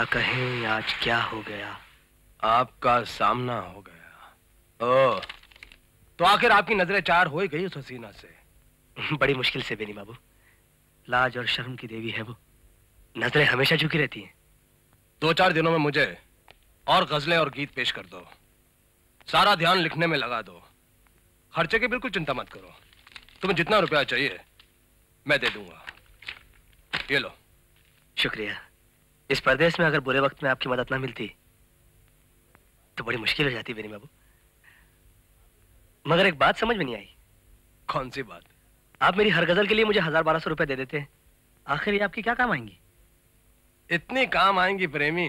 क्या कहें आज क्या हो गया? आपका सामना हो गया। ओ तो आखिर आपकी नज़रें चार हो गई उस हसीना से। बड़ी मुश्किल से बेनी बाबू। लाज और शर्म की देवी है वो। नज़रें हमेशा झुकी रहती हैं। दो चार दिनों में मुझे और गजलें और गीत पेश कर दो। सारा ध्यान लिखने में लगा दो। खर्चे की बिल्कुल चिंता मत करो। तुम्हें जितना रुपया चाहिए मैं दे दूँगा। ये लो। शुक्रिया। इस प्रदेश में अगर बुरे वक्त में आपकी मदद ना मिलती तो बड़ी मुश्किल हो जाती बेनी बाबू। मगर एक बात समझ में नहीं आई। कौन सी बात? आप मेरी हर गज़ल के लिए मुझे हज़ार बारह सौ रुपए दे देते हैं। आखिर ये आपकी क्या काम आएँगी? इतनी काम आएँगी प्रेमी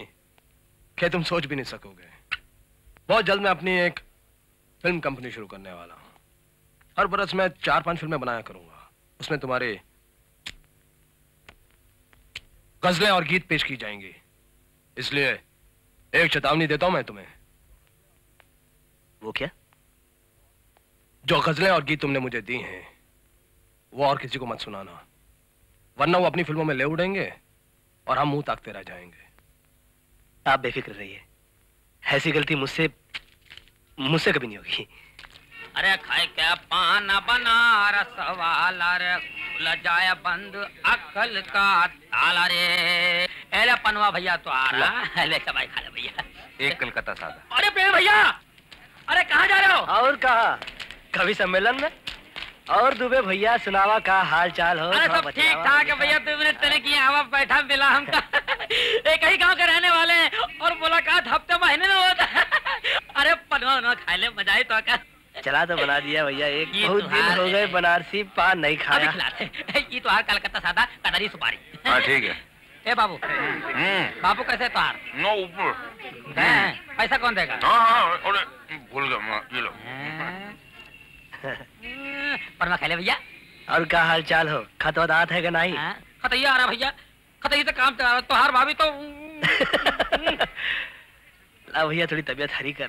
कि तुम सोच भी नहीं सकोगे। बहुत जल्द मैं अपनी एक फ़िल्म कंपनी शुरू करने वाला हूँ। हर बरस मैं चार पाँच फ़िल्में बनाया करूँगा। उसमें तुम्हारे गजलें और गीत पेश की जाएँगी। इसलिए एक चेतावनी देता हूँ मैं तुम्हें। वो क्या? जो गजलें और गीत तुमने मुझे दी हैं वो और किसी को मत सुनाना। वरना वो अपनी फ़िल्मों में ले उड़ेंगे और हम मुँह ताकते रह जाएँगे। आप बेफिक्र रहिए। ऐसी गलती मुझसे मुझसे कभी नहीं होगी। अरे खाए क्या पान बनारस वाला रे खुल जाए बंद अकल का ताला रे। एले पनवा भैया तो आ रहा ले। चबाई खा ले भैया। एक कलकत्ता सादा अरे प्रेम भैया अरे कहाँ जा रहे हो? और कहा? कवि सम्मेलन में। और दुबे भैया सुनावा का हाल चाल हो अरे सब ठीक ठाक है भैया तुमने तने की हवा बैठा मिला हमका एक ही गाँव के रहने वाले हैं और मुलाकात हफ़्ते महीने में होता है। अरे पनवा उनवा खा ले मज़ा ही तो का चला तो बना दिया भैया एक बहुत तो दिन हो गए बनारसी पान नहीं अभी खाया। खिलाते ये तो हार कलकत्ता सादा कदरी सुपारी। हाँ ठीक है। ए बाबू। हम्म। बाबू कैसे तोहार? नो ऊपर। पैसा कौन देगा? हाँ हाँ अरे भूल गया मैं ये लो। परमा खा ले भैया। और क्या हाल चाल हो? खत वत है कि नहीं? हाँ? खतैया आ रहा भैया। खतैया तो काम चला रहा तोहार भाभी तो। ला भैया थोड़ी तबीयत हरी कर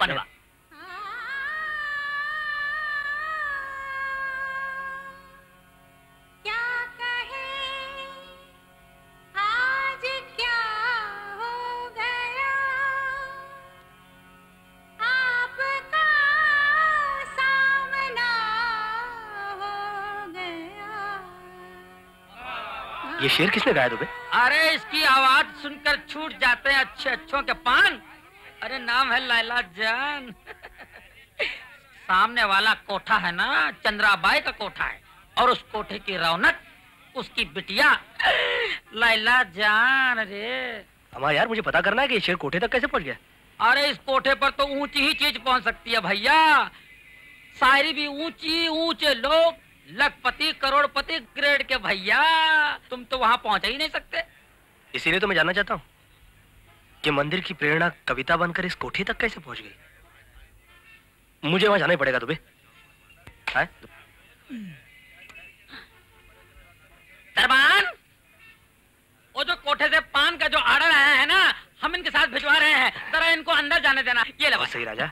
ये शेर किसने गाया दुबे? अरे इसकी आवाज़ सुनकर छूट जाते हैं अच्छे अच्छों के पान। अरे नाम है लैला जान। सामने वाला कोठा है ना चंद्राबाई का कोठा है। और उस कोठे की रौनक उसकी बिटिया लैला जान रे। हमारा यार मुझे पता करना है कि शेर कोठे तक कैसे पहुँच गया। अरे इस कोठे पर तो ऊँची ही चीज़ पहुँच सकती है भैया। शायरी भी ऊँची ऊँचे लोग लखपति करोड़पति ग्रेड के भैया तुम तो वहाँ पहुँच ही नहीं सकते। इसीलिए तो मैं जानना चाहता हूँ कि मंदिर की प्रेरणा कविता बनकर इस कोठी तक कैसे पहुँच गई? मुझे वहाँ जाना ही पड़ेगा तुम्हें हैं? सरबान वो जो कोठे से पान का जो आर्डर आया है ना हम इनके साथ भिजवा रहे हैं। जरा इनको अंदर जाने देना। ये लगा सही राजा।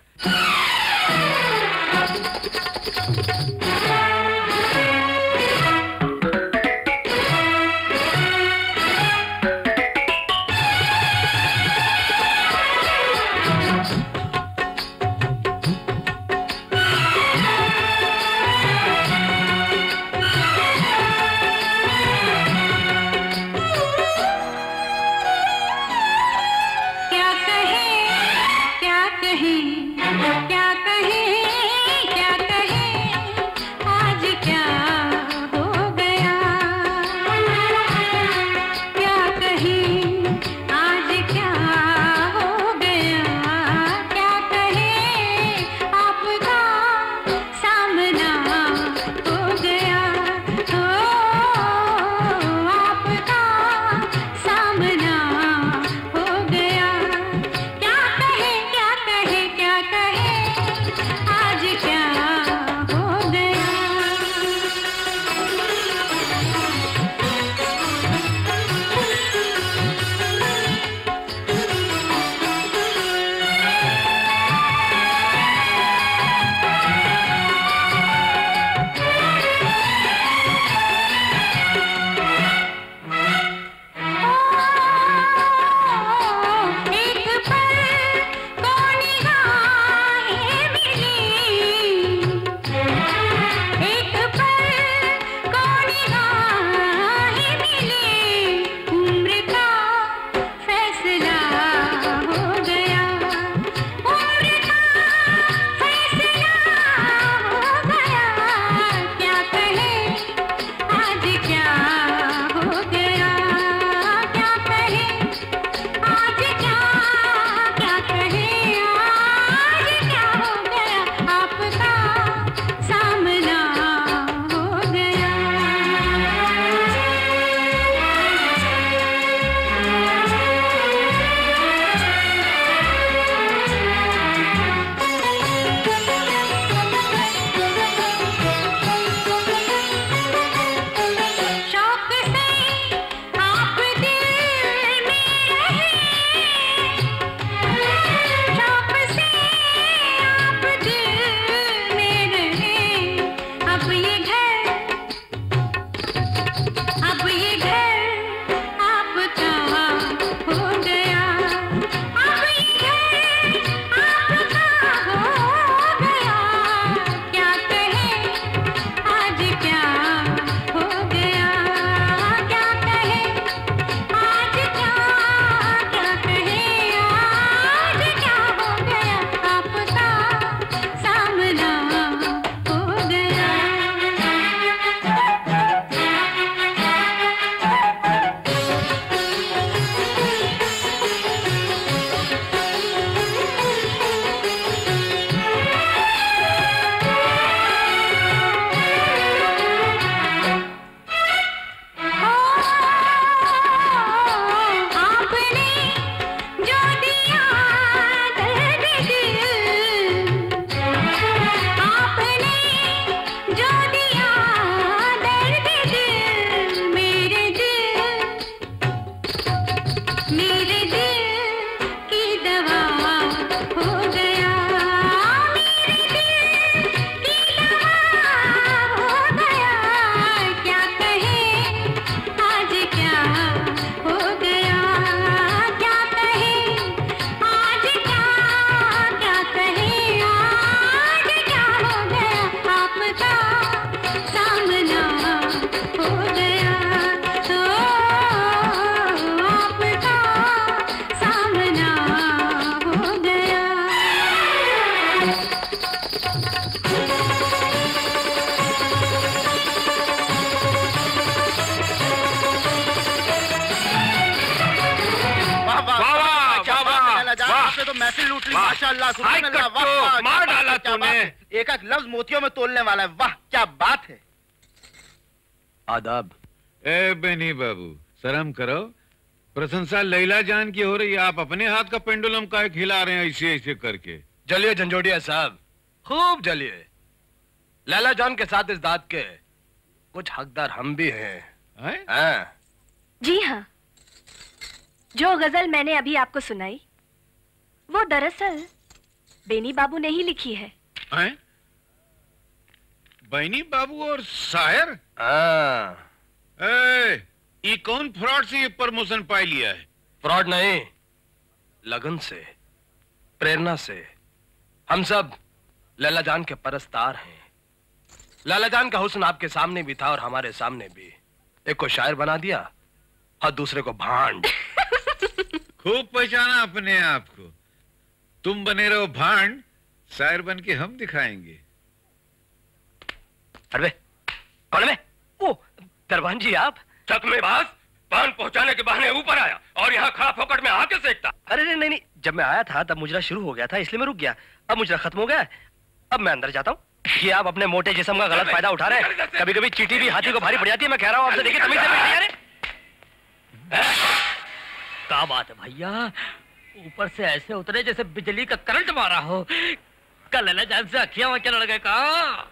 शर्म करो। प्रशंसा लैला जान की हो रही है। आप अपने हाथ का पेंडुलम का खिला रहे हैं ऐसे ऐसे करके। जलिए झंझोटिया साहब। खूब जलिए। लैला जान के साथ इस दाद के कुछ हकदार हम भी हैं। हैं? हाँ? जी हाँ। जो गज़ल मैंने अभी आपको सुनाई वो दरअसल बेनी बाबू ने ही लिखी है। हैं? बैनी बाबू और शायर? हाँ। ए, ये कौन फ्रॉड से ये प्रमोशन पाई लिया है? फ्रॉड नहीं लगन से प्रेरणा से। हम सब लैला जान के परस्तार हैं। लैला जान का हुस्न आपके सामने भी था और हमारे सामने भी। एक को शायर बना दिया और दूसरे को भांड। खूब पहचाना अपने आप को। तुम बने रहो भांड शायर बन के हम दिखाएँगे। अरे कौन है? ओ दरबान जी आप? चक में बास पान पहुँचाने के बहाने ऊपर आया और यहाँ खड़ा फोकट में आके सेकता। अरे नहीं नहीं जब मैं आया था तब मुजरा शुरू हो गया था इसलिए मैं रुक गया। अब मुजरा खत्म हो गया अब मैं अंदर जाता हूँ। ये आप अपने मोटे जिस्म का गलत फ़ायदा उठा रहे हैं। कभी कभी चीटी भी हाथी को भारी पड़ जाती है मैं कह रहा हूँ आपसे देखिए तमीज से क्या बात है भैया? ऊपर से ऐसे उतरे जैसे बिजली का करंट मारा हो। कल लैला जान से अखियाँ वखियाँ लड़ गए का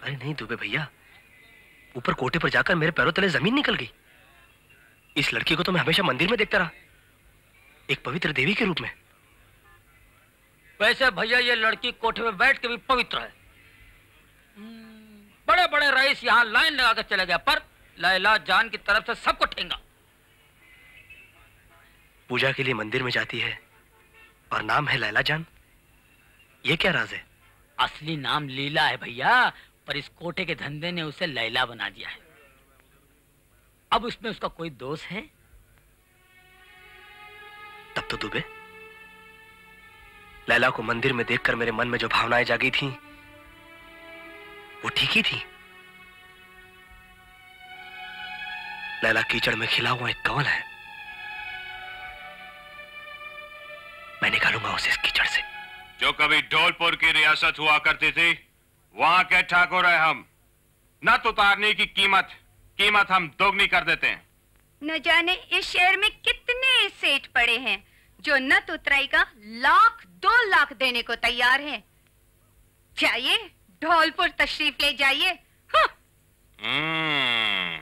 अरे नहीं दुबे भैया। ऊपर कोटे पर जाकर मेरे पैरों तले ज़मीन निकल गई। इस लड़की को तो मैं हमेशा मंदिर में देखता रहा। एक पवित्र देवी के रूप में। वैसे भैया ये लड़की कोठे में बैठ के भी पवित्र है। बड़े बड़े रईस यहाँ लाइन लगा कर चले गए पर लैला जान की तरफ़ से सबको ठेंगा। पूजा के लिए मंदिर में जाती है और नाम है लैला जान। ये क्या राज है? असली नाम लीला है भैया पर इस कोटे के धंधे ने उसे लैला बना दिया है। अब उसमें उसका कोई दोष है? तब तो दुबे। लैला को मंदिर में देखकर मेरे मन में जो भावनाएँ जागी थी वो ठीक ही थी। लैला कीचड़ में खिला हुआ एक कवल है? मैं निकालूँगा उसे इस कीचड़ से। जो कभी ढोलपुर की रियासत हुआ करती थी वहाँ के ठाकुर है हम। नत उतारने की कीमत कीमत हम दोगुनी कर देते हैं। न जाने इस शहर में कितने सेठ पड़े हैं जो नत उतराई का लाख दो लाख देने को तैयार हैं। जाइए ढोलपुर तशरीफ़ ले जाइए। हाँ। हम्म,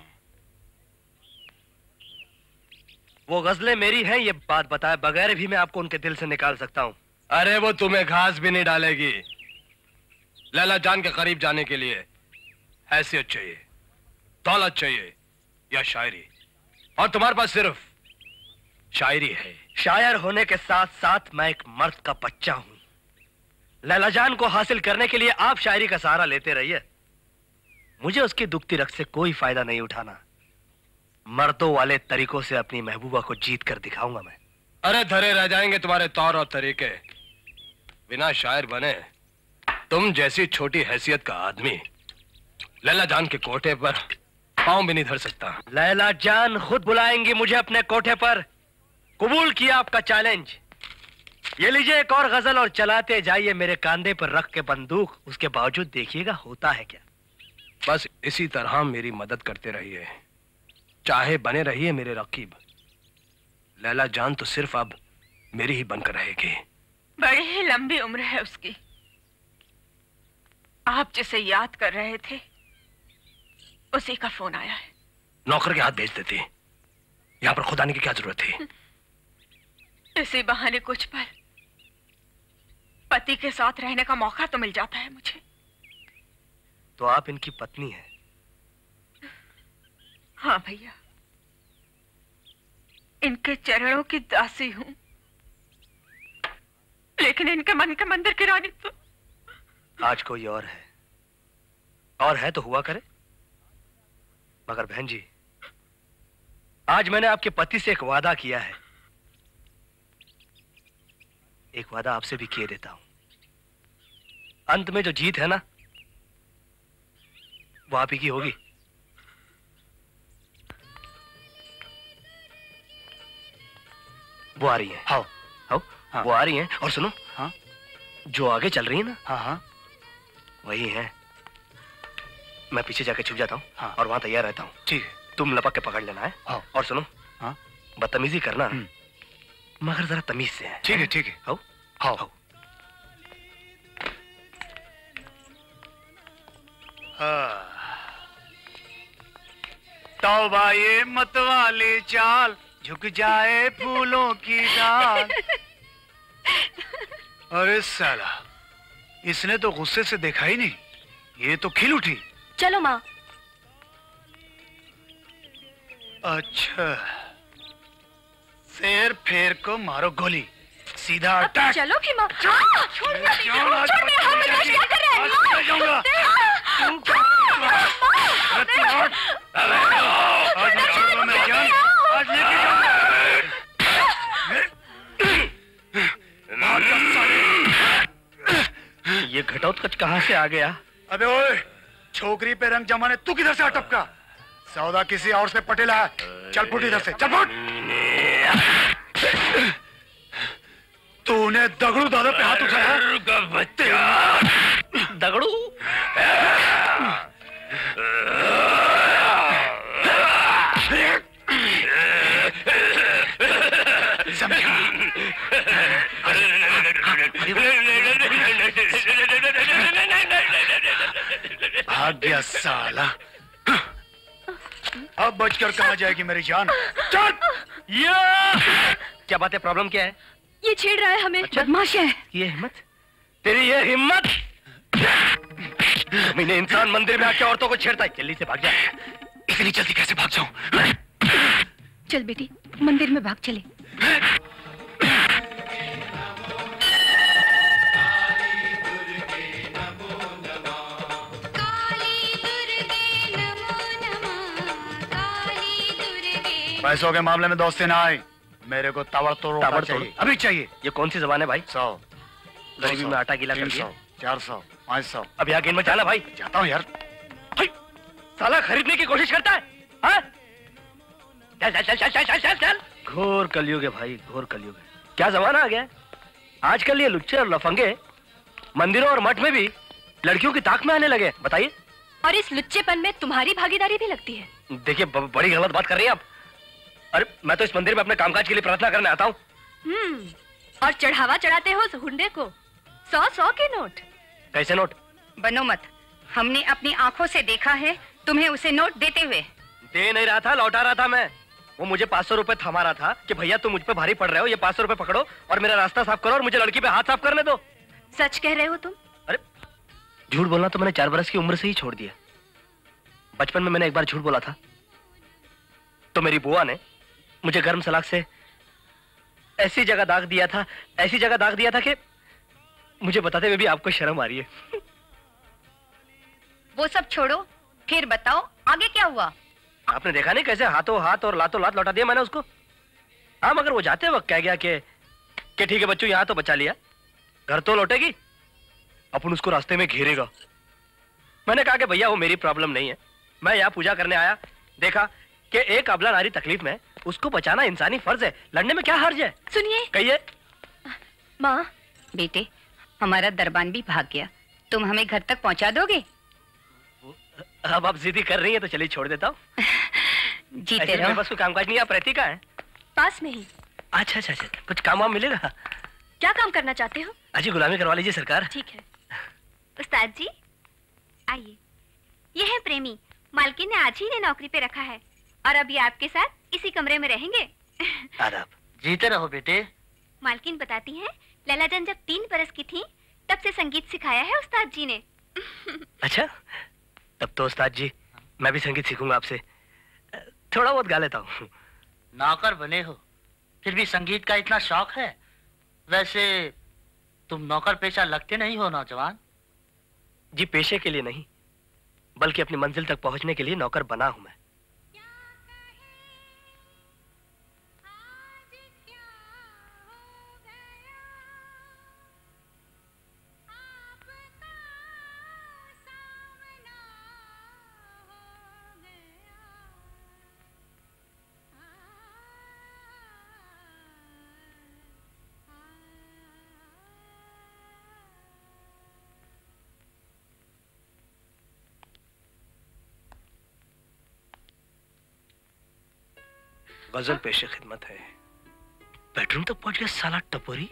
वो गजलें मेरी हैं ये बात बताए बगैर भी मैं आपको उनके दिल से निकाल सकता हूँ। अरे वो तुम्हें घास भी नहीं डालेगी। लैला जान के करीब जाने के लिए हैसियत चाहिए। दौलत चाहिए या शायरी? और तुम्हारे पास सिर्फ़ शायरी है। शायर होने के साथ साथ मैं एक मर्द का बच्चा हूँ। लैला जान को हासिल करने के लिए आप शायरी का सहारा लेते रहिए। मुझे उसकी दुखती रख से कोई फ़ायदा नहीं उठाना। मर्दों वाले तरीकों से अपनी महबूबा को जीत कर दिखाऊँगा मैं। अरे धरे रह जाएँगे तुम्हारे तौर और तरीके। बिना शायर बने तुम जैसी छोटी हैसियत का आदमी लैला जान के कोठे पर पाँव भी नहीं धर सकता। लैला जान खुद बुलाएँगी मुझे अपने कोठे पर। कबूल किया आपका चैलेंज ये लीजिए एक और गज़ल और चलाते जाइए मेरे कांधे पर रख के बंदूक। उसके बावजूद देखिएगा, होता है क्या? बस इसी तरह मेरी मदद करते रहिए। चाहे बने रहिए मेरे रकीब। लैला जान तो सिर्फ़ अब मेरी ही बनकर रहेगी। बड़ी ही लंबी उम्र है उसकी। आप जिसे याद कर रहे थे उसी का फ़ोन आया है। नौकर के हाथ भेज देती यहाँ पर खुद आने की क्या ज़रूरत थी? इसी बहाने कुछ पर पति के साथ रहने का मौका तो मिल जाता है मुझे। तो आप इनकी पत्नी है। हाँ भैया। इनके चरणों की दासी हूँ। लेकिन इनके मन के मंदिर की रानी तो आज कोई और है। और है तो हुआ करे। मगर बहन जी आज मैंने आपके पति से एक वादा किया है। एक वादा आपसे भी किए देता हूँ। अंत में जो जीत है ना वो आप ही की होगी। वो आ रही है। हाँ। हाँ? हाँ। वो आ रही हैं। और सुनो हाँ। जो आगे चल रही है ना हाँ हाँ। वही है। मैं पीछे जाके छुप जाता हूँ हाँ। और वहाँ तैयार रहता हूँ। ठीक है। तुम लपक के पकड़ लेना है? हाँ। और सुनो। हाँ। बदतमीजी करना। हम्म। मगर जरा तमीज से है। ठीक है ठीक है। हो। हाँ हो। तौबा ये मतवाली चाल झुक जाए फूलों की डाल अरे साला इसने तो गुस्से से देखा ही नहीं। ये तो खिल उठी। चलो माँ। अच्छा। शेर फेर को मारो गोली। सीधा अटैक चलो कि माँ। हाँ, छोड़ दे, छोड़ हाँ, बर्दाश्त क्या कर रहे हैं? आज मैं जाऊँगा। हाँ, तू। आज मैं जान आज लेके जाऊँगा। ये घटोत्कच कहाँ से आ गया? अबे ओए छोकरी पे रंग जमाने तू किधर से अटपका सौदा किसी और से पटेला है। चल फुट इधर से चल फुट। तूने दगड़ू दादा पे हाथ उठाया दगड़ू? भाग गया साला अब बचकर कहा जाएगी मेरी जान? चल! ये! क्या बात है प्रॉब्लम क्या है? ये छेड़ रहा है हमें। बदमाश है। ये हिम्मत? तेरी ये हिम्मत? मैंने इंसान मंदिर में आके औरतों को छेड़ता है। जल्दी से भाग जा। इतनी जल्दी कैसे भाग जाऊँ? चल बेटी मंदिर में भाग चले। पैसों के मामले में दोस्ती ना आए मेरे को ताबड़ तोड़ो ताबड़ चाहिए। अभी चाहिए। ये कौन सी जबान है भाई? सौ। गरीबी में आटा गीला कर दिया। चार सौ। पाँच सौ। अब यहाँ गेंद में जाना भाई। जाता हूँ यार। साला खरीदने की कोशिश करता है हाँ? चल चल चल चल चल चल चल चल। घोर कलयुग है भाई घोर कलयुग है क्या जमाना आ गया है? आजकल ये लुच्चे और लफंगे मंदिरों और मठ में भी लड़कियों की ताक में आने लगे बताइए। और इस लुच्चेपन में तुम्हारी भागीदारी भी लगती है। देखिए बड़ी गलत बात कर रही है आप। अरे मैं तो इस मंदिर में अपने कामकाज के लिए प्रार्थना करने आता हूँ। हम्म और चढ़ावा चढ़ाते हो उस हुंडे को। सौ सौ के नोट। कैसे नोट? बनो मत हमने अपनी आँखों से देखा है तुम्हें उसे नोट देते हुए। दे नहीं रहा था लौटा रहा था मैं। वो मुझे पाँच सौ रुपए थमा रहा था कि भैया तुम मुझ पे भारी पड़ रहे हो ये पाँच सौ रुपए पकड़ो और मेरा रास्ता साफ़ करो और मुझे लड़की पे हाथ साफ़ करने दो। सच कह रहे हो तुम? अरे झूठ बोलना तो मैंने चार बरस की उम्र से ही छोड़ दिया। बचपन में मैंने एक बार झूठ बोला था। तो मेरी बुआ ने मुझे गर्म सलाख से ऐसी जगह दाग दिया था ऐसी जगह दाग दिया था कि मुझे बताते हुए भी आपको शर्म आ रही है। वो सब छोड़ो फिर बताओ आगे क्या हुआ? आपने देखा नहीं कैसे हाथों हाथ और लातों लात लौटा दिया मैंने उसको? हाँ मगर वो जाते वक्त कह गया कि कि ठीक है बच्चों यहाँ तो बचा लिया। घर तो लौटेगी अपन उसको रास्ते में घेरेगा। मैंने कहा कि भैया वो मेरी प्रॉब्लम नहीं है। मैं यहाँ पूजा करने आया देखा कि एक अबला नारी तकलीफ़ में उसको बचाना इंसानी फ़र्ज़ है। लड़ने में क्या हर्ज है? सुनिए। कहिए। माँ बेटे हमारा दरबान भी भाग गया। तुम हमें घर तक पहुँचा दोगे? अब आप जिद्दी कर रही है तो चलिए छोड़ देता हूँ। जीते रहो। पास कोई कामकाज नहीं आप रहती का है? पास में ही। अच्छा अच्छा अच्छा कुछ काम वाम मिलेगा? क्या काम करना चाहते हो? अजी गुलामी करवा लीजिए सरकार। ठीक है। उस्ताद जी आइए। ये है प्रेमी मालकिन ने आज ही ने नौकरी पे रखा है। और अभी आपके साथ इसी कमरे में रहेंगे? आदाब। जीते रहो बेटे। मालकिन बताती हैं लैला जन जब तीन बरस की थी तब से संगीत सिखाया है उस्ताद जी ने। अच्छा तब तो उस्ताद जी मैं भी संगीत सीखूँगा आपसे। थोड़ा बहुत गा लेता हूँ। नौकर बने हो फिर भी संगीत का इतना शौक है। वैसे तुम नौकर पेशा लगते नहीं हो नौजवान। जी पेशे के लिए नहीं बल्कि अपनी मंजिल तक पहुँचने के लिए नौकर बना हूँ मैं। गज़ल पेशे खिदमत है। बेडरूम तक पहुँच गया साला टपोरी।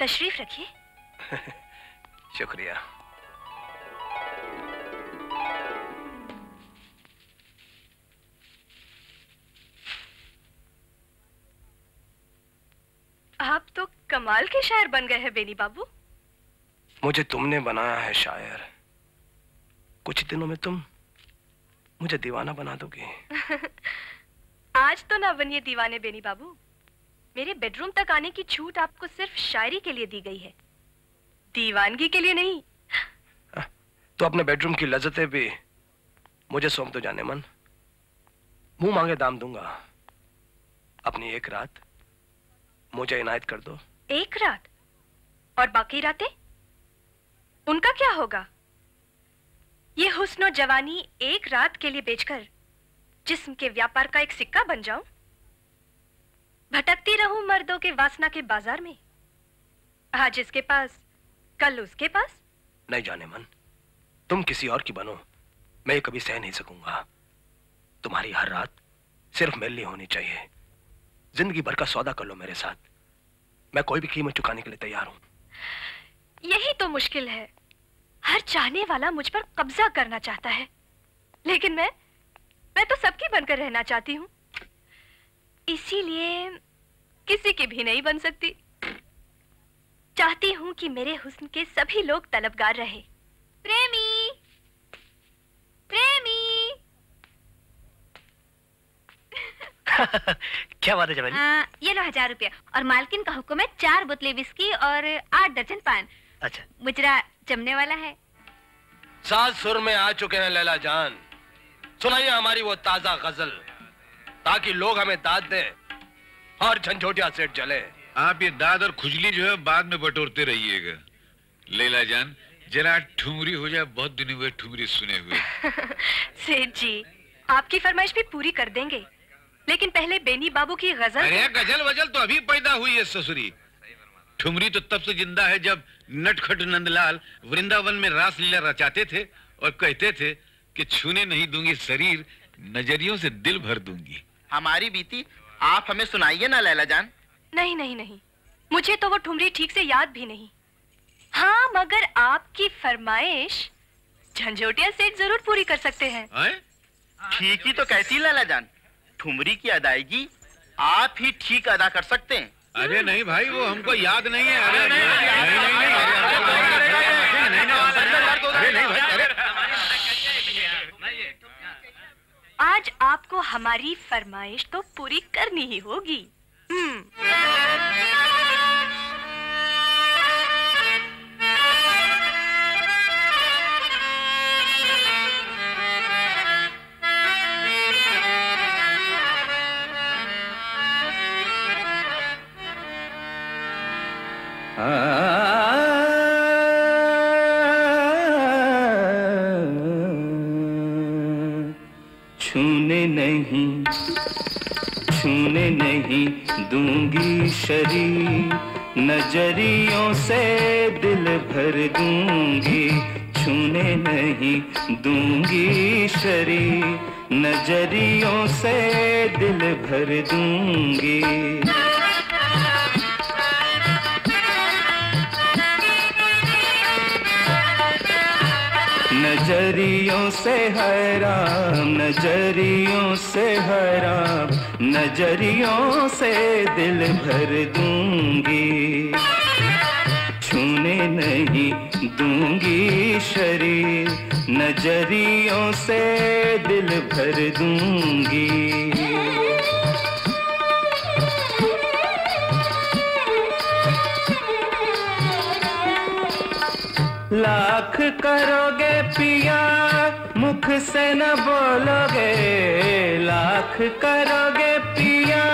तशरीफ़ रखिए। शुक्रिया। आप तो कमाल के शायर बन गए हैं बेनी बाबू। मुझे तुमने बनाया है शायर। कुछ दिनों में तुम मुझे दीवाना बना दोगे। आज तो ना बनिए दीवाने बेनी बाबू। मेरे बेडरूम तक आने की छूट आपको सिर्फ़ शायरी के लिए दी गई है। दीवानगी के लिए नहीं। तो अपने बेडरूम की लज्जतें भी मुझे सौंप दो जाने मन। मुँह मांगे दाम दूँगा। अपनी एक रात मुझे इनायत कर दो। एक रात? और बाकी रातें? उनका क्या होगा? ये हुस्न और जवानी एक रात के लिए बेचकर जिस्म के व्यापार का एक सिक्का बन जाऊँ? भटकती रहूँ मर्दों के वासना के बाज़ार में? आज इसके पास कल उसके पास? नहीं जाने मन। तुम किसी और की बनो। मैं ये कभी सह नहीं सकूँगा। तुम्हारी हर रात सिर्फ़ मेरे लिए होनी चाहिए। ज़िंदगी भर का सौदा कर लो मेरे साथ। मैं कोई भी कीमत चुकाने के लिए तैयार हूँ। यही तो मुश्किल है। हर चाहने वाला मुझ पर कब्जा करना चाहता है। लेकिन मैं मैं तो सबकी बनकर रहना चाहती हूँ। इसीलिए किसी की भी नहीं बन सकती। चाहती हूँ कि मेरे हुस्न के सभी लोग तलबगार रहे। प्रेमी! प्रेमी! क्या बात है जवानी आ, ये लो हज़ार रुपया। और मालकिन का हुक्म है चार बोतलें विस्की और आठ दर्जन पान। अच्छा। मुजरा जमने वाला है। सात सुर में आ चुके हैं लैला जान। सुनाइए हमारी वो ताज़ा गज़ल ताकि लोग हमें दाद दें और झंझोटिया सेठ जले। आप ये दाद और खुजली जो है बाद में बटोरते रहिएगा। लैला जान जरा ठुमरी हो जाए बहुत दिन हुए ठुमरी सुने हुए। सेठ जी आपकी फरमाइश भी पूरी कर देंगे। लेकिन पहले बेनी बाबू की गज़ल अरे गज़ल वजल तो अभी पैदा हुई है ससुरी। ठुमरी तो तब से ज़िंदा है जब नटखट नंदलाल वृंदावन में रासलीला रचाते थे और कहते थे कि छूने नहीं दूँगी शरीर नजरियों से दिल भर दूँगी हमारी बीती आप हमें सुनाइए ना लैला जान नहीं नहीं नहीं मुझे तो वो ठुमरी ठीक से याद भी नहीं हाँ मगर आपकी फरमाइश झंझोटिया सेठ ज़रूर पूरी कर सकते हैं ठीक ही तो कहती लैला जान ठुमरी की अदायगी आप ही ठीक अदा कर सकते हैं अरे नहीं भाई वो हमको याद नहीं है अरे नहीं नहीं नहीं नहीं अरे नहीं नहीं अरे नहीं भाई अरे आज आपको हमारी फरमाइश तो पूरी करनी ही होगी। हम्म। दूँगी शरी नजरियों से दिल भर दूँगी। छूने नहीं दूँगी शरी नजरियों से दिल भर दूँगी। नजरियों से हराम, नजरियों से हराम, नजरियों से दिल भर दूँगी। छूने नहीं दूँगी शरीर, नजरियों से दिल भर दूँगी। लाख करोगे पिया, मुख से न बोलोगे। लाख करोगे पिया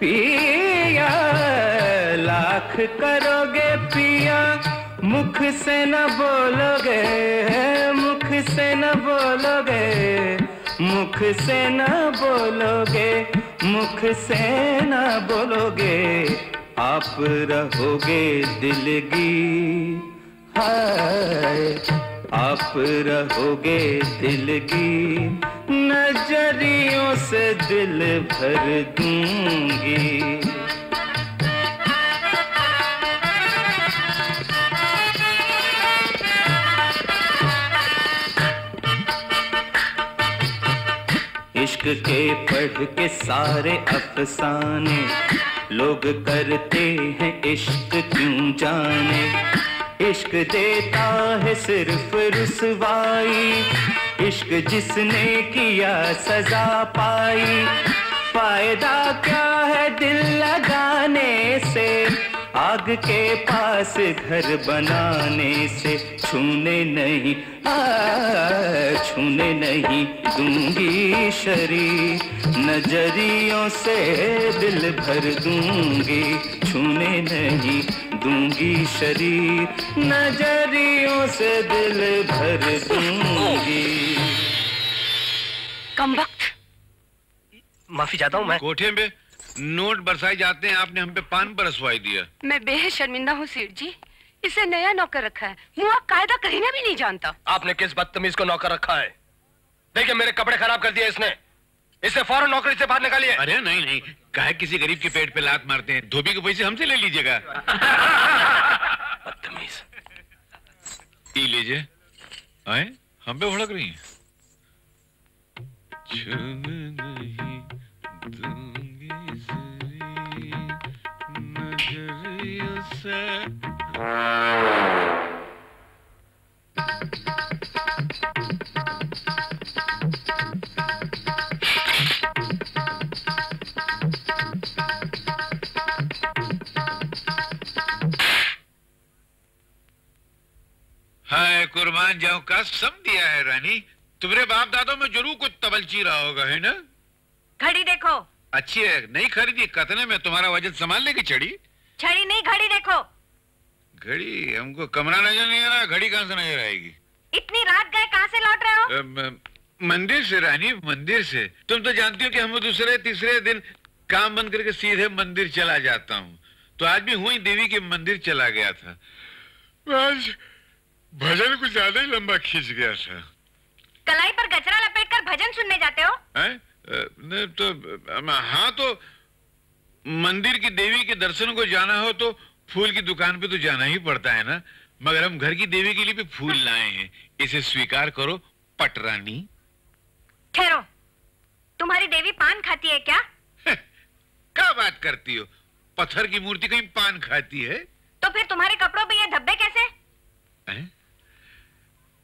पिया, लाख करोगे पिया, मुख से न बोलोगे, मुख से न बोलोगे। मुख से न बोलोगे, मुख से न बोलोगे। आप रहोगे दिलगी आप रहोगे दिल की नजरियों से दिल भर दूँगी। इश्क के पढ़ के सारे अफसाने, लोग करते हैं इश्क क्यों जाने? इश्क देता है सिर्फ़ रुसवाई। इश्क जिसने किया सजा पाई। फ़ायदा क्या है दिल लगाने से? आग के पास घर बनाने से। छूने नहीं आ, छूने नहीं दूँगी शरीर नजरियों से दिल भर दूँगी छूने नहीं दूँगी शरीर नजरियों से दिल भर दूँगी। कम वक्त। माफ़ी चाहता हूँ मैं। कोठे में नोट बरसाए जाते हैं आपने हम पे पान बरसवाई दिया। मैं बेहद शर्मिंदा हूँ सेठ जी। इसे नया नौकर रखा है। मुआ कायदा कहना भी नहीं जानता। आपने किस बदतमीज को नौकर रखा है? देखिए मेरे कपड़े खराब कर दिए इसने। इसे फ़ौरन नौकरी से बाहर निकालिए। अरे नहीं नहीं। काहे किसी गरीब के पेट पे लात मारते हैं। धोबी के पैसे हमसे ले लीजिएगा। बदतमीज। लीजिए। आए हम पे भड़क रही हैं। हाय कुर्बान जाऊँ का सम दिया है रानी। तुम्हारे बाप दादों में ज़रूर कुछ तबलची रहा होगा है ना? घड़ी देखो। अच्छी है नहीं खरीदी कतने में तुम्हारा वज़न संभाल की चढ़ी छड़ी नहीं घड़ी देखो। घड़ी हमको कमरा नज़र नहीं आ रहा घड़ी कहाँ से नज़र आएगी? इतनी रात गए कहाँ से लौट रहे हो? मंदिर से रानी मंदिर से। तुम तो जानती हो कि हम दूसरे तीसरे दिन काम बंद करके सीधे मंदिर चला जाता हूँ। तो आज भी हुई देवी के मंदिर चला गया था। आज भजन कुछ ज़्यादा ही लंबा खींच गया था। कलाई पर गजरा लपेट कर भजन सुनने जाते हो? हैं? नहीं तो हाँ तो मंदिर की देवी के दर्शन को जाना हो तो फूल की दुकान पे तो जाना ही पड़ता है ना? मगर हम घर की देवी के लिए भी फूल लाए हैं। इसे स्वीकार करो पटरानी। ठहरो। तुम्हारी देवी पान खाती है क्या? क्या बात करती हो? पत्थर की मूर्ति कहीं पान खाती है? तो फिर तुम्हारे कपड़ों पे ये धब्बे कैसे? हैं?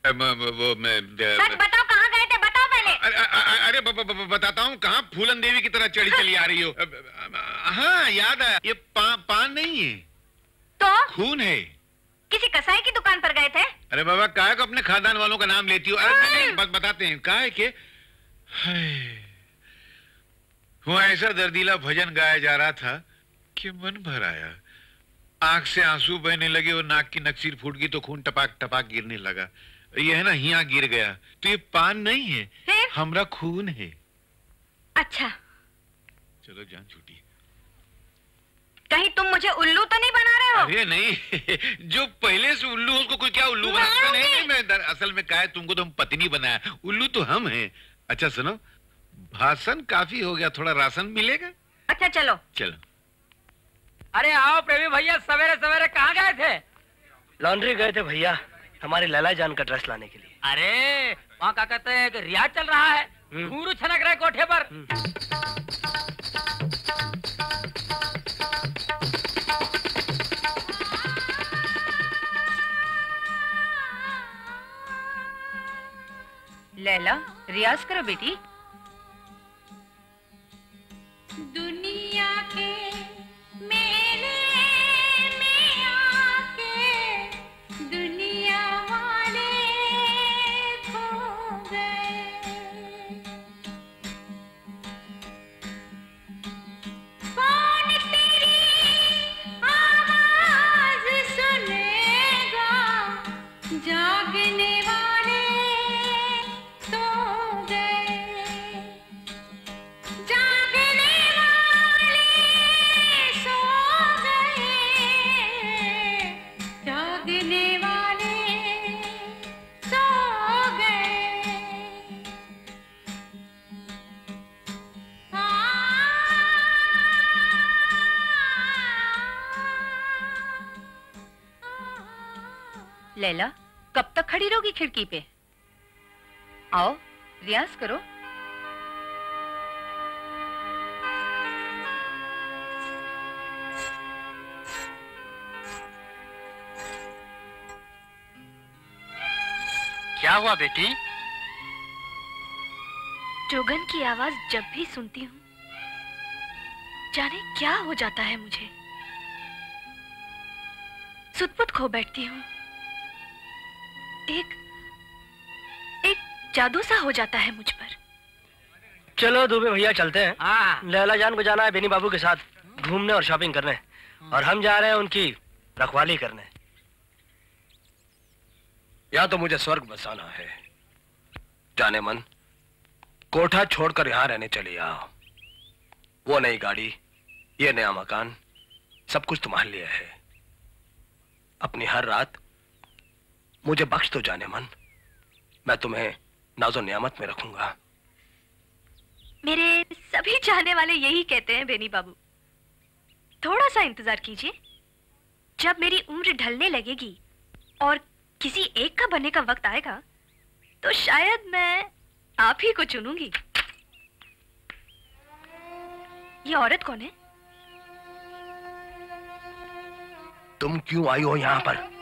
वो मैं सच बताओ कहाँ गए थे? बताओ पहले। अरे अरे, अरे ब, ब, ब, बताता हूँ कहाँ फूलन देवी की तरह चढ़ी चली आ रही हो। हाँ याद आया ये पा, पान नहीं है। तो? खून है। किसी कसाई की दुकान पर गए थे? अरे बाबा काहे को अपने खानदान वालों का नाम लेती हो? अरे नहीं, नहीं बत, बताते हैं काहे के? वो ऐसा दर्दीला भजन गाया जा रहा था कि मन भर आया। आँख से आँसू बहने लगे और नाक की नक्सीर फूट गई तो खून टपाक टपाक गिरने लगा। ये है ना हिया गिर गया। तो ये पान नहीं है हमरा खून है। अच्छा। चलो जान छूटी। कहीं तुम मुझे उल्लू तो नहीं बना रहे हो? अरे नहीं जो पहले से उल्लू उसको कोई क्या उल्लू बनाता नहीं नहीं मैं दर, असल में कहा है तुमको तो हम पत्नी बनाया। उल्लू तो हम हैं। अच्छा सुनो भाषण काफ़ी हो गया थोड़ा राशन मिलेगा? अच्छा चलो। चलो। अरे आओ प्रेमी भैया सवेरे सवेरे कहाँ गए थे? लॉन्ड्री गए थे भैया। हमारी लला जान का ड्रेस लाने के लिए। अरे वहाँ क्या कहते हैं कि रियाज चल रहा है। घूरू छनक रहे कोठे पर। लैला रियाज करो बेटी। दुनिया के लैला कब तक खड़ी रहोगी खिड़की पे? आओ रियाज करो। क्या हुआ बेटी? जोगन की आवाज़ जब भी सुनती हूँ जाने क्या हो जाता है मुझे। सुतपुत खो बैठती हूँ। एक एक जादू सा हो जाता है मुझ पर। चलो दुबे भैया चलते हैं। लैला जान को जाना है बेनी बाबू के साथ घूमने और शॉपिंग करने। और हम जा रहे हैं उनकी रखवाली करने। या तो मुझे स्वर्ग बसाना है। जाने मन कोठा छोड़कर यहाँ रहने चली आओ। वो नई गाड़ी ये नया मकान सब कुछ तुम्हारे लिए है। अपनी हर रात मुझे बख्श दो जाने मन। मैं तुम्हें नाजो नियामत में रखूँगा। मेरे सभी चाहने वाले यही कहते हैं बेनी बाबू। थोड़ा सा इंतज़ार कीजिए। जब मेरी उम्र ढलने लगेगी और किसी एक का बनने का वक्त आएगा तो शायद मैं आप ही को चुनूँगी। ये औरत कौन है? तुम क्यों आई हो यहाँ पर?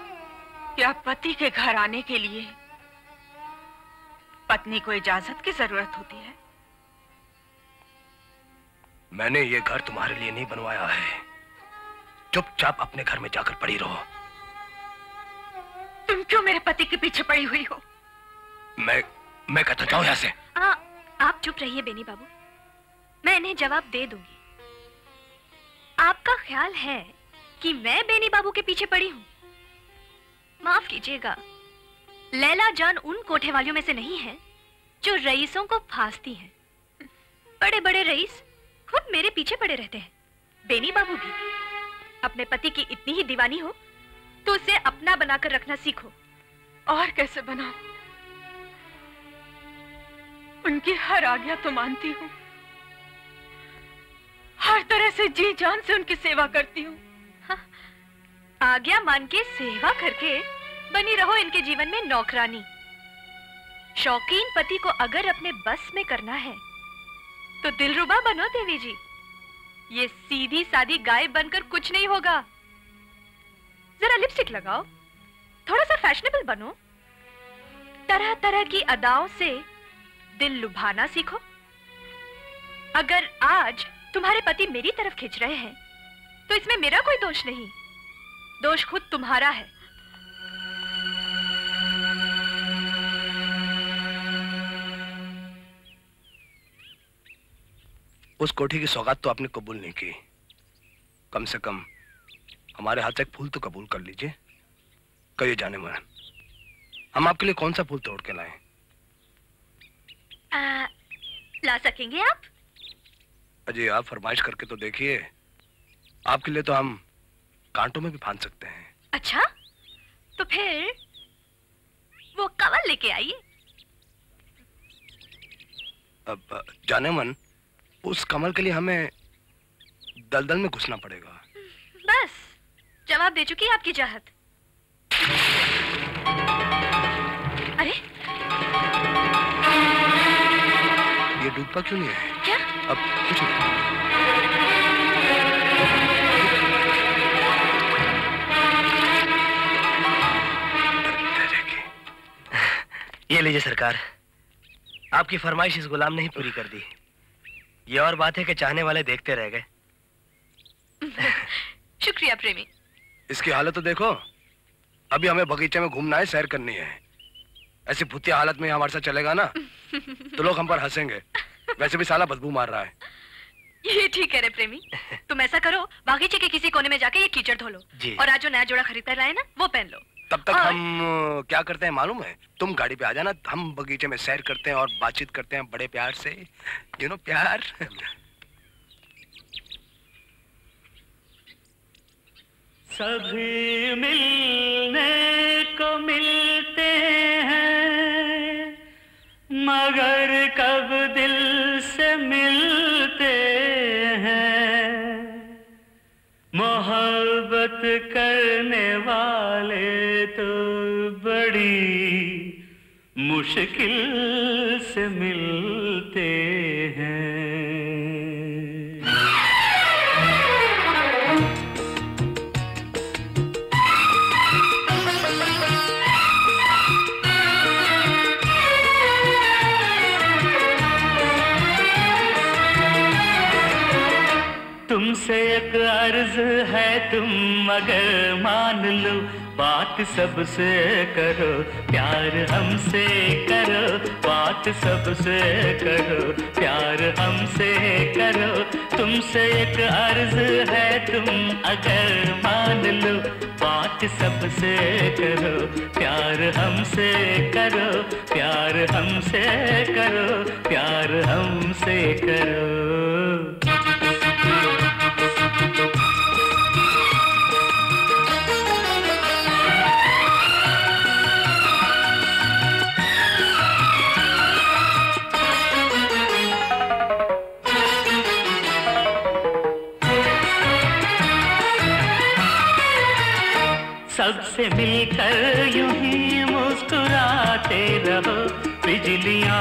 क्या पति के घर आने के लिए पत्नी को इजाज़त की ज़रूरत होती है? मैंने ये घर तुम्हारे लिए नहीं बनवाया है। चुपचाप अपने घर में जाकर पड़ी रहो। तुम क्यों मेरे पति के पीछे पड़ी हुई हो? मैं मैं कहता जाऊँ यहाँ से। आ, आप चुप रहिए बेनी बाबू। मैं इन्हें जवाब दे दूँगी। आपका ख्याल है कि मैं बेनी बाबू के पीछे पड़ी हूँ? माफ़ कीजिएगा। लैला जान उन कोठे वालियों में से नहीं है, जो रईसों को फांसती हैं। बड़े बड़े रईस खुद मेरे पीछे पड़े रहते हैं। बेनी बाबू भी, अपने पति की इतनी ही दीवानी हो तो उसे अपना बनाकर रखना सीखो। और कैसे बनाओ उनकी हर आज्ञा तो मानती हूँ। हर तरह से जी जान से उनकी सेवा करती हूँ। आज्ञा मान के सेवा करके बनी रहो इनके जीवन में नौकरानी। शौकीन पति को अगर अपने बस में करना है तो दिलरुबा बनो देवी जी। ये सीधी सादी गाय बनकर कुछ नहीं होगा। जरा लिपस्टिक लगाओ थोड़ा सा फैशनेबल बनो। तरह तरह की अदाओं से दिल लुभाना सीखो। अगर आज तुम्हारे पति मेरी तरफ़ खिंच रहे हैं तो इसमें मेरा कोई दोष नहीं। दोष खुद तुम्हारा है। उस कोठी की सौगात तो आपने कबूल नहीं की। कम से कम हमारे हाथ से एक फूल तो कबूल कर लीजिए। कहिए जाने मन। हम आपके लिए कौन सा फूल तोड़ के लाए? आ, ला सकेंगे आप? अजय आप फरमाइश करके तो देखिए। आपके लिए तो हम कांटों में भी फांद सकते हैं। अच्छा? तो फिर वो कवल लेके आइए। अब जाने मन उस कमल के लिए हमें दलदल में घुसना पड़ेगा। बस जवाब दे चुकी है आपकी चाहत। अरे! ये डूबता क्यों नहीं है? क्या? अब कुछ नहीं। ये लीजिए सरकार। आपकी फरमाइश इस गुलाम ने ही पूरी कर दी। ये और बात है कि चाहने वाले देखते रह गए। शुक्रिया प्रेमी। इसकी हालत तो देखो। अभी हमें बगीचे में घूमना है सैर करनी है। ऐसी भूतिया हालत में हमारे साथ चलेगा ना तो लोग हम पर हंसेंगे। वैसे भी साला बदबू मार रहा है। ये ठीक है रे प्रेमी। तुम ऐसा करो बागीचे के किसी कोने में जाके ये कीचड़ धो लो। जी। और आज जो नया जोड़ा खरीद कर लाए ना वो पहन लो। तब तक और- हम क्या करते हैं मालूम है? तुम गाड़ी पे आ जाना हम बगीचे में सैर करते हैं और बातचीत करते हैं बड़े प्यार से। यू नो प्यार। सभी मिलने को मिलते हैं मगर कब दिल से मिलते मदद करने वाले तो बड़ी मुश्किल से मिलते हैं। तुम अगर मान लो, बात सबसे करो, प्यार हमसे करो, बात सबसे करो, प्यार हमसे करो। तुमसे एक अर्ज़ है, तुम अगर मान लो, बात सबसे करो, प्यार हमसे करो, प्यार हमसे करो, प्यार हमसे करो।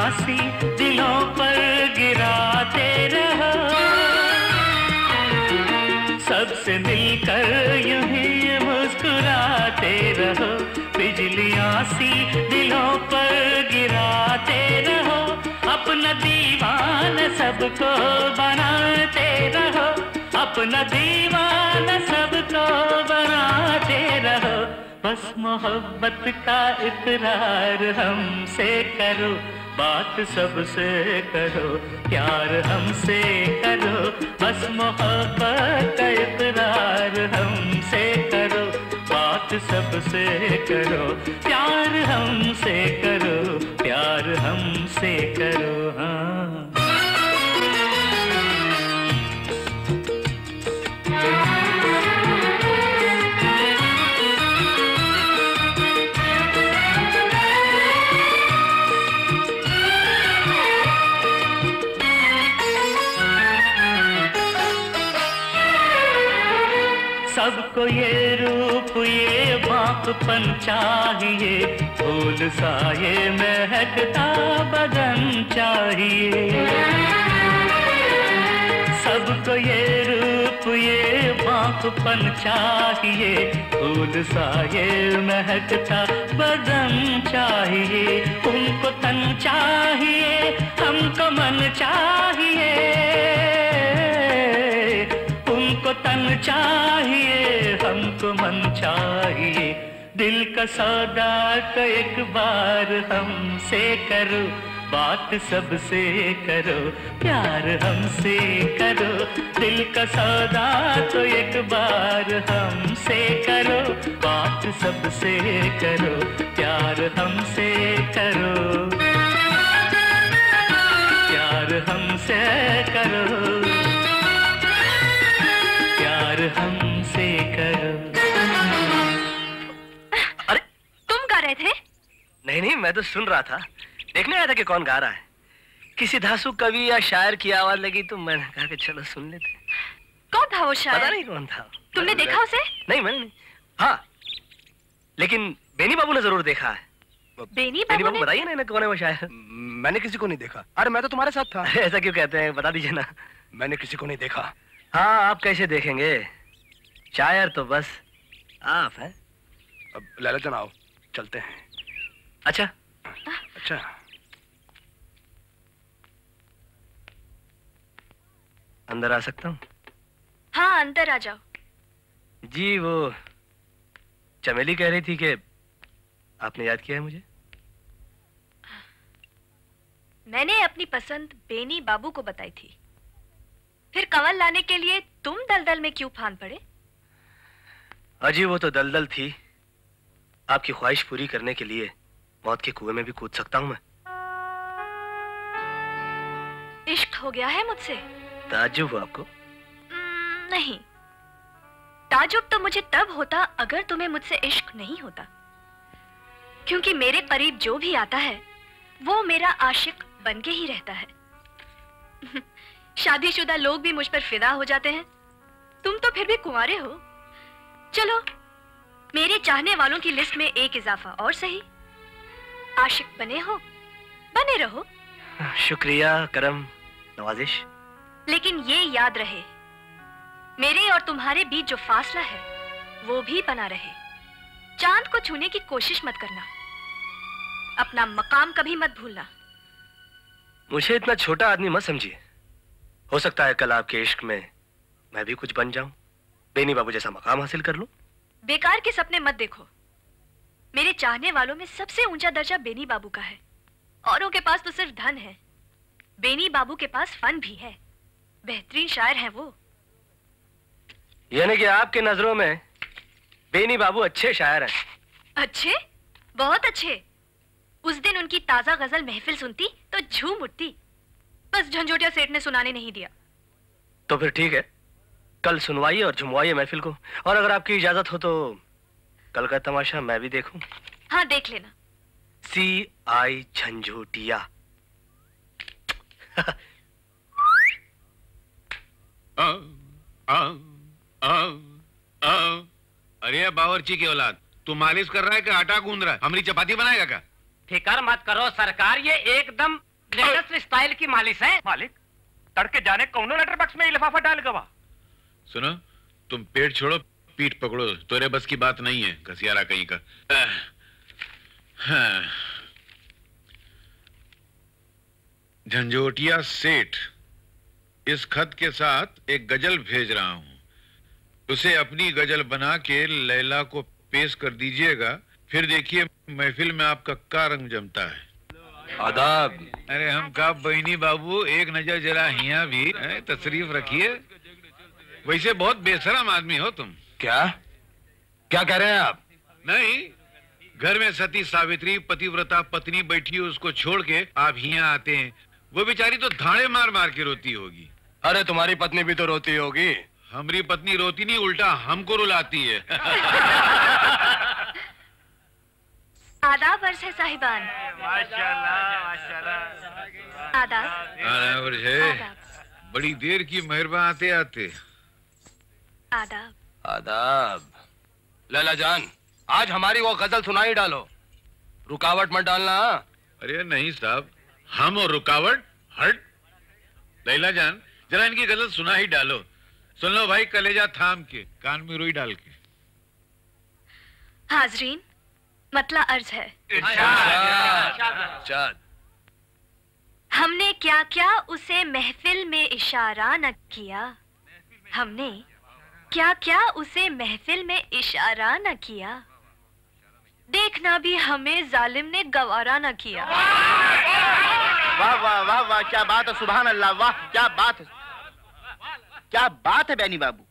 बिजलियाँ दिलों पर गिराते रहो। सबसे मिलकर यूँ ही मुस्कुराते रहो। बिजलियाँ सी दिलों पर गिराते रहो। अपना दीवान सबको बनाते रहो। अपना दीवान रहो बस मोहब्बत का इकरार हमसे करो, बात सबसे करो, प्यार हमसे करो बस मोहब्बत का इकरार हमसे करो, बात सबसे करो, प्यार हमसे करो, प्यार हमसे करो हाँ। चाहिए, फूल सा ये महकता बदन चाहिए। सबको ये रूप, ये बापपन चाहिए, फूल सा महकता बदन चाहिए। उनको तन चाहिए, हमको मन चाहिए। उनको तन चाहिए, हमको मन चाहिए। दिल का सौदा तो एक बार हमसे करो, बात सबसे करो, प्यार हमसे करो। दिल का सौदा तो एक बार हमसे करो, बात सबसे करो, प्यार हमसे करो। रहे थे? नहीं नहीं मैं तो सुन रहा था। देखने आया था कि कौन गा रहा है। किसी धासु कवि या शायर की आवाज़ लगी तो मैंने कहा कि चलो सुन लेते कौन था वो शायर? पता नहीं कौन था। तुमने देखा उसे? नहीं मैंने नहीं। हाँ लेकिन बेनी बाबू ने ज़रूर देखा है। बेनी बाबू बाबू ने? बताइए ना कौन है वो शायर? मैंने किसी को नहीं देखा। अरे मैं तो तुम्हारे साथ था। ऐसा क्यों कहते हैं? बता दीजिए ना। मैंने किसी को नहीं देखा। हाँ आप कैसे देखेंगे? शायर तो बस आप हैं। अब लैला जन आओ। चलते हैं। अच्छा। अच्छा। अंदर आ सकता हूँ? हाँ अंदर आ जाओ। जी वो चमेली कह रही थी कि आपने याद किया है मुझे? मैंने अपनी पसंद बेनी बाबू को बताई थी। फिर कंवल लाने के लिए तुम दलदल में क्यों फान पड़े? अजी वो तो दलदल थी। आपकी ख्वाहिश पूरी करने के लिए मौत के कुएँ में भी कूद सकता हूँ मैं। इश्क हो गया है मुझसे। ताज्जुब हुआ आपको? नहीं। ताजुब तो मुझे तब होता अगर तुम्हें मुझसे इश्क नहीं होता। क्योंकि मेरे करीब जो भी आता है वो मेरा आशिक बन के ही रहता है। शादीशुदा लोग भी मुझ पर फिदा हो जाते हैं। तुम तो फिर भी कुंवारे हो। चलो मेरे चाहने वालों की लिस्ट में एक इजाफा और सही। आशिक बने हो बने रहो। शुक्रिया करम नवाजिश। लेकिन ये याद रहे मेरे और तुम्हारे बीच जो फासला है वो भी बना रहे। चाँद को छूने की कोशिश मत करना। अपना मकाम कभी मत भूलना। मुझे इतना छोटा आदमी मत समझिए। हो सकता है कल आपके इश्क में मैं भी कुछ बन जाऊँ। बेनी बाबू जैसा मकाम हासिल कर लूँ। बेकार के सपने मत देखो। मेरे चाहने वालों में सबसे ऊँचा दर्जा बेनी बाबू का है। औरों के पास तो सिर्फ़ धन है। बेनी बाबू के पास फन भी है। बेहतरीन शायर हैं वो। यानी कि आपके नज़रों में बेनी बाबू अच्छे शायर हैं। अच्छे? बहुत अच्छे। उस दिन उनकी ताज़ा गज़ल महफिल सुनती तो झूम उठती। बस झंझोटिया सेठ ने सुनाने नहीं दिया। तो फिर ठीक है। कल सुनवाइए और झुमवाइए महफिल को। और अगर आपकी इजाज़त हो तो कल का तमाशा मैं भी देखूँ। हाँ देख लेना। सी आई झंझोटिया। अरे बावर्ची की औलाद तू मालिश कर रहा है कि आटा गूंद रहा है? हमारी चपाती बनाएगा क्या? फिकर मत करो सरकार ये एकदम लेटेस्ट स्टाइल की मालिश है। मालिक तड़के जाने कौनो लेटर बॉक्स में लिफाफा डाल गवा? सुनो तुम पेट छोड़ो पीठ पकड़ो तोरे बस की बात नहीं है घसियारा कहीं का। हाँ। झंझोटिया सेठ इस खत के साथ एक गज़ल भेज रहा हूँ। उसे अपनी गज़ल बना के लैला को पेश कर दीजिएगा फिर देखिए महफिल में आपका का रंग जमता है। आदाब। अरे हम का बहनी बाबू एक नज़र जरा हिया भी तशरीफ़ रखिए। वैसे बहुत बेशरम आदमी हो तुम। क्या? क्या कह रहे हैं आप? नहीं घर में सती सावित्री पतिव्रता पत्नी बैठी है उसको छोड़ के आप यहाँ आते हैं। वो बेचारी तो धाड़े मार मार के रोती होगी। अरे तुम्हारी पत्नी भी तो रोती होगी। हमारी पत्नी रोती नहीं उल्टा हमको रुलाती है। आदाब अर्ज़ है साहिबान। आदाब। है। आदाब। बड़ी देर की मेहरबान आते आते आदाब। आदाब। लैला जान आज हमारी वो गज़ल सुनाई डालो। रुकावट मत डालना। हाँ? अरे नहीं साहब हम और रुकावट हट लैला जान जरा इनकी गज़ल सुना ही डालो। सुन लो भाई कलेजा थाम के कान में रुई डाल के। हाजरीन मतला अर्ज़ है। चाँद हमने क्या क्या उसे महफिल में इशारा न किया? हमने क्या क्या उसे महफिल में इशारा न किया? देखना भी हमें जालिम ने गवारा न किया। वाह वाह वाह वाह क्या बात है सुभान अल्लाह वाह क्या बात है। क्या बात है बैनी बाबू।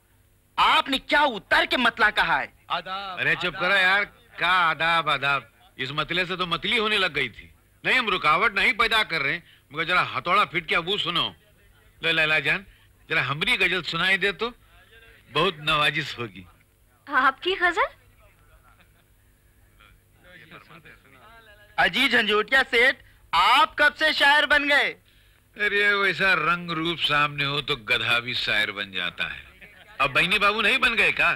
आपने क्या उतर के मतला कहा है? आदाब अरे चुप करो यार का आदाब आदाब। इस मतले से तो मतली होने लग गई थी। नहीं हम रुकावट नहीं पैदा कर रहे मगर जरा हथौड़ा फिट के अबू सुनो। ले लैला जान जरा हमरी गज़ल सुनाई दे तो। बहुत नवाजिश होगी। आपकी गज़ल? अजी झंझोटिया सेठ आप कब से शायर बन गए? अरे वैसा रंग रूप सामने हो तो गधा भी शायर बन जाता है। अब बहनी बाबू नहीं बन गए का?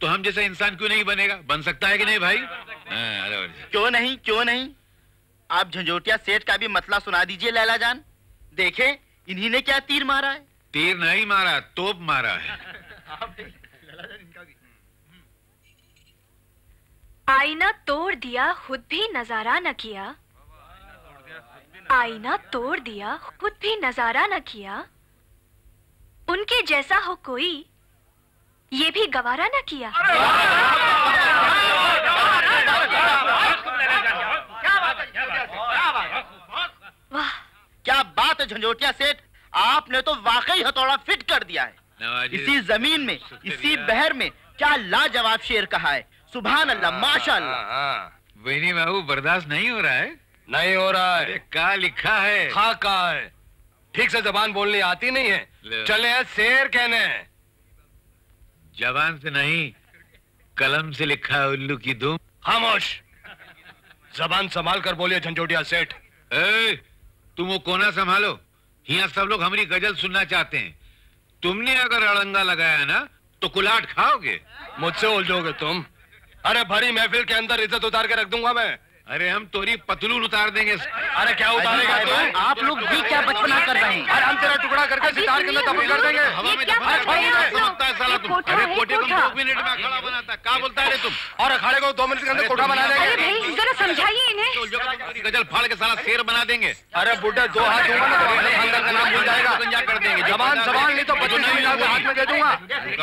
तो हम जैसा इंसान क्यों नहीं बनेगा? बन सकता है कि नहीं भाई? हाँ, क्यों नहीं क्यों नहीं? आप झंझोटिया सेठ का भी मतला सुना दीजिए लैला जान देखे इन्हीं ने क्या तीर मारा है? तीर नहीं मारा तोप मारा है। आईना तोड़ दिया खुद भी नज़ारा न किया। आईना तोड़ दिया खुद भी नज़ारा न किया। उनके जैसा हो कोई ये भी गवारा न किया। वाह। क्या बात है झंझोटिया सेठ? आपने तो वाकई हथौड़ा फिट कर दिया है। इसी ज़मीन में इसी बहर में क्या लाजवाब शेर कहा है। सुभान अल्लाह हाँ, हाँ। बहनी बाबू बर्दाश्त नहीं हो रहा है? नहीं हो रहा है। का लिखा है? हाँ कहा है। ठीक से जबान बोलनी आती नहीं है। चले हैं शेर कहने जबान से नहीं कलम से लिखा है उल्लू की धूम। खामोश। जबान संभाल कर बोलिए झंझोटिया सेठ। ए, तुम वो कोना संभालो? यहाँ सब लोग हमारी गज़ल सुनना चाहते हैं। तुमने अगर अड़ंगा लगाया ना तो कुलाट खाओगे। मुझसे उलझोगे तुम। अरे भरी महफिल के अंदर इज़्ज़त उतार के रख दूँगा मैं। अरे हम तोरी पतलून उतार देंगे। अरे क्या उतारेगा भाई, तू? आप लोग भी क्या बचपना कर रहे हैं? अरे हम तेरा टुकड़ा करके सितार के अंदर दफन कर देंगे। हवा में? समझता है साला तुम अरे कोठे को दो मिनट में अखाड़ा बनाता क्या बोलता है तुम? और अखाड़े को दो मिनट के अंदर कोठा बना देंगे। अरे भाई जरा समझाइए इन्हें। तो कि गज़ल फाड़ के साला शेर बना देंगे। अरे बुढ़े दो हाथ दूँगा ना तो खानदान का नाम भूल जाएगा। गंजा कर देंगे जबान जबान नहीं तो जो पच्चीस हाथ में दे दूँगा।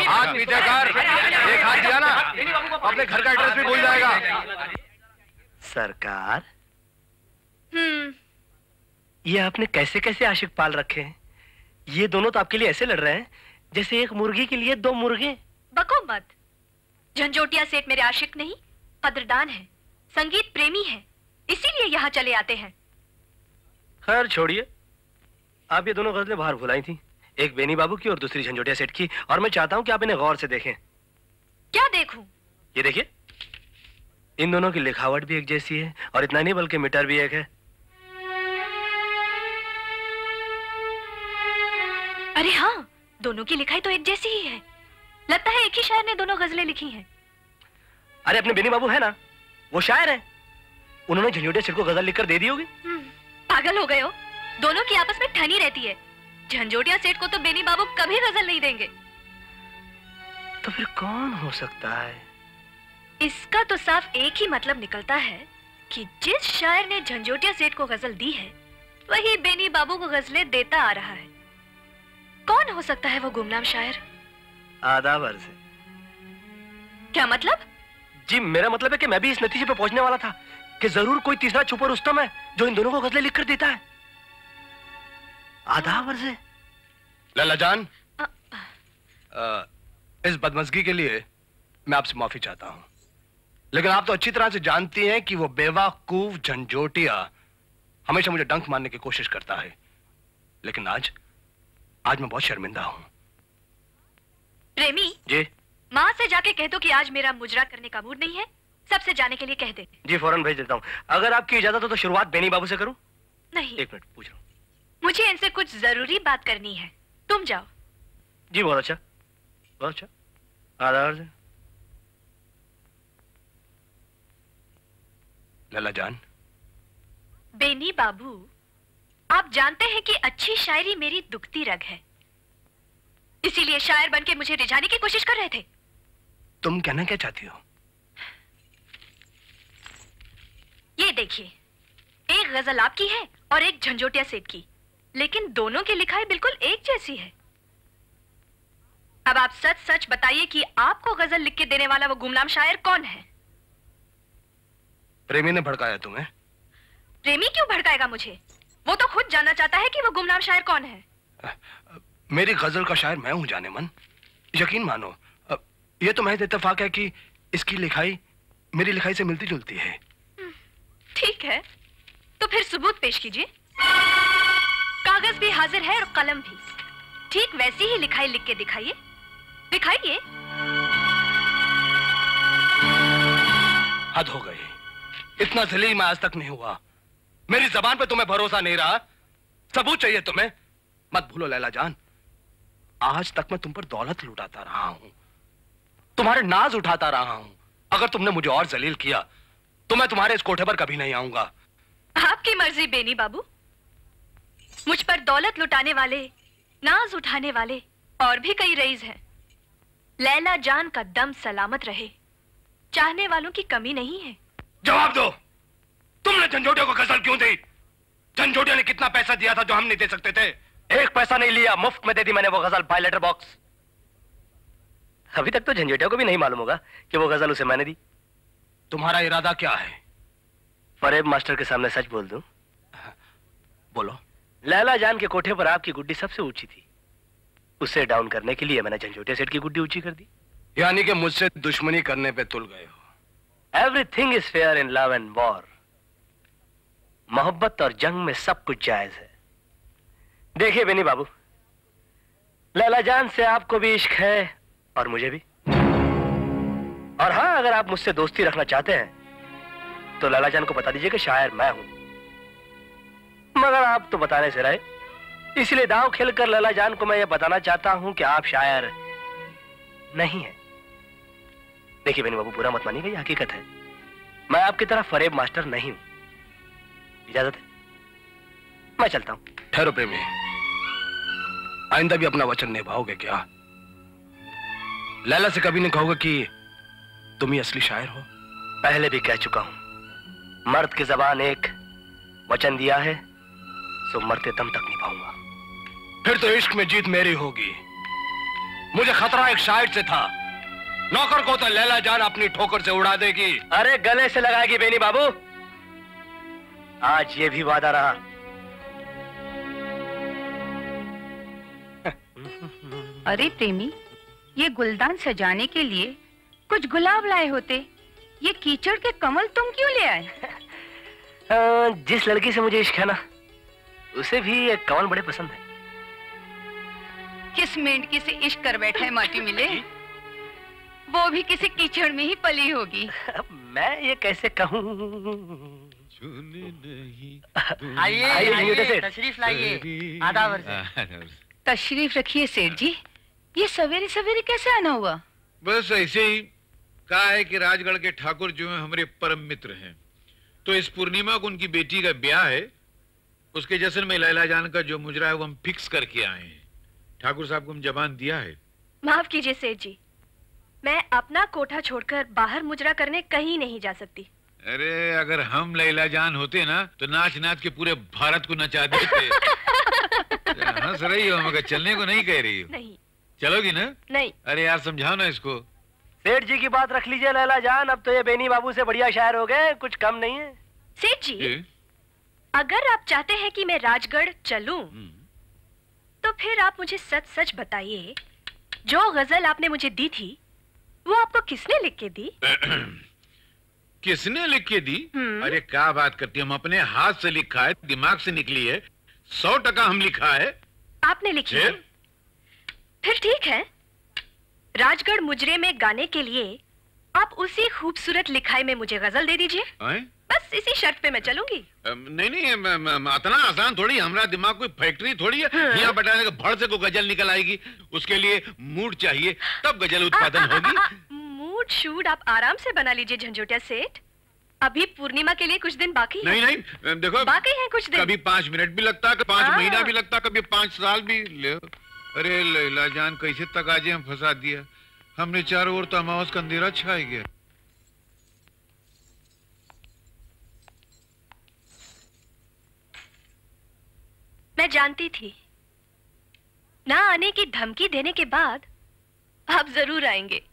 हाथ पीछे कर। एक हाथ दिया ना अपने घर का एड्रेस भी भूल जाएगा। सरकार? हम्म। ये आपने कैसे कैसे आशिक पाल रखे हैं? ये दोनों तो आपके लिए ऐसे लड़ रहे हैं जैसे एक मुर्गी के लिए दो मुर्गे। बको मत। झंझोटिया सेठ मेरे आशिक नहीं कदरदान है संगीत प्रेमी है इसीलिए यहाँ चले आते हैं। खैर छोड़िए। आप ये दोनों गजलें बाहर भुलाई थी एक बेनी बाबू की और दूसरी झंझोटिया सेठ की और मैं चाहता हूँ कि आप इन्हें गौर से देखें। क्या देखूँ? ये देखिए। इन दोनों की लिखावट भी एक जैसी है और इतना नहीं बल्कि मीटर भी एक है। अरे हाँ दोनों की लिखाई तो एक जैसी ही है। लगता है एक ही शायर ने दोनों गजलें लिखी हैं। अरे अपने बेनी बाबू है ना? वो शायर है। उन्होंने झंझोटिया सेठ को गज़ल लिखकर दे दी होगी। हम्म, पागल हो गए हो। दोनों की आपस में ठनी रहती है। झंझोटिया सेठ को तो बेनी बाबू कभी गज़ल नहीं देंगे। तो फिर कौन हो सकता है? इसका तो साफ़ एक ही मतलब निकलता है कि जिस शायर ने झंझोटिया सेठ को गज़ल दी है वही बेनी बाबू को गजलें देता आ रहा है। कौन हो सकता है वो गुमनाम शायर? आधा वर्ष है। क्या मतलब? जी मेरा मतलब है कि मैं भी इस नतीजे पे पहुँचने वाला था कि ज़रूर कोई तीसरा छुपर रुस्तम है जो इन दोनों को गजलें लिखकर देता है। आधा वर्ष लला जान अ, इस बदमजगी के लिए मैं आपसे माफ़ी चाहता हूँ। लेकिन आप तो अच्छी तरह से जानती हैं कि वो बेवकूफ़ झंझोटिया हमेशा मुझे डंक मारने की कोशिश करता है। लेकिन आज आज मैं बहुत शर्मिंदा हूँ। प्रेमी जी? माँ से जाके कह दो कि आज मेरा मुजरा करने का मूड नहीं है। सबसे जाने के लिए कह दे। जी फ़ौरन भेज देता हूँ। अगर आपकी इजाज़त हो तो शुरुआत बेनी बाबू से करूँ? नहीं। एक मिनट पूछ रहा हूँ। मुझे इनसे कुछ ज़रूरी बात करनी है। तुम जाओ। जी बहुत अच्छा। बहुत अच्छा। आधा वर्ष है लला जान। बेनी बाबू आप जानते हैं कि अच्छी शायरी मेरी दुखती रग है। इसीलिए शायर बनके मुझे रिझाने की कोशिश कर रहे थे। तुम कहना क्या चाहती हो? ये देखिए एक गज़ल आपकी है और एक झंझोटिया सेठ की लेकिन दोनों की लिखाई बिल्कुल एक जैसी है। अब आप सच सच बताइए कि आपको गज़ल लिख के देने वाला वो गुमनाम शायर कौन है? प्रेमी ने भड़काया तुम्हें? प्रेमी क्यों भड़काएगा मुझे? वो तो खुद जानना चाहता है कि वो गुमनाम शायर कौन है। मेरी गज़ल का शायर मैं हूँ जाने मन। यकीन मानो ये तो महज इतफाक है कि इसकी लिखाई मेरी लिखाई से मिलती जुलती है। ठीक है। तो फिर सबूत पेश कीजिए। कागज़ भी हाजिर है और कलम भी। ठीक वैसी ही लिखाई लिख के दिखाइए। दिखाइए। हद हो गई। इतना जलील मैं आज तक नहीं हुआ। मेरी जबान पे तुम्हें भरोसा नहीं रहा। सबूत चाहिए तुम्हें। मत भूलो लैला जान। आज तक मैं तुम पर दौलत लुटाता रहा हूँ। तुम्हारे नाज उठाता रहा हूँ। अगर तुमने मुझे और जलील किया तो मैं तुम्हारे इस कोठे पर कभी नहीं आऊँगा। आपकी मर्ज़ी, बेनी बाबू। मुझ पर दौलत लुटाने वाले, नाज उठाने वाले और भी कई रईस हैं। लैला जान का दम सलामत रहे। चाहने वालों की कमी नहीं है। जवाब दो। तुमने झंझोटिया को गज़ल क्यों दी? झंझोटिया ने कितना पैसा दिया था जो हम नहीं दे सकते थे? एक पैसा नहीं लिया मुफ़्त में दे दी मैंने वो गज़ल बाय लेटर बॉक्स। अभी तक तो झंझोटिया को भी नहीं मालूम होगा कि वो गज़ल उसे मैंने दी। तुम्हारा इरादा क्या है? फरेब मास्टर के सामने सच बोल दूँ? बोलो। लैला जान के कोठे पर आपकी गुड्डी सबसे ऊँची थी। उसे डाउन करने के लिए मैंने झंझोटिया सेठ की गुड्डी ऊँची कर दी। यानी कि मुझसे दुश्मनी करने पे तुल गए हो। Everything is fair in love and war मोहब्बत और जंग में सब कुछ जायज़ है। देखिए बेनी बाबू, लैला जान से आपको भी इश्क है और मुझे भी। और हाँ अगर आप मुझसे दोस्ती रखना चाहते हैं तो लैला जान को बता दीजिए कि शायर मैं हूँ। मगर आप तो बताने से रहे। इसलिए दाव खेलकर लैला जान को मैं ये बताना चाहता हूँ कि आप शायर नहीं है। देखिए बेनी बाबू बुरा मत मानिएगा ये हकीकत है। मैं आपकी तरह फरेब मास्टर नहीं हूँ। इजाज़त है? मैं चलता हूँ। ठहरो प्रेमी। आइंदा भी अपना वचन निभाओगे क्या? लैला से कभी नहीं कहोगे कि तुम ही असली शायर हो? पहले भी कह चुका हूँ मर्द की जबान एक वचन दिया है सो मरते दम तक निभाऊँगा। फिर तो इश्क में जीत मेरी होगी। मुझे खतरा एक शायर से था। नौकर को तो लैला जान अपनी ठोकर से उड़ा देगी। अरे गले से लगाएगी बेनी बाबू। आज ये भी वादा रहा। अरे प्रेमी ये गुलदान सजाने के लिए कुछ गुलाब लाए होते। ये कीचड़ के कमल तुम क्यों ले आए? जिस लड़की से मुझे इश्क है ना उसे भी ये कमल बड़े पसंद है। किस मेंढकी से इश्क कर बैठा है माटी मिले? वो भी किसी कीचड़ में ही पली होगी। मैं ये कैसे कहूँ? आइए। तशरीफ़ लाइए आदाब तशरीफ़ रखिए सेठ जी। ये सवेरे सवेरे कैसे आना हुआ? बस ऐसे ही। कहा है कि राजगढ़ के ठाकुर जो हैं हमारे परम मित्र हैं। तो इस पूर्णिमा को उनकी बेटी का ब्याह है। उसके जश्न में लैला जान का जो मुजरा है वो हम फिक्स करके आए हैं। ठाकुर साहब को हम जबान दिया है। माफ़ कीजिए सेठ जी। मैं अपना कोठा छोड़कर बाहर मुजरा करने कहीं नहीं जा सकती। अरे अगर हम लैला जान होते ना तो नाच नाच के पूरे भारत को नचा देते। हंस रही हो मगर चलने को नहीं कह रही हो। नहीं। चलोगी ना? नहीं। अरे यार समझाओ ना इसको। सेठ जी की बात रख लीजिए लैला जान। अब तो ये बेनी बाबू से बढ़िया शायर हो गए कुछ कम नहीं है। सेठ जी ए? अगर आप चाहते हैं कि मैं राजगढ़ चलूँ, तो फिर आप मुझे सच सच बताइए जो गज़ल आपने मुझे दी थी वो आपको किसने लिख के दी? किसने लिख के दी? हम्म। अरे क्या बात करती हम अपने हाथ से लिखा है दिमाग से निकली है। सौ टका हम लिखा है। आपने लिखी है फिर ठीक है। राजगढ़ मुजरे में गाने के लिए आप उसी खूबसूरत लिखाई में मुझे गज़ल दे दीजिए? बस इसी शर्त पे मैं चलूँगी। नहीं नहीं आसान थोड़ी हमारा दिमाग कोई फैक्ट्री थोड़ी है। यहाँ बटाने का भड़ से कोई गज़ल निकल आएगी। उसके लिए मूड चाहिए तब गज़ल उत्पादन होगी। मूड शूट आप आराम से बना लीजिए झंझोटिया सेठ। अभी पूर्णिमा के लिए कुछ दिन बाकी नहीं नहीं देखो बाकी है कुछ दिन? कभी पाँच मिनट भी लगता कभी पाँच हाँ। महीना भी लगता कभी पाँच साल भी। ले अरे लैला जान कैसे तकाजे हम फंसा दिया। हमने चारों ओर तो अमावस का अंधेरा छाई गया। मैं जानती थी। ना आने की धमकी देने के बाद आप ज़रूर आएँगे।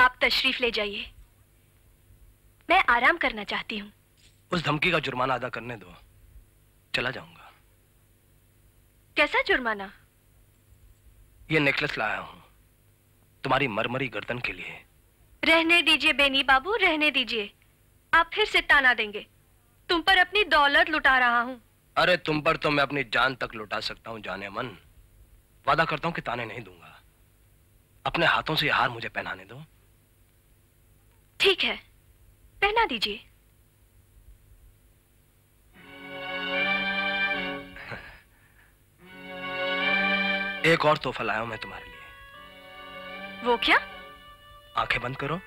आप तशरीफ़ ले जाइए। मैं आराम करना चाहती हूँ। उस धमकी का जुर्माना अदा करने दो। चला जाऊँगा। कैसा जुर्माना? ये नेकलेस लाया हूँ। तुम्हारी मरमरी गर्दन के लिए। रहने दीजिए बेनी बाबू रहने दीजिए। आप फिर से ताना देंगे। तुम पर अपनी दौलत लुटा रहा हूँ। अरे तुम पर तो मैं अपनी जान तक लुटा सकता हूँ जाने मन। वादा करता हूँ कि ताने नहीं दूँगा। अपने हाथों से हार मुझे पहनाने दो। ठीक है पहना दीजिए। एक और तोहफा लाया हूँ मैं तुम्हारे लिए। वो क्या? आँखें बंद करो।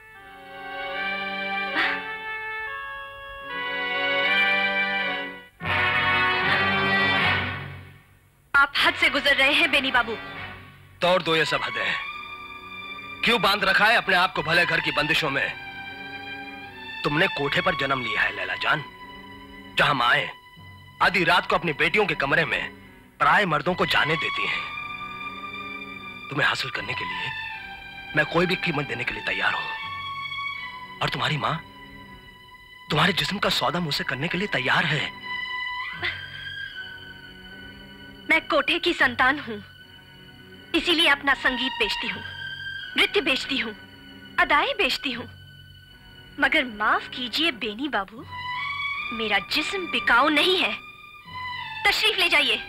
हद से गुजर रहे हैं, बेनी बाबू। तोड़ दो ये सब हदें। क्यों बाँध रखा है अपने आप को भले घर की बंदिशों में? तुमने कोठे पर जन्म लिया है, लैला जान। जहाँ माए आधी रात को अपनी बेटियों के कमरे में पराए मर्दों को जाने देती हैं। तुम्हें हासिल करने के लिए मैं कोई भी कीमत देने के लिए तैयार हूँ। और तुम्हारी माँ, तुम्हारे जिस्म का सौदा मुझसे करने के लिए तैयार है। मैं कोठे की संतान हूँ। इसीलिए अपना संगीत बेचती हूँ, नृत्य बेचती हूँ अदाएँ बेचती हूँ। मगर माफ़ कीजिए बेनी बाबू, मेरा जिस्म बिकाऊ नहीं है। तशरीफ़ ले जाइए।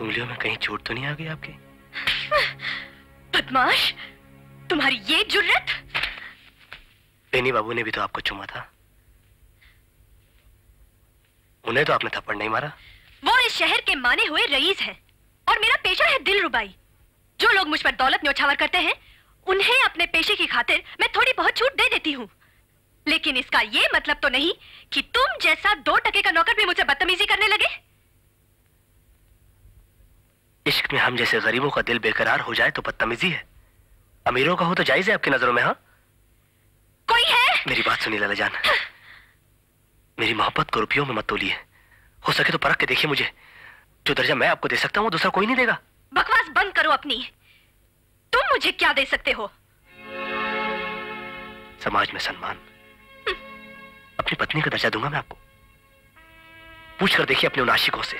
उंगलियों में कहीं चोट तो नहीं आ गई आपकी? बदमाश तुम्हारी ये जुर्रत? बेनी बाबू ने भी तो आपको चुमा था। उन्हें तो आपने थप्पड़ नहीं मारा। वो इस शहर के माने हुए रईस है और मेरा पेशा है दिल रुबाई। जो लोग मुझ पर दौलत न्यौछावर करते हैं उन्हें अपने पेशे की खातिर मैं थोड़ी बहुत छूट दे देती हूँ। लेकिन इसका ये मतलब तो नहीं कि तुम जैसा दो टके का नौकर भी मुझसे बदतमीजी करने लगे। इश्क में हम जैसे गरीबों का दिल बेकरार हो जाए तो बदतमीजी है। अमीरों का हो तो जायज़ है आपकी नज़रों में हाँ? कोई है? मेरी बात सुनी लाला जान मेरी मोहब्बत को रुपयों में मत तोलिए। हो सके तो परख के देखिए मुझे। जो दर्जा मैं आपको दे सकता हूँ दूसरा कोई नहीं देगा। बकवास बंद करो अपनी। तुम मुझे क्या दे सकते हो? समाज में सम्मान। अपनी पत्नी का दर्जा दूँगा मैं आपको। पूछ कर देखिए अपने उन आशिकों से।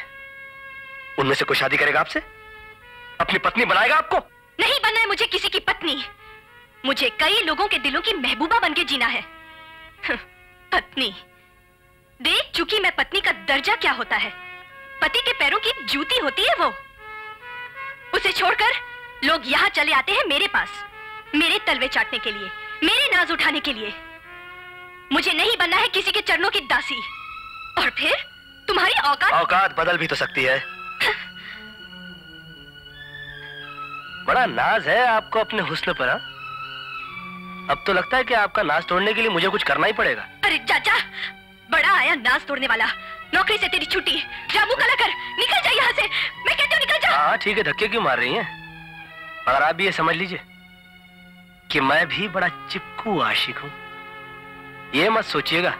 उनमें से कोई शादी करेगा आपसे? अपनी पत्नी बनाएगा आपको? नहीं बनना है मुझे किसी की पत्नी। मुझे कई लोगों के दिलों की महबूबा बनके जीना है। पत्नी देख चुकी मैं पत्नी का दर्जा क्या होता है। पति के पैरों की जूती होती है वो। उसे छोड़कर लोग यहाँ चले आते हैं मेरे पास मेरे तलवे चाटने के लिए मेरे नाज उठाने के लिए। मुझे नहीं बनना है किसी के चरणों की दासी। और फिर तुम्हारी औकात? औकात बदल भी तो सकती है। बड़ा नाज है आपको अपने हुस्न पर हाँ? अब तो लगता है कि आपका नाज तोड़ने के लिए मुझे कुछ करना ही पड़ेगा। अरे चाचा बड़ा आया नाज तोड़ने वाला। नौकरी से तेरी छुट्टी। जामू कला कर निकल जा यहाँ से। मैं कहती हूँ निकल जा। हाँ ठीक है धक्के क्यों मार रही हैं? मगर आप भी ये समझ लीजिए कि मैं भी बड़ा चिपकू आशिक हूँ। ये मत सोचिएगा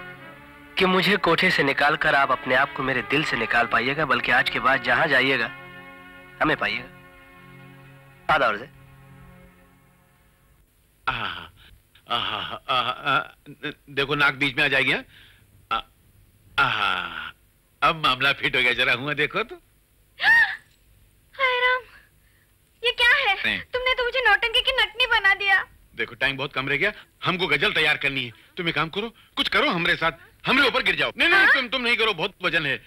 कि मुझे कोठे से निकाल कर आप अपने आप को मेरे दिल से निकाल पाइएगा बल्कि आज के बाद जहाँ जाइएगा हमें पाइएगा। आधा और से आहा, आहा, आहा, आहा, देखो नाक बीच में आ जाएगी हाँ? आ- अब मामला फिट हो गया जरा हुआ देखो तो। हाय राम ये क्या है? तुमने तो मुझे नौटंकी की नटनी बना दिया। देखो टाइम बहुत कम रह गया हमको गज़ल तैयार करनी है। तुम एक काम करो कुछ करो हमारे साथ हमरे ऊपर गिर जाओ। नहीं नहीं तुम तुम नहीं करो बहुत वज़न है।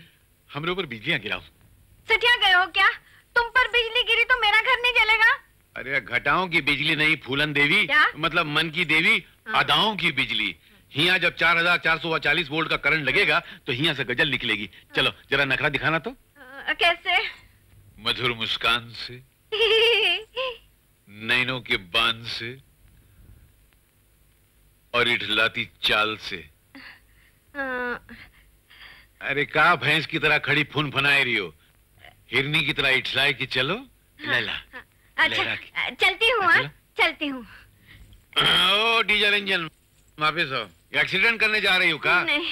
हमरे ऊपर बिजलियाँ गिराओ। सटिया गए हो क्या? तुम पर बिजली गिरी तो मेरा घर नहीं जलेगा। अरे घटाओं की बिजली नहीं फूलन देवी। क्या? मतलब मन की देवी हाँ। अदाओं की बिजली। हिया जब चार हज़ार चार सौ चालीस वोल्ट का करंट लगेगा तो हिया से गज़ल निकलेगी। चलो जरा नखरा दिखाना तो। कैसे? मधुर मुस्कान से नैनों के बाँध से और इठलाती चाल से। अरे का भैंस की तरह खड़ी फुन फनाए रही हो? हिरनी की तरह इठलाए कि चलो? लैला अच्छा चलती हूँ हाँ चलती हूँ। ओ डीजल इंजन वापिस आओ। एक्सीडेंट करने जा रही हो का? नहीं।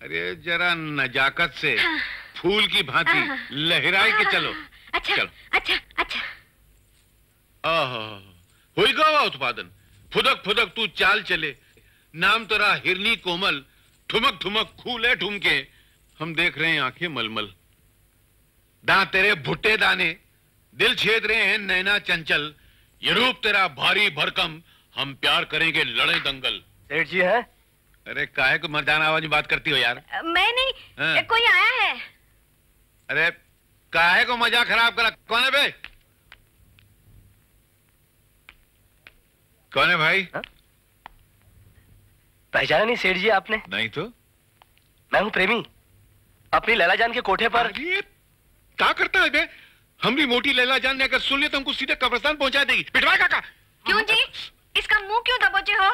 अरे जरा नजाकत से। हाँ। फूल की भांति हाँ। लहराए के चलो। अच्छा चलो। अच्छा अच्छा। आहा, हुई गवा उत्पादन। फुदक फुदक तू चाल चले। नाम तेरा हिरनी कोमल। ठुमक ठुमक खूले ठुमके। हम देख रहे हैं आँखें मलमल। दांत तेरे भुट्टे दाने। दिल छेद रहे हैं नैना चंचल। ये रूप तेरा भारी भरकम। हम प्यार करेंगे लड़े दंगल। सेठ जी है? अरे काहे को मर्दाना आवाज़ में बात करती हो यार? मैं नहीं हाँ। कोई आया है? अरे काहे को मज़ा खराब करा? कौन है बे कौन है भाई? पहचाना नहीं सेठ जी आपने? नहीं तो? मैं हूँ प्रेमी। अपनी लैला जान के कोठे पर क्या करता है बे? हमरी मोटी लैला जान ने अगर सुन लिया तो हमको सीधे कब्रिस्तान पहुँचा देगी। पिटवा काका। क्यों जी? इसका मुँह क्यों दबोचे हो?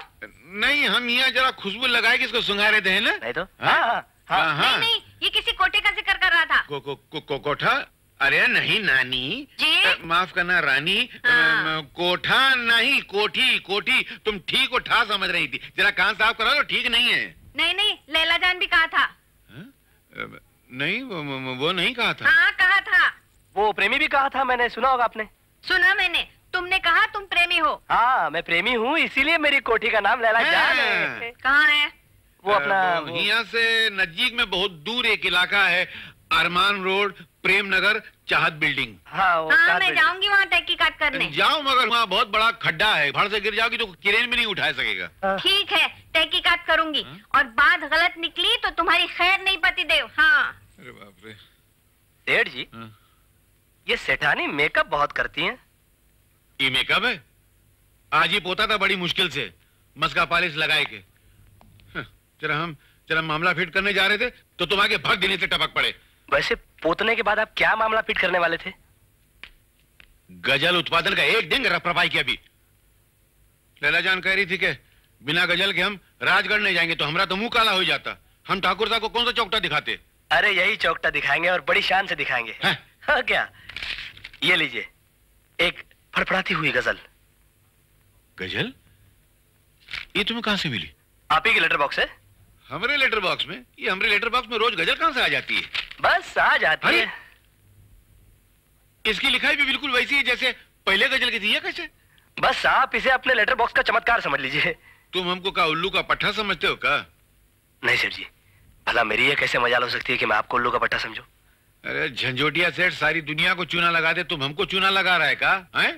नहीं हम यहाँ जरा खुशबू लगाए कि इसको सुंघारे थे ना? नहीं तो। हाँ? हाँ हाँ नहीं ये किसी कोटे का ज़िक्र कर रहा था। को, को, को, को, कोठा? अरे नहीं नानी। जी? माफ़ करना रानी। हाँ। कोठा नहीं कोठी कोठी। तुम ठीक और ठा समझ रही थी। जरा कान साफ़ करा लो ठीक नहीं है। नहीं नहीं लैला जान भी कहा था। नहीं वो, वो, नहीं कहा था। हाँ कहा था। वो प्रेमी भी कहा था मैंने सुना होगा आपने। सुना मैंने। तुमने कहा तुम प्रेमी हो। हाँ मैं प्रेमी हूँ इसीलिए मेरी कोठी का नाम लैला जान है। कहाँ है? वो अपना यहाँ से नज़दीक में बहुत दूर एक इलाका है अरमान रोड प्रेम नगर चाहत बिल्डिंग हाँ वो हाँ मैं जाऊँगी वहाँ तहकीकात करने। जाओ मगर वहाँ बहुत बड़ा खड्डा है। भड़ से गिर जाओगी तो किरेन भी नहीं उठा सकेगा। ठीक है तहकीकात करूँगी। और बात गलत निकली तो तुम्हारी खैर नहीं पति देव। हाँ। अरे बाप रे। सेठ जी हाँ। ये सेठानी मेकअप बहुत करती हैं। ये मेकअप है? आज ही पोता था बड़ी मुश्किल से। मस्का पॉलिश लगाए के। हं, जरा हम जरा मामला फिट करने जा रहे थे तो तुम आगे भाग देने से टपक पड़े। वैसे पोतने के बाद आप क्या मामला फिट करने वाले थे? गज़ल उत्पादन का एक दिन रफरफाई किया अभी। लैला जान कह रही थी कि बिना गज़ल के हम राजगढ़ नहीं जाएँगे तो हमारा तो मुँह काला हो जाता। हम ठाकुर साहब को कौन सा चौकटा दिखाते? अरे यही चौकटा दिखाएँगे और बड़ी शान से दिखाएँगे। हाँ? क्या? ये लीजिए एक फड़फड़ाती हुई गज़ल। गज़ल? ये तुम्हें कहाँ से मिली? आप ही की लेटर बॉक्स है? हमारे लेटर बॉक्स में? ये हमारे लेटर बॉक्स में रोज गज़ल कहाँ से आ जाती है? बस आ जाती है। इसकी लिखाई भी बिल्कुल वैसी है जैसे पहले गज़ल की थी ये कैसे? बस आप इसे अपने लेटर बॉक्स का चमत्कार समझ लीजिए। तुम हमको का उल्लू का पट्टा समझते हो का? नहीं सर जी भला मेरी ये कैसे मजाल हो सकती है कि मैं आपको उल्लू का पट्टा समझू? अरे झंझोटिया सेठ सारी दुनिया को चूना लगा दे तुम हमको चूना लगा रहा है का? हैं?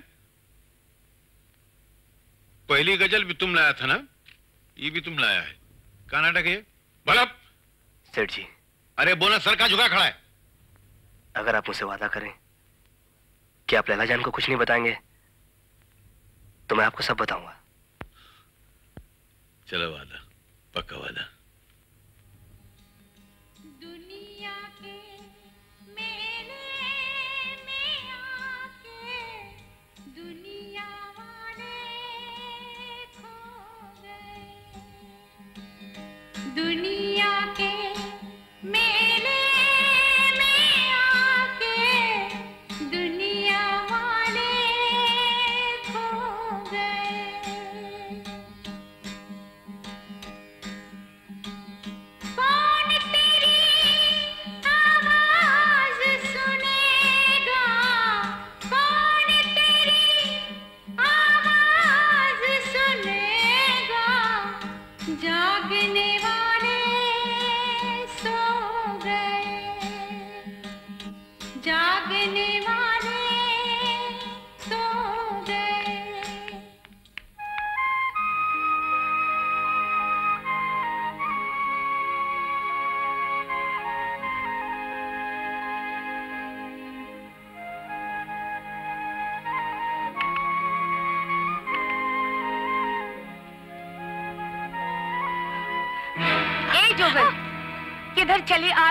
पहली गज़ल भी तुम लाया था ना? ये भी तुम लाया है। का नाटक है भला सेठ जी अरे बोला सर का झुका खड़ा है। अगर आप मुझसे वादा करें कि आप लैला जान को कुछ नहीं बताएँगे तो मैं आपको सब बताऊँगा। चलो वादा पक्का वादा। दुनिया के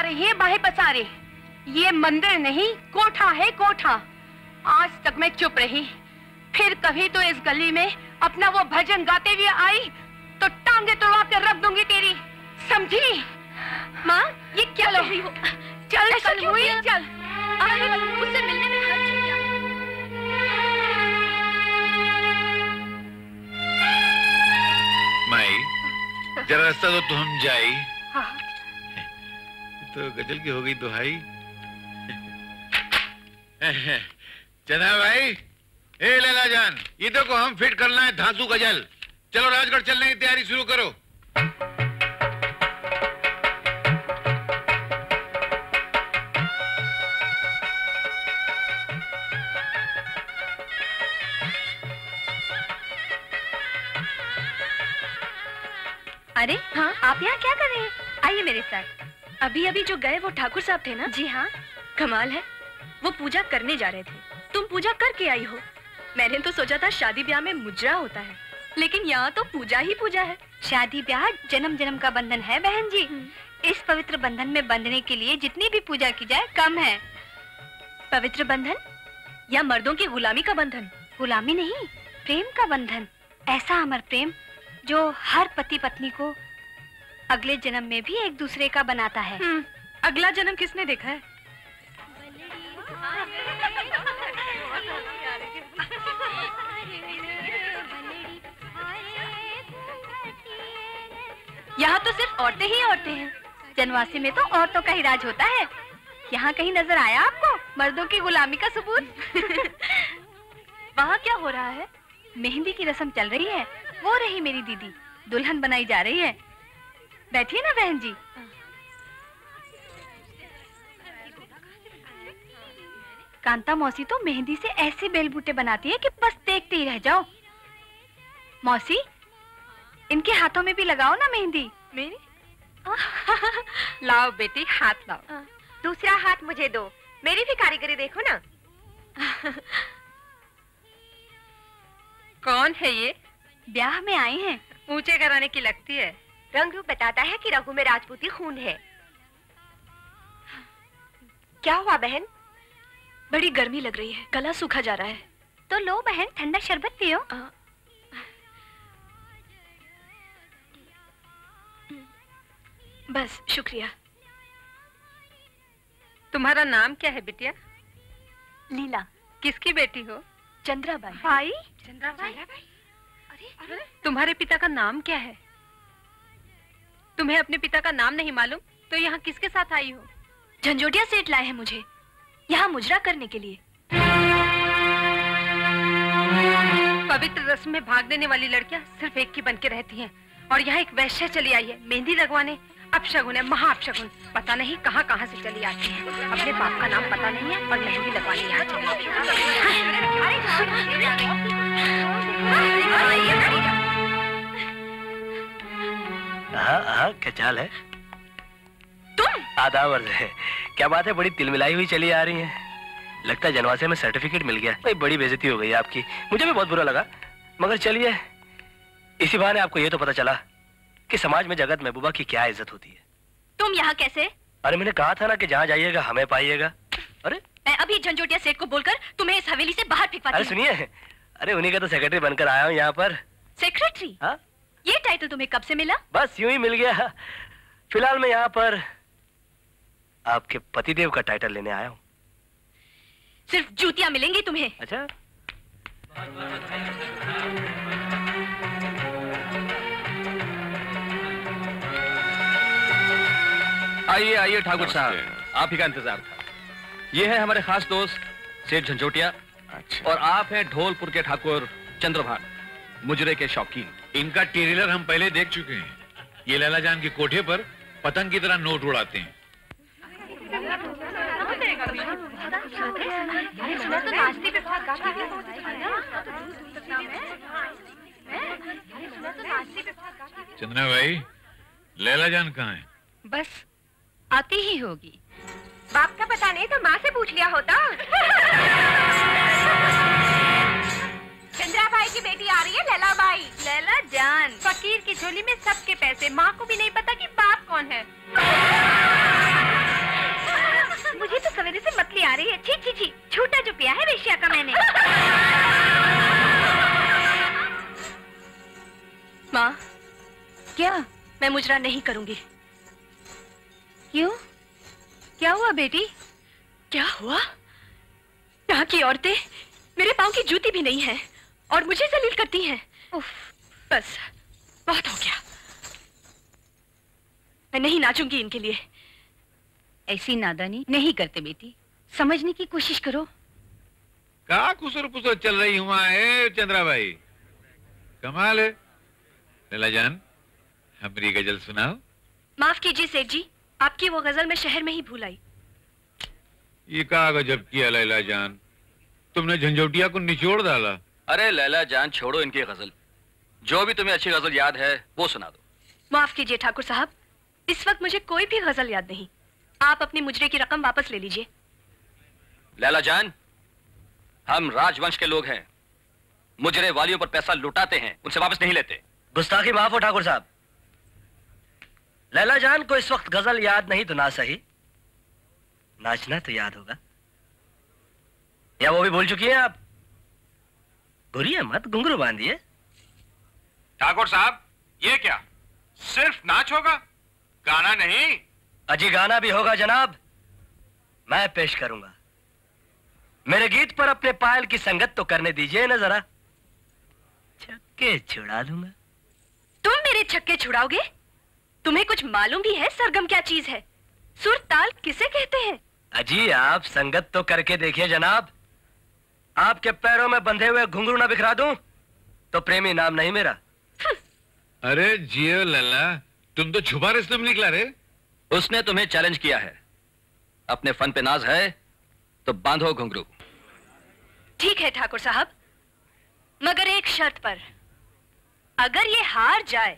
चली रही है बाहें पसारे। ये मंदिर नहीं कोठा है कोठा। आज तक मैं चुप रही। फिर कभी तो इस गली में अपना वो भजन गाते हुए आई तो टांगे तोड़वा कर रख दूँगी तेरी। समझी? माँ ये क्या कर रही हो? चल चल हुई चल। उससे मिलने में हर्ज माई जरा रास्ता तो तुम जाई। तो गज़ल की हो गई दुहाई। चना भाई ए लैला जान ये देखो हम फिट करना है धांसू गज़ल। चलो राजगढ़ चलने की तैयारी शुरू करो। अरे हाँ? आप यहाँ क्या कर रहे हैं? आइए मेरे साथ। अभी अभी जो गए वो ठाकुर साहब थे ना? जी हाँ। कमाल है। वो पूजा करने जा रहे थे। तुम पूजा करके आई हो। मैंने तो सोचा था शादी ब्याह में मुजरा होता है। लेकिन यहाँ तो पूजा ही पूजा है। शादी ब्याह जन्म जन्म का बंधन है बहन जी। इस पवित्र बंधन में बंधने के लिए जितनी भी पूजा की जाए कम है। पवित्र बंधन? या मर्दों की गुलामी का बंधन? गुलामी नहीं प्रेम का बंधन। ऐसा अमर प्रेम जो हर पति पत्नी को अगले जन्म में भी एक दूसरे का बनाता है। अगला जन्म किसने देखा है? यहाँ तो सिर्फ़ औरतें ही औरतें हैं। जनवासी में तो औरतों का ही राज होता है। यहाँ कहीं नज़र आया आपको? मर्दों की गुलामी का सबूत? वहाँ क्या हो रहा है? मेहंदी की रस्म चल रही है। वो रही मेरी दीदी। दुल्हन बनाई जा रही है। बैठिए ना बहन जी। कांता मौसी तो मेहंदी से ऐसे बेलबूटे बनाती है कि बस देखते ही रह जाओ। मौसी इनके हाथों में भी लगाओ ना मेहंदी। मेरी? लाओ बेटी हाथ लाओ। दूसरा हाथ मुझे दो। मेरी भी कारीगरी देखो ना। कौन है ये? ब्याह में आई हैं। ऊँचे कराने की लगती है। रंग रूप बताता है कि रघु में राजपूती खून है। क्या हुआ बहन? बड़ी गर्मी लग रही है गला सूखा जा रहा है। तो लो बहन ठंडा शरबत पियो। बस शुक्रिया। तुम्हारा नाम क्या है बिटिया? लीला। किसकी बेटी हो? चंद्राबाई। भाई? चंद्राबाई? तुम्हारे पिता का नाम क्या है? तुम्हें अपने पिता का नाम नहीं मालूम तो यहाँ किसके साथ आई हो झंझोटिया सेठ लाए हैं मुझे यहाँ मुजरा करने के लिए पवित्र रस्म में भाग देने वाली लड़कियाँ सिर्फ़ एक की बन के रहती हैं और यहाँ एक वैश्य चली आई है मेहंदी लगवाने अपशगुन है महा अपशगुन पता नहीं कहाँ कहाँ से चली आती है अपने बाप का नाम पता नहीं है और मेहंदी लगवाने यहाँ चली हाँ हाँ क्या चाल है? तुम? आदाब अर्ज़ है। क्या बात है बड़ी तिलमिलाई हुई चली आ रही है। लगता है जनवासे में सर्टिफिकेट मिल गया। भाई बड़ी बेइज्जती हो गई आपकी। मुझे भी बहुत बुरा लगा। मगर चलिए इसी बहाने आपको ये तो पता चला कि समाज में जगत महबूबा की क्या इज़्ज़त होती है। तुम यहाँ कैसे? अरे मैंने कहा था ना कि जहाँ जाइएगा हमें पाइएगा। अरे। मैं अभी झंझोटिया सेठ को बोलकर तुम्हें इस हवेली से बाहर अरे सुनिए। अरे उन्हीं का तो सेक्रेटरी बनकर आया हूँ यहाँ पर। सेक्रेटरी हाँ? ये टाइटल तुम्हें कब से मिला? बस यूँ ही मिल गया। फ़िलहाल मैं यहाँ पर आपके पतिदेव का टाइटल लेने आया हूँ। सिर्फ़ जूतियाँ मिलेंगी तुम्हें। अच्छा? आइए आइए ठाकुर साहब। आप ही का इंतज़ार था। ये है हमारे खास दोस्त सेठ झंझोटिया। और आप हैं ढोलपुर के ठाकुर चंद्रभान। मुजरे के शौकीन। इनका टेरिलर हम पहले देख चुके हैं। ये लैला जान के कोठे पर पतंग की तरह नोट उड़ाते हैं। चंद्रा भाई लैला जान कहाँ है? बस आती ही होगी। बाप का पता नहीं तो माँ से पूछ लिया होता। चंद्रा भाई की बेटी आ रही है लैला भाई लैला जान। फकीर की झोली में सबके पैसे। माँ को भी नहीं पता कि बाप कौन है। मुझे तो सवेरे से मतली आ रही है। छी छी छी। छूटा जो पिया है वेश्या का मैंने। माँ क्या मैं मुजरा नहीं करूँगी? क्यों? क्या हुआ बेटी? क्या हुआ? यहाँ की औरतें मेरे पाँव की जूती भी नहीं है। और मुझे जलील करती हैं। बस बहुत हो गया। मैं नहीं नाचूँगी इनके लिए। ऐसी नादानी नहीं करते बेटी। समझने की कोशिश करो। कहा कुसुर पुसुर चल रही हुआ है चंद्रा भाई कमाल है। लैला जान हमारी गज़ल सुनाओ। माफ़ कीजिए सेठ जी। आपकी वो गज़ल मैं शहर में ही भूल आई। ये कहा गजब किया लैला जान? तुमने झंझोटिया को निचोड़ डाला। अरे लैला जान छोड़ो इनकी गज़ल। जो भी तुम्हें अच्छी गज़ल याद है वो सुना दो। माफ़ कीजिए ठाकुर साहब इस वक्त मुझे कोई भी गज़ल याद नहीं। आप अपनी मुजरे की रकम वापस ले लीजिए। लैला जान हम राजवंश के लोग हैं। मुजरे वालियों पर पैसा लुटाते हैं उनसे वापस नहीं लेते। गुस्ताखी माफ़ हो ठाकुर साहब। लैला जान को इस वक्त गज़ल याद नहीं तो ना सही। नाचना तो याद होगा। या वो भी भूल चुकी हैं आप? घुरिए मत घुंघरू बांधिए। ठाकुर साहब ये क्या? सिर्फ़ नाच होगा? गाना नहीं? अजी गाना भी होगा जनाब। मैं पेश करूँगा। मेरे गीत पर अपने पायल की संगत तो करने दीजिए ना जरा। छक्के छुड़ा दूँगा तुम मेरे छक्के छुड़ाओगे? तुम्हें कुछ मालूम भी है सरगम क्या चीज़ है? सुर ताल किसे कहते हैं? अजी आप संगत तो करके देखिए जनाब। आपके पैरों में बंधे हुए घुंघरू ना बिखरा दूँ तो प्रेमी नाम नहीं मेरा। अरे जियो लल्ला तुम तो छुपा रिश्ते में निकला रे। उसने तुम्हें चैलेंज किया है। अपने फन पे नाज है तो बांधो घुंघरू। ठीक है ठाकुर साहब मगर एक शर्त पर। अगर ये हार जाए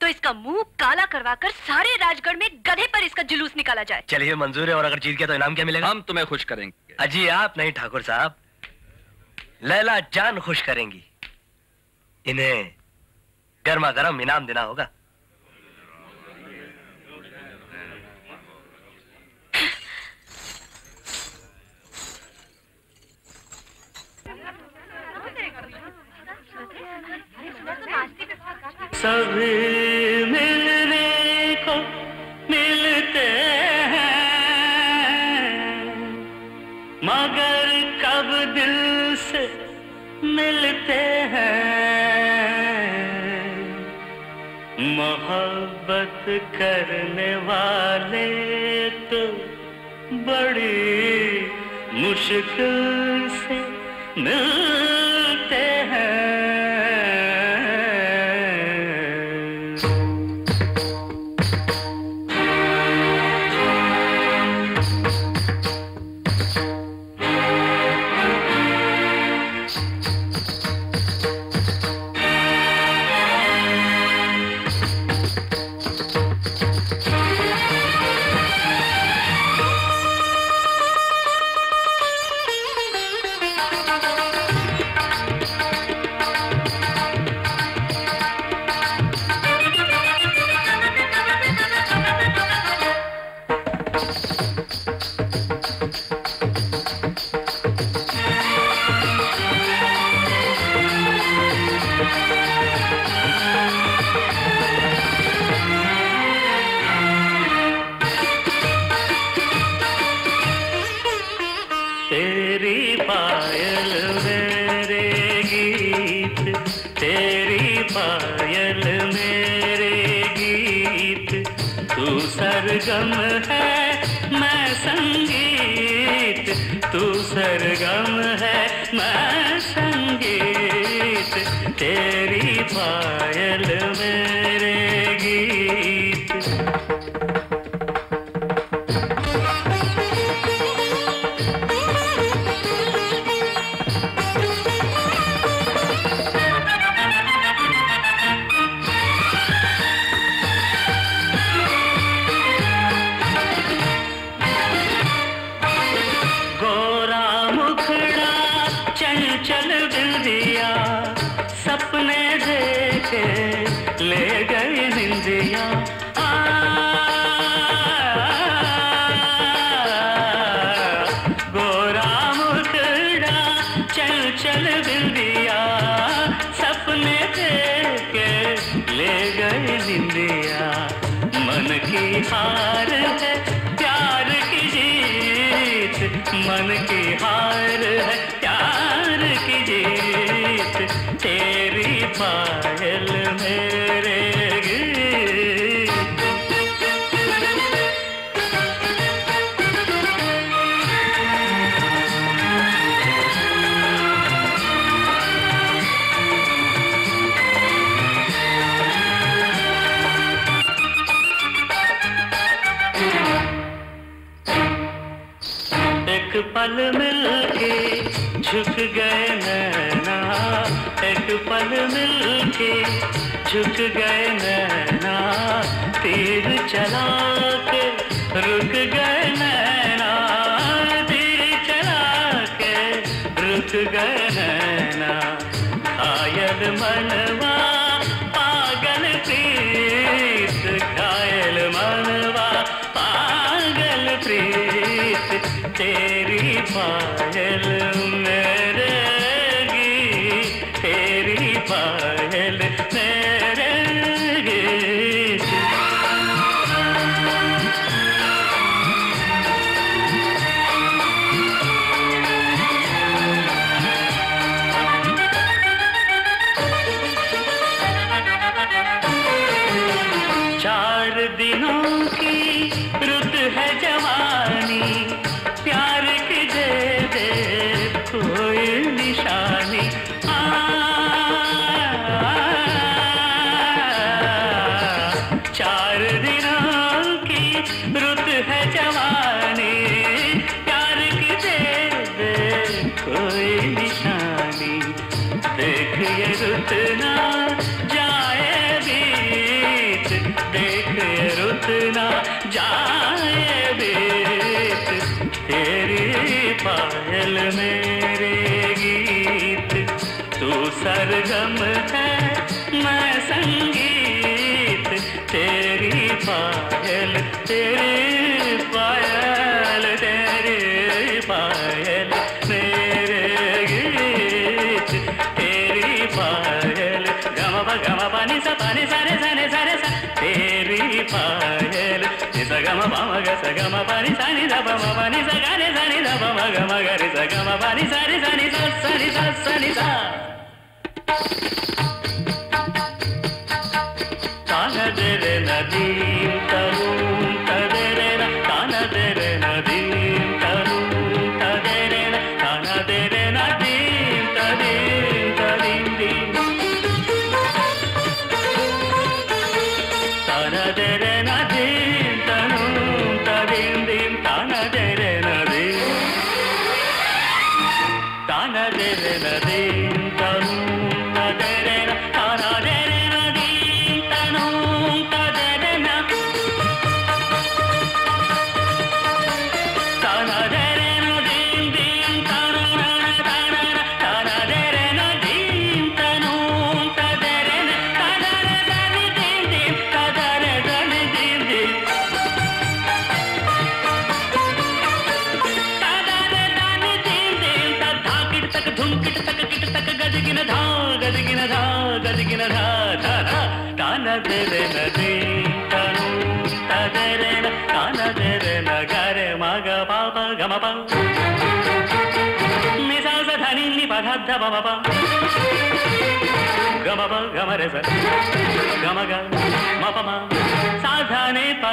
तो इसका मुँह काला करवाकर सारे राजगढ़ में गधे पर इसका जुलूस निकाला जाए। चलिए मंजूर है और अगर जीत गया तो इनाम क्या मिलेगा? हम तुम्हें खुश करेंगे। अजी आप नहीं ठाकुर साहब। लैला जान खुश करेंगी। इन्हें गर्मा गर्म इनाम देना होगा। सभी से हैं? मोहब्बत करने वाले तो बड़ी मुश्किल से मिल चला के रुक गए नैना, दिल चला के रुक गए नैना। आयल मनवा, पागल प्रीत, घायल मनवा, पागल प्रीत, तेरी पायल मेरे गी तेरी पायल मेरे निस गम पम ग स गम पानी सानी ध प म पानी सा गा रे सानी ध प म ग नि पा धा धा पा पा गम पा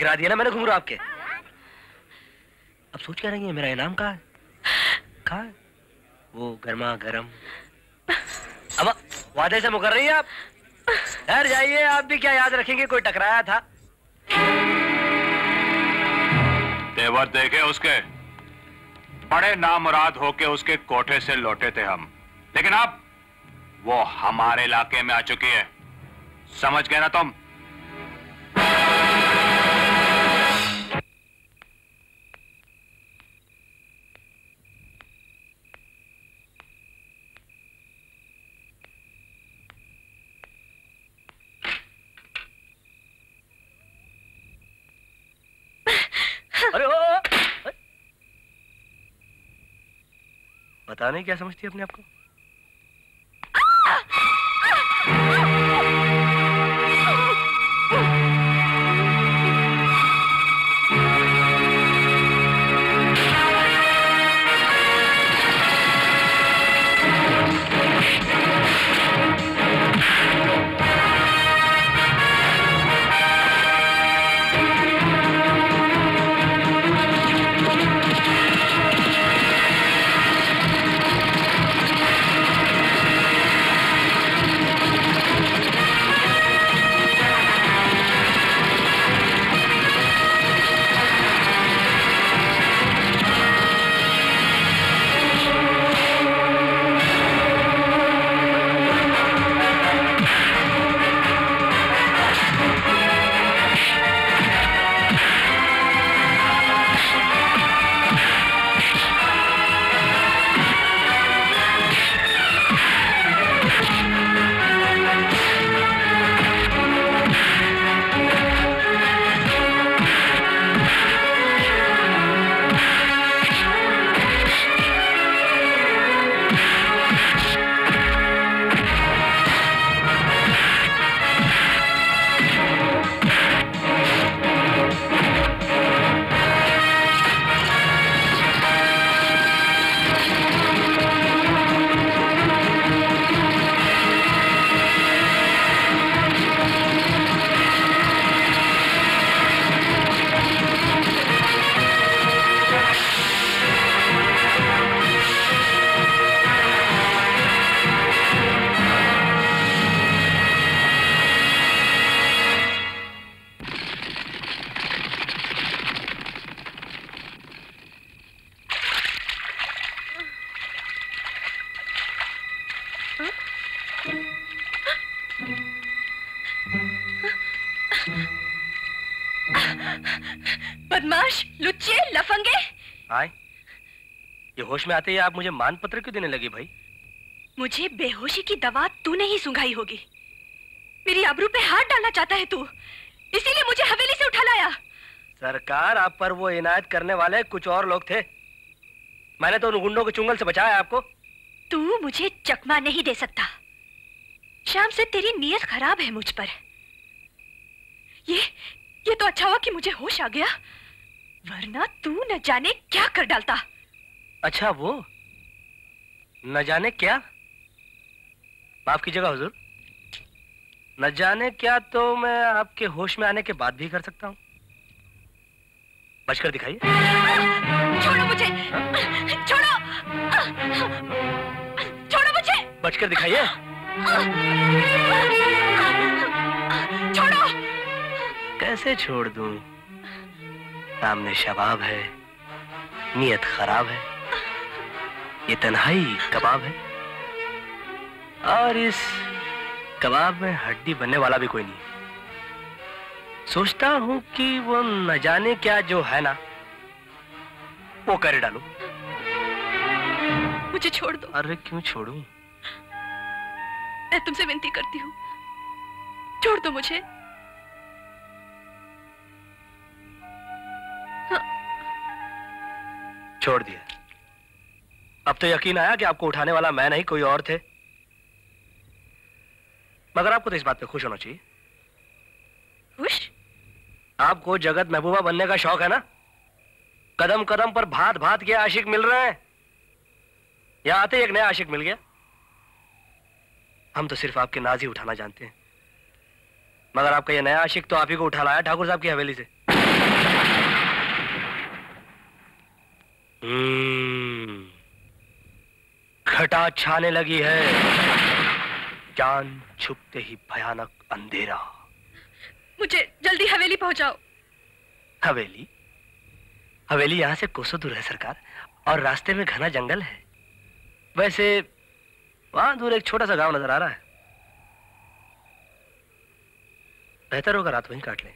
बिखरा दिया ना मैंने घुंघरू आपके। अब सोच क्या रही है, मेरा इनाम कहाँ है? कहाँ वो गर्मा गर्म। अब वादे से मुकर रही है आप? ठहर जाइए, आप भी क्या याद रखेंगे, कोई टकराया था? तेवर देखे उसके। बड़े नामुराद होके उसके कोठे से लौटे थे हम। लेकिन अब वो हमारे इलाके में आ चुकी है। समझ गए ना तुम? अरे ओ। पता नहीं क्या समझती है अपने आप को होश में आते ही आप मुझे मान पत्र क्यों देने लगे भाई? मुझे बेहोशी की दवा तूने ही सुंघाई होगी। मेरी आबरू पे हाथ डालना चाहता है तू। इसीलिए मुझे हवेली से उठा लाया। सरकार आप पर वो इनायत करने वाले कुछ और लोग थे। मैंने तो उन गुंडों के चुंगल से बचाया आपको। तू मुझे चकमा नहीं दे सकता। शाम से तेरी नीयत खराब है मुझ पर। ये ये तो अच्छा हुआ कि मुझे होश आ गया। वरना तू न जाने क्या कर डालता। अच्छा वो? न जाने क्या? माफ़ कीजिएगा हुजूर। न जाने क्या तो मैं आपके होश में आने के बाद भी कर सकता हूँ। बचकर दिखाइए। छोड़ो मुझे। छोड़ो। छोड़ो मुझे। बचकर दिखाइए। छोड़ो। कैसे छोड़ दूँ? सामने शबाब है नीयत खराब है। ये तन्हाई कबाब है। और इस कबाब में हड्डी बनने वाला भी कोई नहीं। सोचता हूँ कि वो न जाने क्या जो है ना वो कर डालू। मुझे छोड़ दो। अरे क्यों छोड़ू? मैं तुमसे विनती करती हूँ छोड़ दो मुझे। छोड़ दिया। अब तो यकीन आया कि आपको उठाने वाला मैं नहीं कोई और थे। मगर आपको तो इस बात पे खुश होना चाहिए। खुश? आपको जगत महबूबा बनने का शौक है ना? कदम कदम पर भात भात के आशिक मिल रहे हैं। यहाँ आते एक नया आशिक मिल गया। हम तो सिर्फ़ आपके नाज ही उठाना जानते हैं। मगर आपका यह नया आशिक तो आप ही को उठा लाया ठाकुर साहब की हवेली से। हम्म, घटा छाने लगी है। चाँद छुपते ही भयानक अंधेरा। मुझे जल्दी हवेली पहुंचाओ। हवेली? हवेली यहाँ से कोसों दूर है सरकार। और रास्ते में घना जंगल है। वैसे वहाँ दूर एक छोटा सा गाँव नज़र आ रहा है। बेहतर होगा रात वहीं काट लें।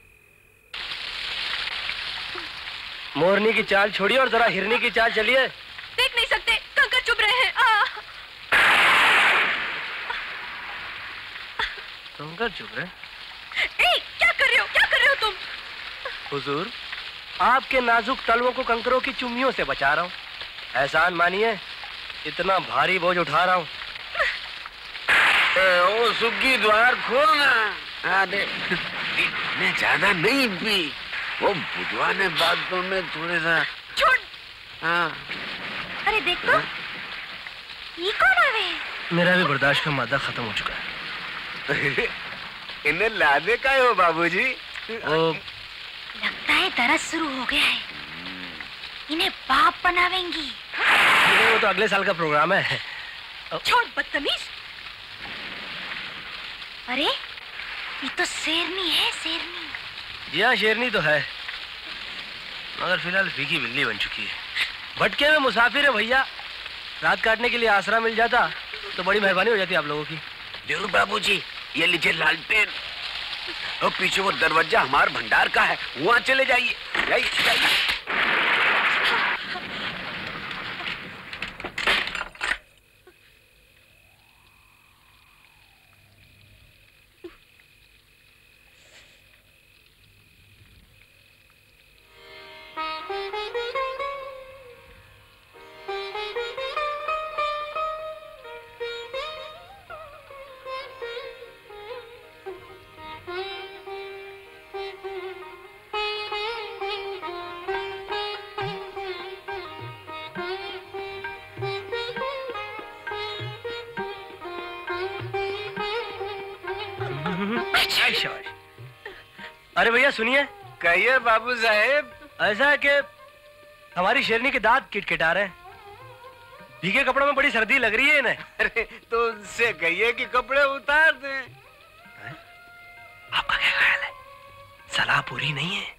मोरनी की चाल छोड़िए और जरा हिरनी की चाल चलिए। देख नहीं सकते कंकर चुभ रहे हैं आ, कंकर चुप रहे? ए, क्या कर रहे हो? क्या कर रहे हो तुम? हुजूर आपके नाजुक तलवों को कंकरों की चुमियों से बचा रहा हूँ। एहसान मानिए इतना भारी बोझ उठा रहा हूँ। ओ सुग्गी द्वार खोलना अरे इतने ज़्यादा नहीं पी वो बुधवा ने बातों में थोड़े सा छोड़। हाँ। अरे देखो ये कौन आवे मेरा भी बर्दाश्त का मादा खत्म हो चुका है। इन्हें लादे का हो बाबूजी। लगता है दरद शुरू हो गया है। इन्हें बाप बनावेंगी। वो तो अगले साल का प्रोग्राम है। छोड़ बदतमीज। अरे ये तो शेरनी है शेरनी। जी हाँ शेरनी तो है। मगर फ़िलहाल फीकी बिल्ली बन चुकी है। भटके में मुसाफिर है भैया। रात काटने के लिए आसरा मिल जाता तो बड़ी मेहरबानी हो जाती आप लोगों की। ज़रूर बाबूजी। ये लीजिए लालटेन और पीछे वो दरवाज़ा हमारे भंडार का है। वहाँ चले जाइए। जाइए जाइए। अरे भैया सुनिए। कहिए बाबू साहेब ऐसा है कि हमारी शेरनी के दांत किटकिटा रहे हैं। भीगे कपड़ों में बड़ी सर्दी लग रही है इन्हें। अरे तो उनसे कहिए कि कपड़े उतार दें। आपका क्या ख्याल है? सलाह पूरी नहीं है।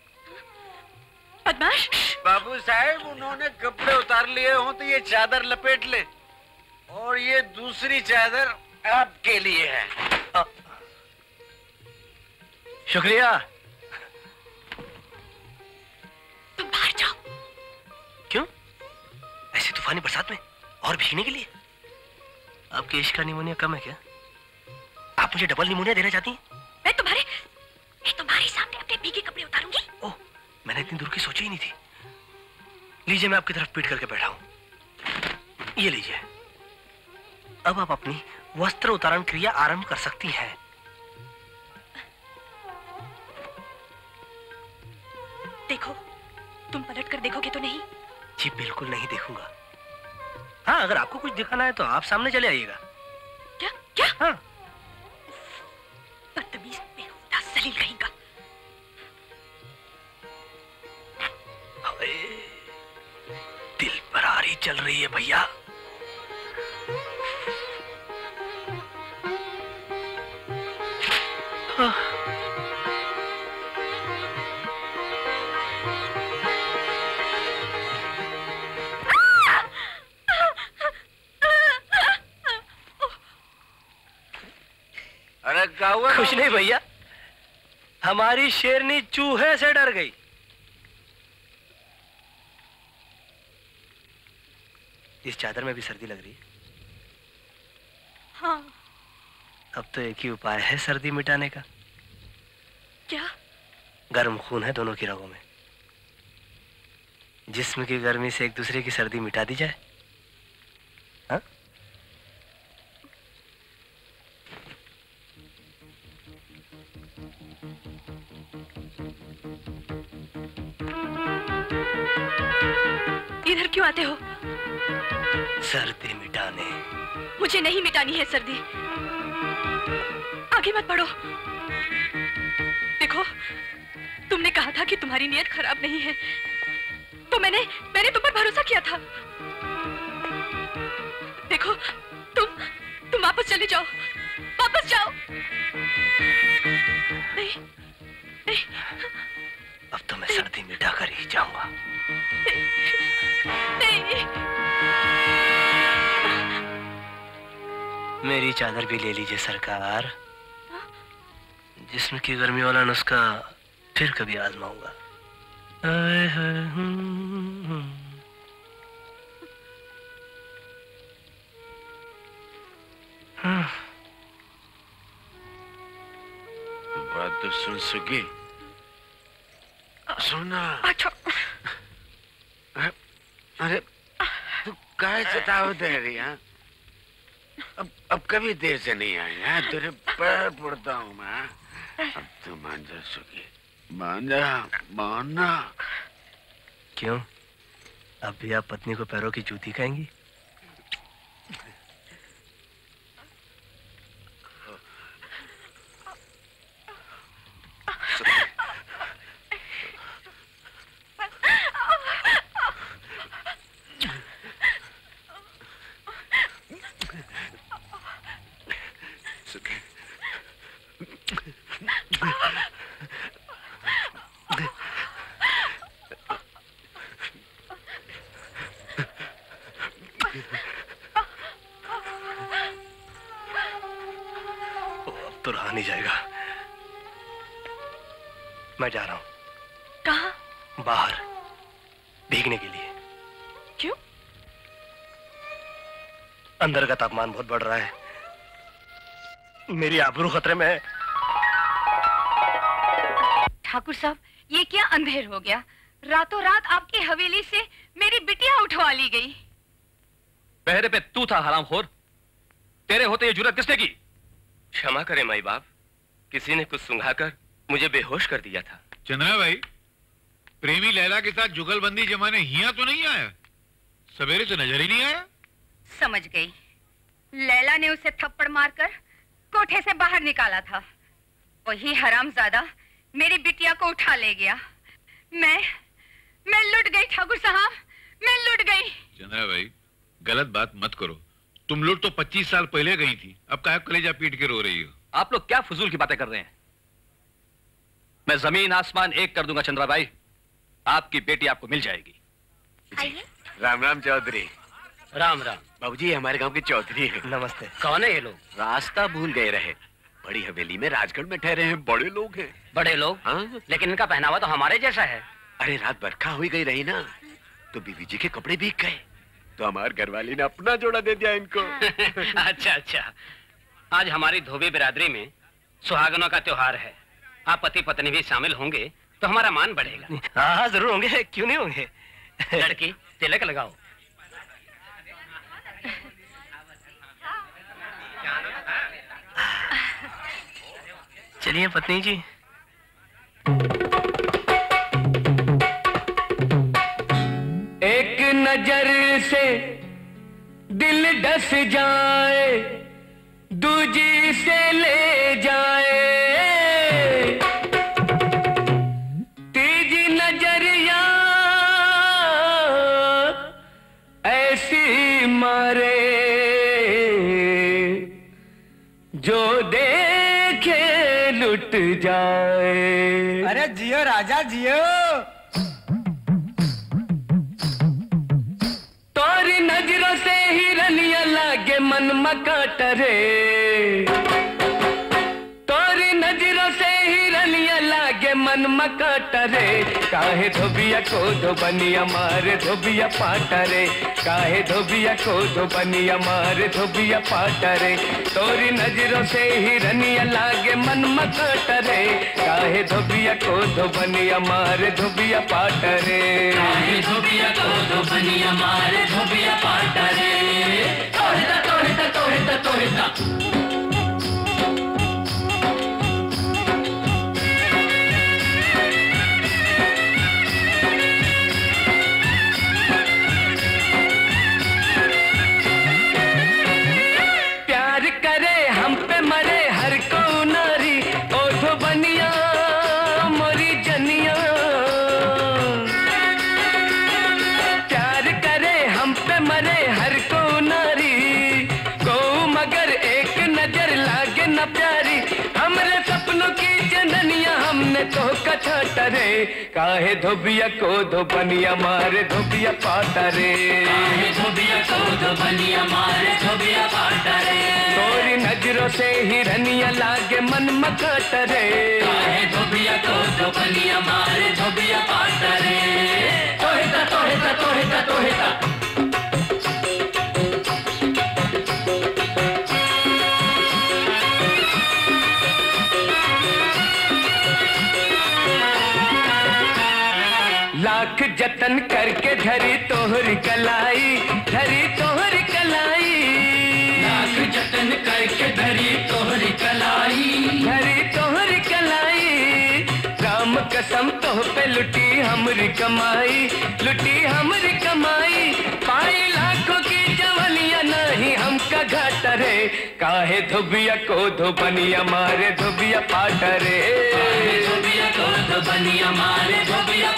बदमाश। बाबू साहेब उन्होंने कपड़े उतार लिए हो तो ये चादर लपेट ले। और ये दूसरी चादर आपके लिए है। शुक्रिया। जवानी बरसात में? और भीगने के लिए? आपके इश्क का निमोनिया कम है क्या? आप मुझे डबल निमोनिया देना चाहती हैं? मैं तुम्हारे मैं तुम्हारे सामने अपने भीगे कपड़े उतारूँगी। मैंने इतनी दूर की सोची ही नहीं थी। लीजिए मैं आपकी तरफ़ पीट करके बैठा हूँ। ये लीजिए। अब आप अपनी वस्त्र उतारण क्रिया आरंभ कर सकती हैं। देखो तुम पलट कर देखोगे तो नहीं। जी बिल्कुल नहीं देखूँगा। हाँ अगर आपको कुछ दिखाना है तो आप सामने चले आइएगा। क्या क्या? हाँ। बदतमीज बेहुदा सलील कहीं दिल पर चल रही है भैया। क्या हुआ कुछ नहीं भैया। हमारी शेरनी चूहे से डर गई। इस चादर में भी सर्दी लग रही है। हाँ। अब तो एक ही उपाय है सर्दी मिटाने का। क्या? गर्म खून है दोनों की रगों में। जिस्म की गर्मी से एक दूसरे की सर्दी मिटा दी जाए। आते हो? सर्दी मिटाने। मुझे नहीं मिटानी है सर्दी। आगे मत बढ़ो। देखो तुमने कहा था कि तुम्हारी नीयत खराब नहीं है। तो मैंने मैंने तुम पर भरोसा किया था। देखो तुम तुम वापस चले जाओ। वापस जाओ। नहीं नहीं। अब तो मैं सर्दी मिटा कर ही जाऊँगा। मेरी चादर भी ले लीजिए सरकार। जिस्म की गर्मी वाला नुस्खा फिर कभी आजमाऊँगा। हम्म, हम्म। हाँ, बात तो सुन सके। सुना। अरे तू काय सतावत है रे हाँ? अब अब कभी देर से नहीं आए हाँ तेरे पैर पड़ता हूँ मैं। अब तो मान जा सुखी। मान जा मानना क्यों? अब भी आप पत्नी को पैरों की जूती कहेंगी सुखी अब तो रहा नहीं जाएगा। मैं जा रहा हूँ। कहा? बाहर। भीगने के लिए। क्यों? अंदर का तापमान बहुत बढ़ रहा है। मेरी आबरू खतरे में है। ठाकुर साहब ये क्या अंधेर हो गया? रातों रात आपकी हवेली से मेरी बिटिया उठवा ली गई। पहरे पे तू था हरामखोर। तेरे होते ये जुरत किसने की? क्षमा करें माई बाप। किसी ने कुछ सुंघाकर मुझे बेहोश कर दिया था। चंद्रा भाई प्रेमी लैला के साथ जुगलबंदी जमाने हिया तो नहीं आया? सवेरे से नज़र ही नहीं आया? समझ गई। लैला ने उसे थप्पड़ मारकर कोठे से बाहर निकाला था। वही हरामजादा मेरी बिटिया को उठा ले गया। मैं मैं लुट गई ठाकुर साहब। मैं लुट गई। चंद्रा भाई गलत बात मत करो। तुम लोग तो 25 साल पहले गई थी। अब काहे कलेजा पीट के रो रही हो? आप लोग क्या फजूल की बातें कर रहे हैं? मैं ज़मीन आसमान एक कर दूँगा चंद्रा भाई। आपकी बेटी आपको मिल जाएगी। राम राम चौधरी। राम राम। बाबूजी हमारे गाँव के चौधरी हैं। नमस्ते। कौन है ये लोग? रास्ता भूल गए रहे। बड़ी हवेली में राजगढ़ में ठहरे हैं बड़े लोग हैं। बड़े लोग? हाँ। लेकिन इनका पहनावा तो हमारे जैसा है। अरे रात बरखा हुई गई रही ना तो बीबी जी के कपड़े भीग गए। तो हमारे घरवाली ने अपना जोड़ा दे दिया इनको। अच्छा अच्छा। आज हमारी धोबी बिरादरी में सुहागनों का त्योहार है। आप पति पत्नी भी शामिल होंगे तो हमारा मान बढ़ेगा। हाँ हाँ ज़रूर होंगे। क्यों नहीं होंगे? लड़की तिलक लगाओ। चलिए पत्नी जी। एक नज़र से दिल डस जाए, दूजी से ले जाए। तीजी नज़रिया ऐसी मारे, जो देखे लुट जाए। अरे जियो राजा, जियो। लागे मन मकाटरे तोरी नज़रों से ही रनिया लागे मन मकाटरे काहे धोबिया को धो बनिया मारे, धोबिया पाटरे काहे धोबिया को धो बनिया मारे, धोबिया पाटरे तोरी नज़रों से ही रनिया लागे मन मकाटरे काहे धोबिया को धो बनिया मारे, धोबिया पाटरे काहे धोबिया को धो बनिया मारे, धोबिया पाटरे toretta, toretta. काहे धोबिया को धो बनिया मारे धोबिया पाता रे काहे धोबिया को धो बनिया मारे धोबिया पाटरे। तोरी नज़रों से ही रनिया लागे मन मकाटरे काहे धोबिया को धो बनिया मारे धोबिया पाटरे। तोहिता तोहिता तोहिता तोड़ता धरी तोहरी कलाई धरी तोहर कलाई। लाख जतन करके धरी तोहरी कलाई। धरी तोहरी कलाई। राम कसम तोह पे लुटी हमरी कमाई लुटी हमरी कमाई। पाई लाखों की जवनिया नहीं हमका घाट रे। काहे धोबिया को धोबनिया मारे धोबिया पाट रे। धोबिया को धो बनिया मारे धोबिया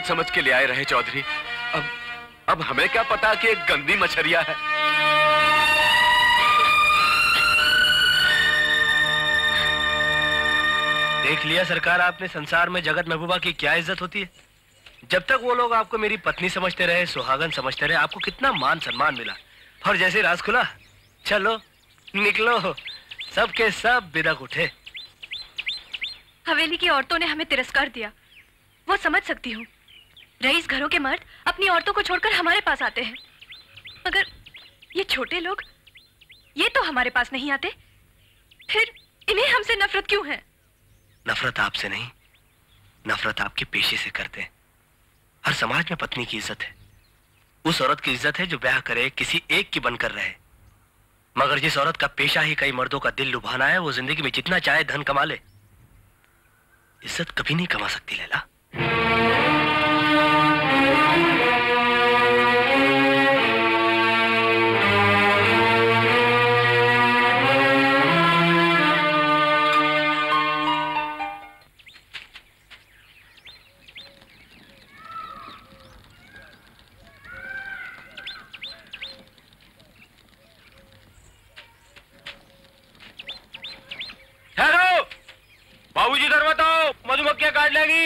जोरू समझ के ले आए रहे, चौधरी। अब अब हमें क्या पता कि एक गंदी मछरिया है? देख लिया सरकार, आपने संसार में जगत महबूबा की क्या इज़्ज़त होती है? जब तक वो लोग आपको मेरी पत्नी समझते रहे, सुहागन समझते रहे, आपको कितना मान सम्मान मिला। और जैसे राज खुला, चलो, निकलो, सबके सब बिदक उठे। हवेली की औरतों ने हमें तिरस्कार दिया। वो समझ सकती हूँ। रईस घरों के मर्द अपनी औरतों को छोड़कर हमारे पास आते हैं। मगर ये छोटे लोग, ये तो हमारे पास नहीं आते। फिर इन्हें हमसे नफरत क्यों है? नफरत आपसे नहीं, नफरत आपके पेशे से करते हैं। हर समाज में पत्नी की इज़्ज़त है। उस औरत की इज़्ज़त है जो ब्याह करे, किसी एक की बनकर रहे। मगर जिस औरत का पेशा ही कई मर्दों का दिल लुभाना है, वो ज़िंदगी में जितना चाहे धन कमा ले। इज़्ज़त कभी नहीं कमा सकती, लैला। बाबूजी इधर बताओ मधुमक्खियाँ काट लेगी।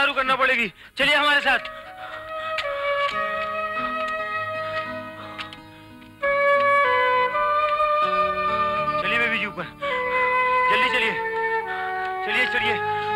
दारू करना पड़ेगी। चलिए हमारे साथ। चलिए बेबी जी ऊपर। जल्दी चलिए। चलिए चलिए।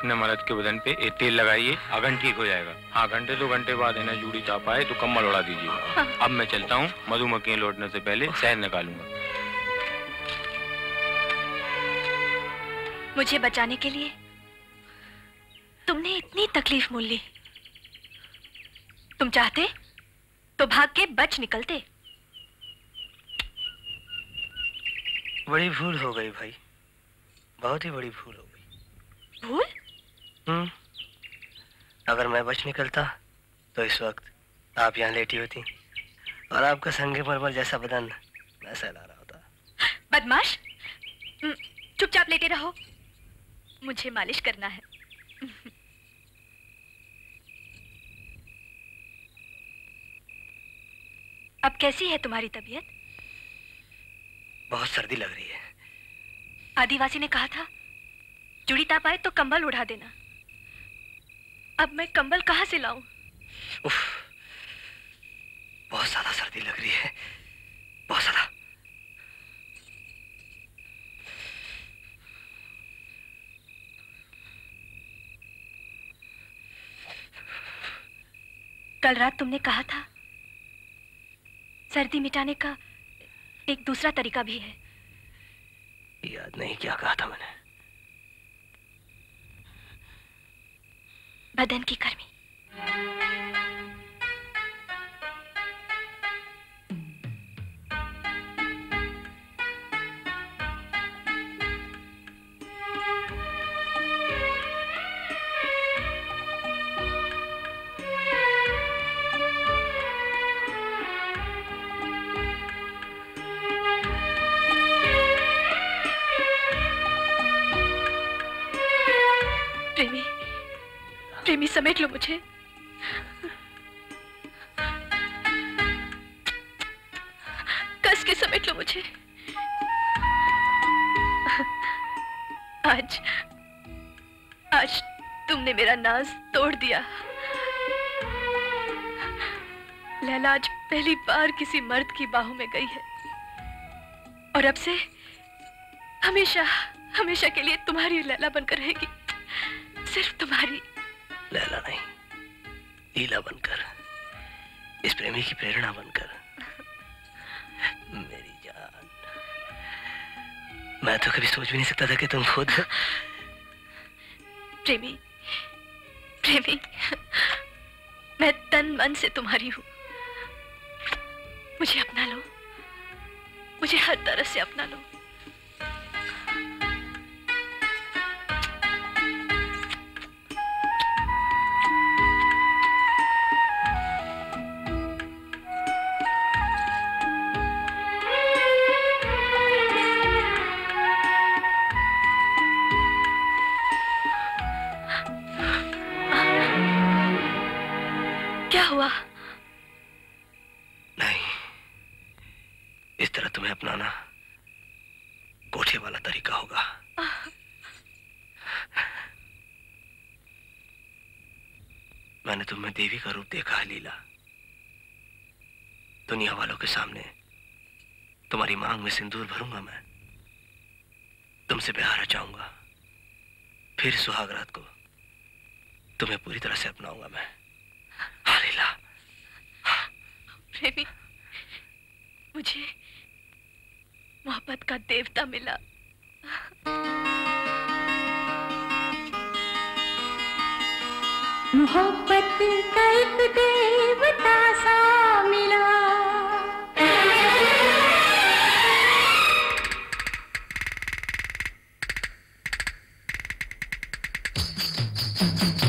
अपने मर्द के बदन पे ये तेल लगाइए अगन ठीक हो जाएगा। हाँ घंटे दो घंटे बाद है ना जूड़ी चाप आए तो कम्बल उड़ा दीजिए। अब मैं चलता हूँ मधुमक्खियाँ लौटने से पहले शहद निकालूँगा। मुझे बचाने के लिए तुमने इतनी तकलीफ़ मोल ली। तुम चाहते तो भाग के बच निकलते। बड़ी भूल हो गई भाई। बहुत ही बड़ी भूल हो गई। भूल? हम्म। अगर मैं बच निकलता तो इस वक्त आप यहाँ लेटी होती। और आपका संगे मरमर जैसा बदन मैं सहला रहा होता। बदमाश हम्म, चुपचाप लेटे रहो। मुझे मालिश करना है। अब कैसी है तुम्हारी तबीयत? बहुत सर्दी लग रही है। आदिवासी ने कहा था जुड़ी ताप आए तो कंबल उड़ा देना। अब मैं कंबल कहाँ से लाऊं? बहुत ज़्यादा सर्दी लग रही है। बहुत ज़्यादा। कल रात तुमने कहा था सर्दी मिटाने का एक दूसरा तरीका भी है। याद नहीं क्या कहा था मैंने। बदन की गर्मी प्रेमी समेट लो मुझे। कस के समेट लो मुझे। आज आज तुमने मेरा नाज तोड़ दिया। लैला, आज पहली बार किसी मर्द की बाहों में गई है। और अब से हमेशा हमेशा के लिए तुम्हारी लैला बनकर रहेगी। सिर्फ़ तुम्हारी। लैला नहीं, लीला बनकर, इस प्रेमी की प्रेरणा बनकर। मेरी जान, मैं तो कभी सोच भी नहीं सकता था कि तुम खुद प्रेमी प्रेमी, मैं तन मन से तुम्हारी हूँ। मुझे अपना लो, मुझे हर तरह से अपना लो। है लीला। दुनिया वालों के सामने तुम्हारी मांग में सिंदूर भरूँगा मैं। तुमसे प्यार रचाऊँगा फिर सुहाग रात को तुम्हें पूरी तरह से अपनाऊँगा मैं। हाँ लीला। प्रेमी, मुझे मोहब्बत का देवता मिला। मोहब्बत का एक देवता सा मिला। लीला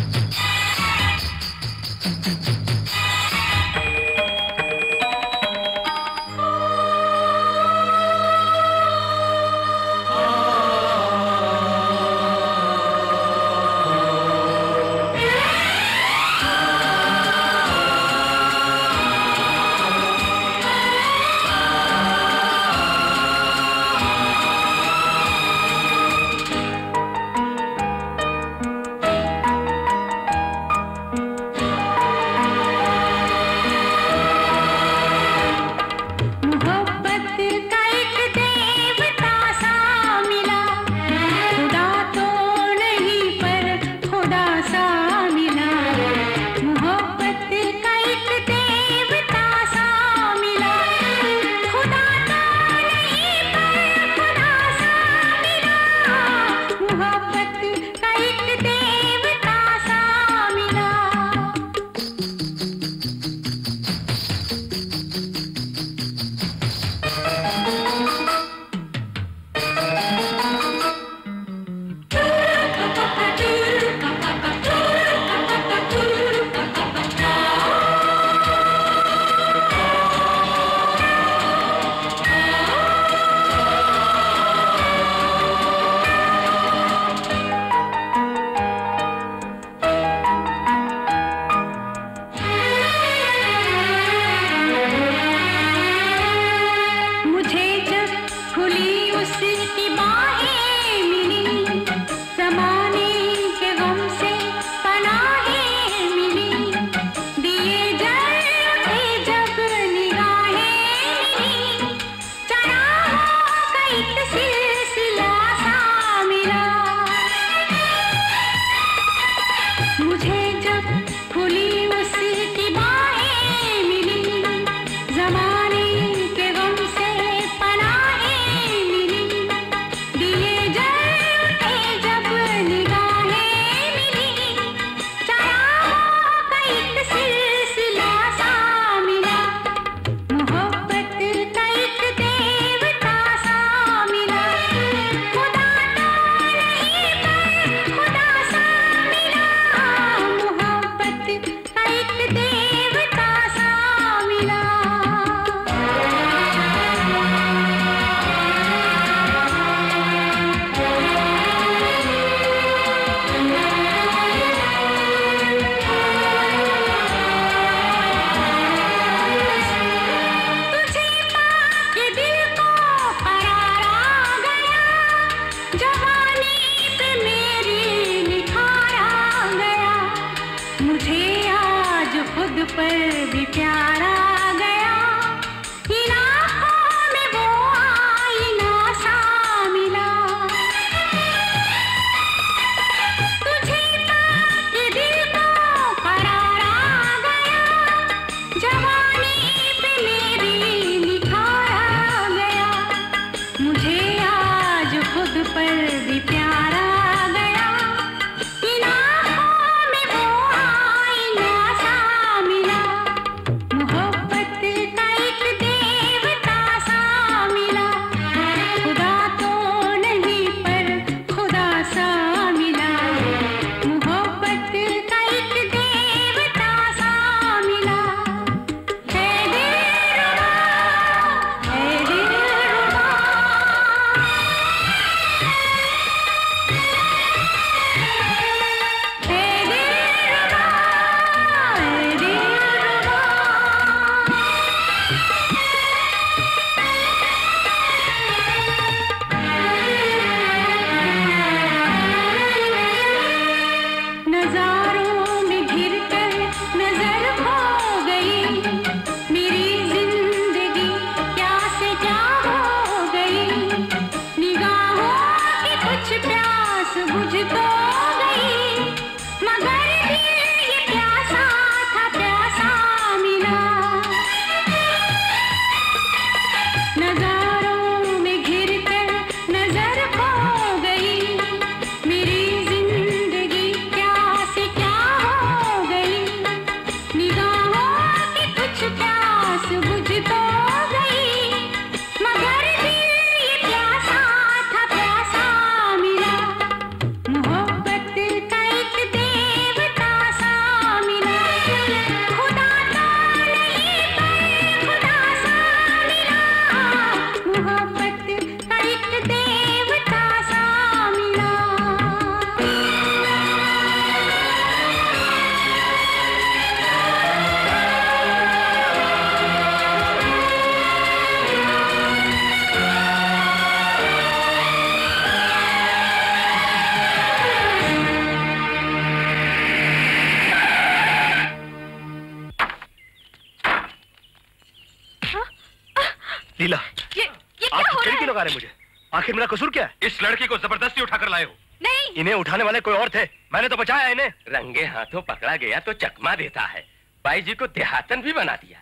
इन्हें उठाने वाले कोई और थे? मैंने तो बचाया इन्हें। रंगे हाथों पकड़ा गया तो चकमा देता है। बाई जी को देहातन भी बना दिया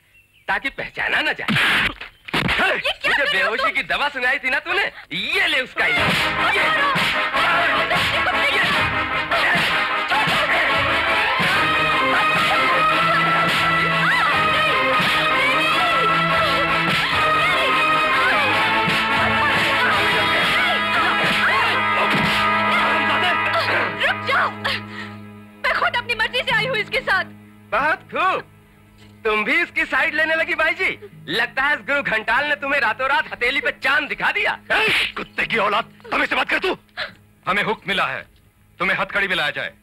ताकि पहचाना न जाए। मुझे बेहोशी की दवा सुनाई थी ना तूने? ये ले उसका इलाज। इसके साथ? बहुत खूब। तुम भी इसकी साइड लेने लगी भाई जी लगता है इस गुरु घंटाल ने तुम्हें रातों रात हथेली पे चाँद दिखा दिया। कुत्ते की औलाद हमें से बात कर तू। हमें हुक्म मिला है तुम्हें हथकड़ी में लाया जाए।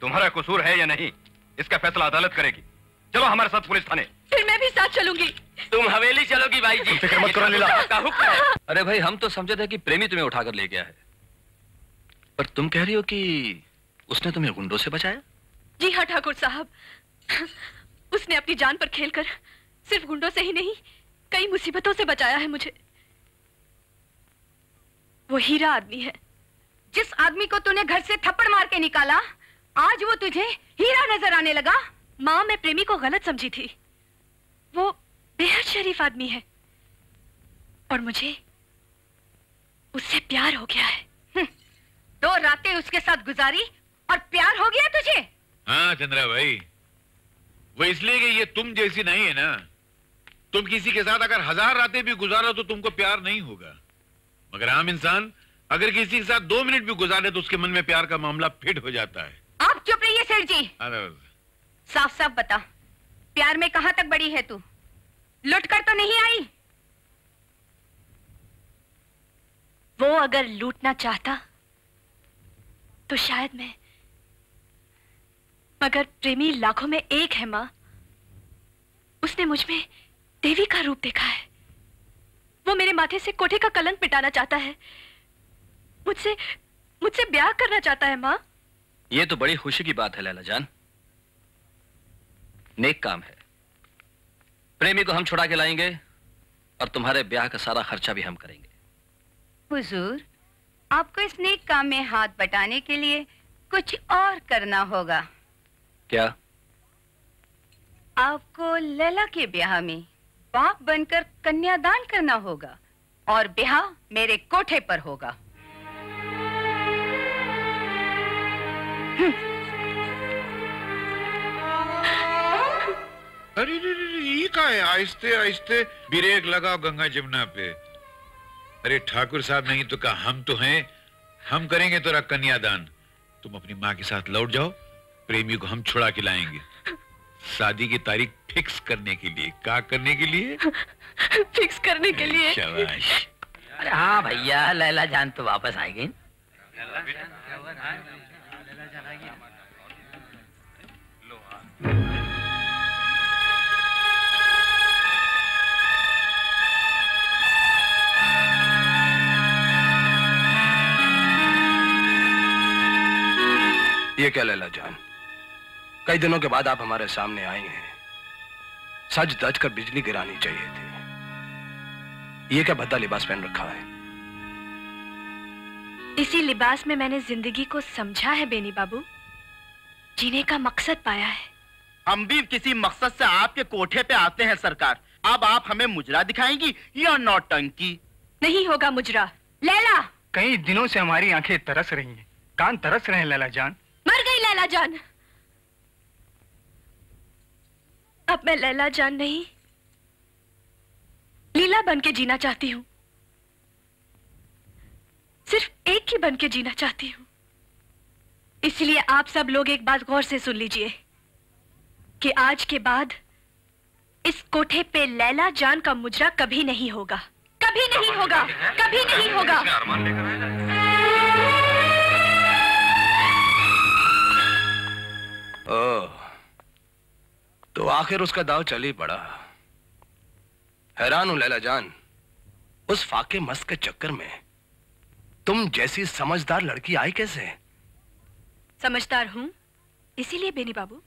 तुम्हारा कसूर है या नहीं इसका फैसला अदालत करेगी। चलो हमारे साथ पुलिस थाने। फिर मैं भी साथ चलूँगी। तुम हवेली चलोगी भाई जी फ़िक्र मत करो लीला। का हुक्म है। अरे भाई हम तो समझे थे कि प्रेमी तुम्हें उठाकर ले गया है। पर तुम कह रही हो कि उसने तुम्हें गुंडों से बचाया? जी हाँ ठाकुर साहब। उसने अपनी जान पर खेलकर सिर्फ़ गुंडों से ही नहीं, कई मुसीबतों से बचाया है मुझे। वो हीरा आदमी है। जिस आदमी को तूने घर से थप्पड़ मार के निकाला, आज वो तुझे हीरा नज़र आने लगा। माँ, मैं प्रेमी को गलत समझी थी। वो बेहद शरीफ आदमी है। और मुझे उससे प्यार हो गया है। दो रातें उसके साथ गुजारी और प्यार हो गया तुझे। हाँ चंद्रा भाई। वो इसलिए कि ये तुम जैसी नहीं है ना। तुम किसी के साथ अगर हज़ार रातें भी गुजारो तो तुमको प्यार नहीं होगा। मगर आम इंसान अगर किसी के साथ दो मिनट भी गुजारे तो उसके मन में प्यार का मामला फिट हो जाता है। आप चुप रहिए सेठ जी। साफ़ साफ़ बता प्यार में कहाँ तक बड़ी है तू? लुट कर तो नहीं आई? वो अगर लूटना चाहता तो शायद मैं मगर प्रेमी लाखों में एक है माँ। उसने मुझमें देवी का रूप देखा है। वो मेरे माथे से कोठे का कलंक मिटाना चाहता है। मुझसे मुझसे ब्याह करना चाहता है माँ। ये तो बड़ी खुशी की बात है लैला जान। नेक काम है। प्रेमी को हम छुड़ा के लाएँगे और तुम्हारे ब्याह का सारा खर्चा भी हम करेंगे। हुजूर आपको इस नेक काम में हाथ बटाने के लिए कुछ और करना होगा। क्या? आपको लैला के ब्याह में बाप बनकर कन्यादान करना होगा और ब्याह मेरे कोठे पर होगा। अरे रे रे रे, ये का है? आहिस्ते आहिस्ते। ब्रेक लगाओ गंगा जमुना पे। अरे ठाकुर साहब नहीं तो कहा? हम तो हैं। हम करेंगे तेरा कन्यादान। तुम अपनी माँ के साथ लौट जाओ। प्रेमी को हम छुड़ा के लाएँगे। शादी की तारीख फिक्स करने के लिए क्या करने के लिए? फिक्स करने के लिए? शाबाश। अरे हाँ भैया लैला जान तो वापस आएगी। ये क्या लैला जान? कई दिनों के बाद आप हमारे सामने आई हैं। सच दज कर बिजली गिरानी चाहिए थी। ये क्या भद्दा लिबास पहन रखा है? इसी लिबास में मैंने ज़िंदगी को समझा है बेनी बाबू। जीने का मकसद पाया है। हम भी किसी मकसद से आपके कोठे पे आते हैं सरकार। अब आप हमें मुजरा दिखाएँगी? या नौटंकी नहीं होगा मुजरा। लैला! कई दिनों से हमारी आँखें तरस रही हैं। कान तरस रहे हैं लैला जान। मर गई लैला जान। अब मैं लैला जान नहीं। लीला बन के जीना चाहती हूँ। सिर्फ़ एक ही बन के जीना चाहती हूँ। इसलिए आप सब लोग एक बात गौर से सुन लीजिए कि आज के बाद इस कोठे पे लैला जान का मुजरा कभी नहीं होगा। कभी नहीं होगा। कभी नहीं होगा। ओह। तो आखिर उसका दाव चल ही पड़ा। हैरान हूँ लैला जान उस फाके मस्त के चक्कर में। तुम जैसी समझदार लड़की आई कैसे? समझदार हूँ इसीलिए बेनी बाबू।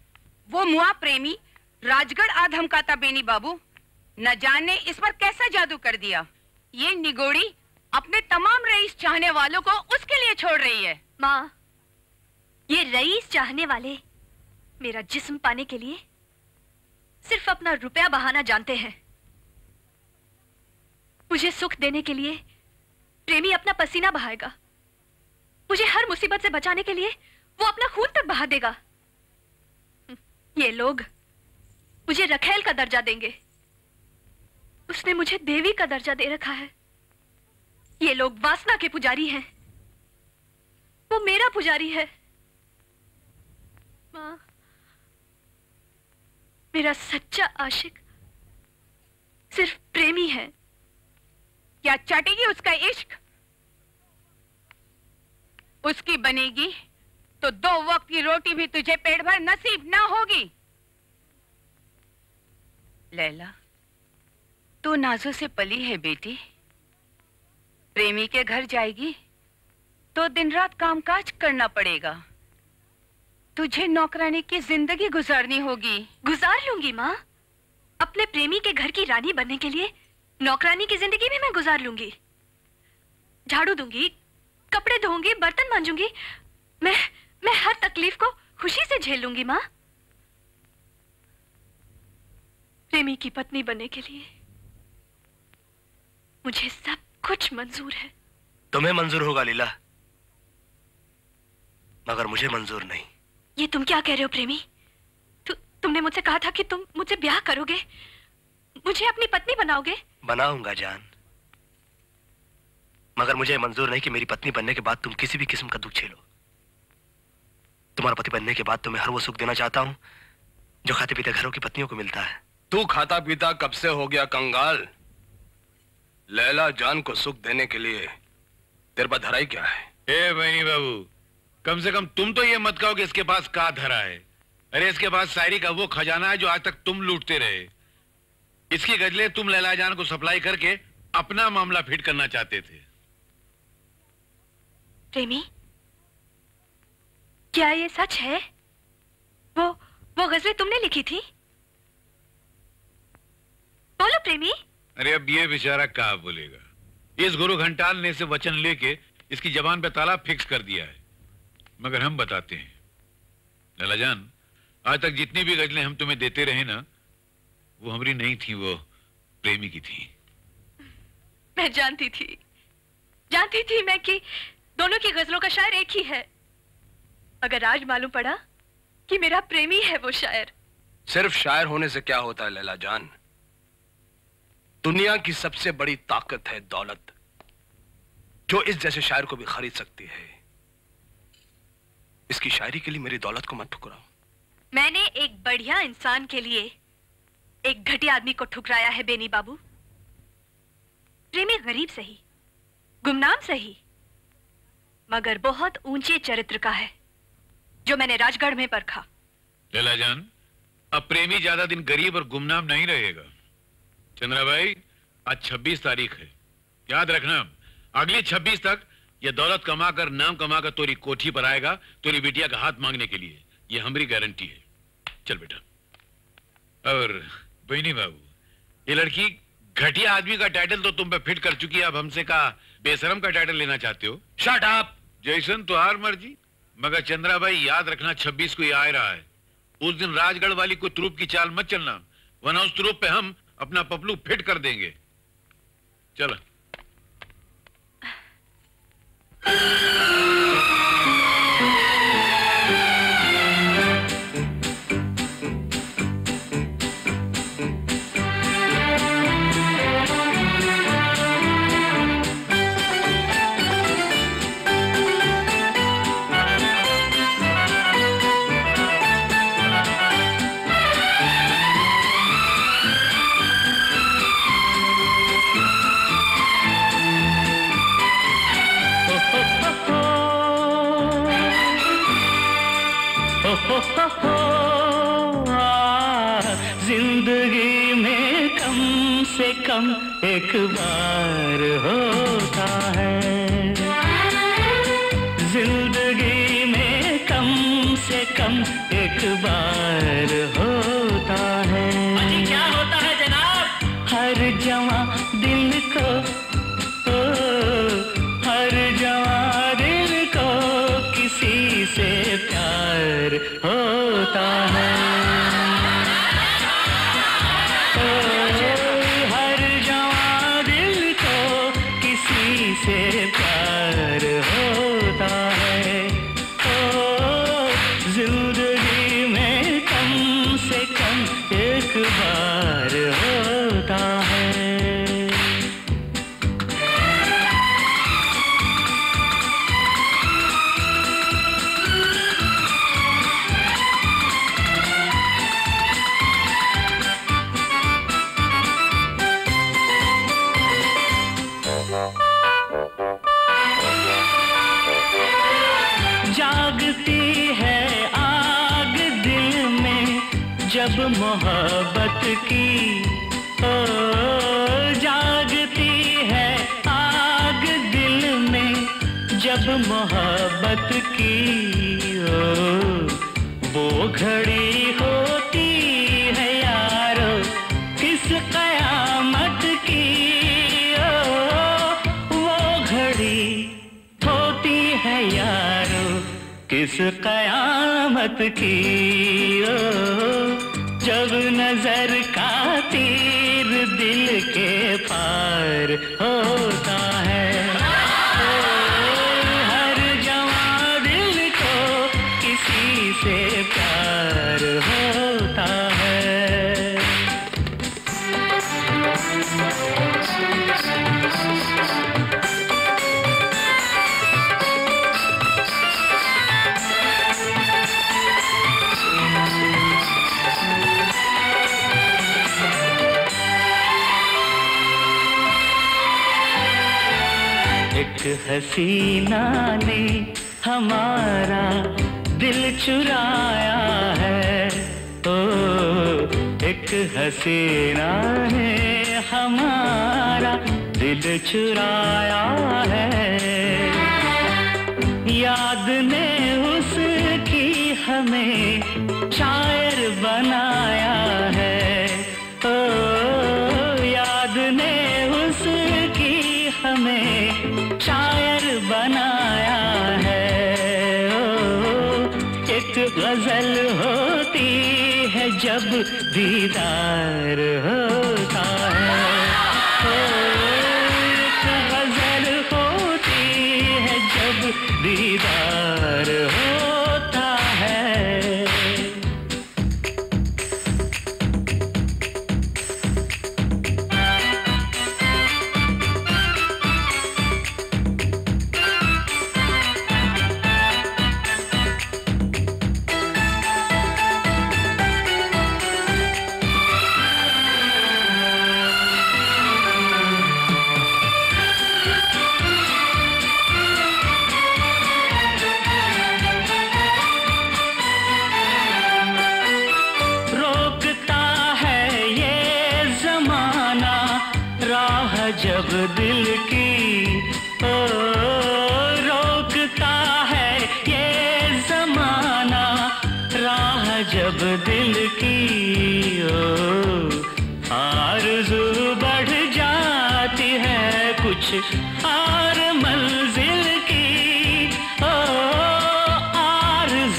वो मुआ प्रेमी राजगढ़ आधम का था बेनी बाबू न जाने इस पर कैसा जादू कर दिया। ये निगोड़ी अपने तमाम रईस चाहने वालों को उसके लिए छोड़ रही है। माँ ये रईस चाहने वाले मेरा जिस्म पाने के लिए सिर्फ़ अपना रुपया बहाना जानते हैं। मुझे सुख देने के लिए प्रेमी अपना पसीना बहाएगा। मुझे हर मुसीबत से बचाने के लिए वो अपना खून तक बहा देगा। ये लोग मुझे रखेल का दर्जा देंगे। उसने मुझे देवी का दर्जा दे रखा है। ये लोग वासना के पुजारी हैं। वो मेरा पुजारी है। माँ मेरा सच्चा आशिक सिर्फ़ प्रेमी है। क्या चटेगी उसका इश्क? उसकी बनेगी तो दो वक्त की रोटी भी तुझे पेट भर नसीब ना होगी। लैला, तू नाजों से पली है बेटी। प्रेमी के घर जाएगी तो दिन रात कामकाज करना पड़ेगा। तुझे नौकरानी की ज़िंदगी गुजारनी होगी। गुजार लूँगी माँ। अपने प्रेमी के घर की रानी बनने के लिए नौकरानी की ज़िंदगी भी मैं गुजार लूँगी। झाड़ू दूँगी कपड़े धोऊँगी बर्तन मांजूँगी। मैं मैं हर तकलीफ़ को खुशी से झेल लूँगी माँ। प्रेमी की पत्नी बनने के लिए मुझे सब कुछ मंजूर है। तुम्हें मंजूर होगा लीला। मगर मुझे मंजूर नहीं। ये तुम क्या कह रहे हो प्रेमी? तु, तुमने मुझसे कहा था कि तुम मुझसे ब्याह करोगे? मुझे अपनी पत्नी बनाओगे? बनाऊँगा जान। मगर मुझे मंजूर नहीं कि मेरी पत्नी बनने के बाद तुम किसी भी किस्म का दुख झेलो। तुम्हारा पति बनने के बाद तुम्हें हर वो सुख देना चाहता हूँ जो खाते पीते घरों की पत्नियों को मिलता है। तू खाता पीता कब से हो गया कंगाल? लैला जान को सुख देने के लिए तेरे पास धराई क्या है? ए बहनी बाबू कम से कम तुम तो ये मत कहो कि इसके पास का धरा है। अरे इसके पास शायरी का वो खजाना है जो आज तक तुम लूटते रहे। इसकी गजले तुम लैला जान को सप्लाई करके अपना मामला फिट करना चाहते थे। प्रेमी क्या ये सच है? वो वो गजलें तुमने लिखी थी? बोलो प्रेमी। अरे अब ये बेचारा कहा बोलेगा? इस गुरु घंटाल ने इसे वचन लेके इसकी जबान पे ताला फिक्स कर दिया है। मगर हम बताते हैं। लला जान आज तक जितनी भी गजलें हम तुम्हें देते रहे ना वो हमारी नहीं थी वो प्रेमी की थी। मैं जानती थी। जानती थी मैं कि दोनों की गजलों का शायर एक ही है। अगर आज मालूम पड़ा कि मेरा प्रेमी है वो शायर। सिर्फ़ शायर होने से क्या होता है लैला जान? दुनिया की सबसे बड़ी ताकत है दौलत जो इस जैसे शायर को भी खरीद सकती है। इसकी शायरी के लिए मेरी दौलत को मत ठुकराओ। मैंने एक बढ़िया इंसान के लिए एक घटिया आदमी को ठुकराया है बेनी बाबू। प्रेमी गरीब सही गुमनाम सही मगर बहुत ऊँचे चरित्र का है जो मैंने राजगढ़ में परखा। लला जान अब प्रेमी ज़्यादा दिन गरीब और गुमनाम नहीं रहेगा। चंद्रा भाई आज 26 तारीख है। याद रखना अगली 26 तक ये दौलत कमाकर, नाम कमाकर तोरी कोठी पर आएगा, तोरी बिटिया का हाथ मांगने के लिए। ये हमारी गारंटी है। चल बेटा। और बहनी बाबू, ये लड़की घटिया आदमी का टाइटल तो तुम पे फिट कर चुकी है। अब हमसे कहा, बेशरम का टाइटल लेना चाहते हो। शट अप जैसन तो हार मर्ज़ी। मगर चंद्रा भाई याद रखना 26 को ये आ रहा है। उस दिन राजगढ़ वाली को तुरुप की चाल मत चलना। वरना उस तुरुप पे हम अपना पपलू फिट कर देंगे। चलो।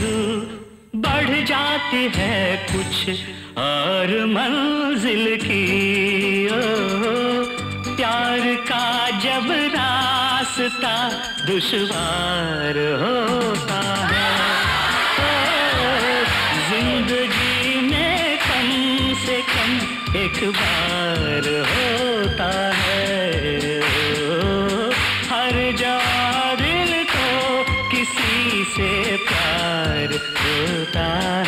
बढ़ जाती है कुछ और मंजिल की। ओ, प्यार का जब रास्ता दुश्वार होता है ज़िंदगी में कम से कम एक बार होता होता है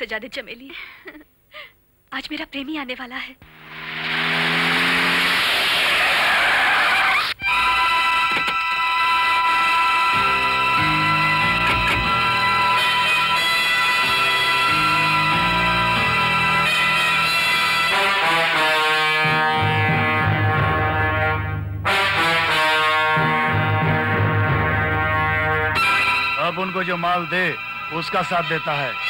आज मुझे खूब सजा दे चमेली आज मेरा प्रेमी आने वाला है। अब उनको जो माल दे, उसका साथ देता है।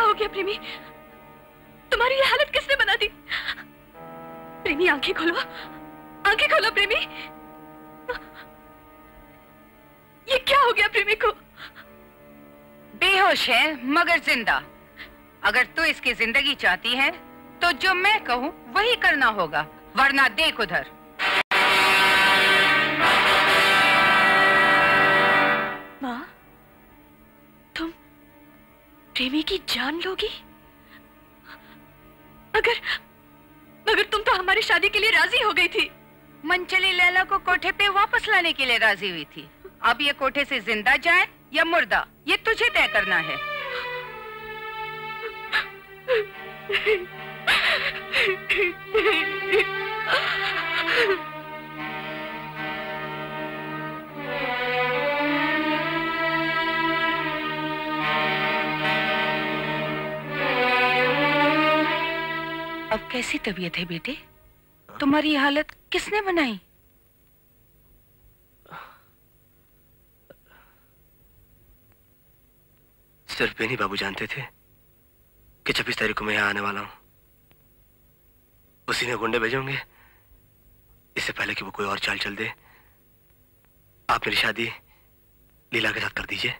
क्या हो गया, प्रेमी? तुम्हारी ये हालत किसने बना दी? प्रेमी, आँखें खोलो। आँखें खोलो, प्रेमी। ये क्या हो गया प्रेमी को? बेहोश है, मगर ज़िंदा। अगर तू इसकी ज़िंदगी चाहती है तो जो मैं कहूँ, वही करना होगा, वरना देख उधर। प्रेमी की जान लोगी? अगर मगर तुम तो हमारी शादी के लिए राज़ी हो गई थी। मंचली लैला को कोठे पे वापस लाने के लिए राज़ी हुई थी। अब ये कोठे से ज़िंदा जाए या मुर्दा ये तुझे तय करना है। अब कैसी तबीयत है बेटे? तुम्हारी हालत किसने बनाई? सिर्फ़ बेनी बाबू जानते थे कि छब्बीस तारीख को मैं यहाँ आने वाला हूँ। उसी ने गुंडे भेजोगे इससे पहले कि वो कोई और चाल चल दे आप मेरी शादी लीला के साथ कर दीजिए।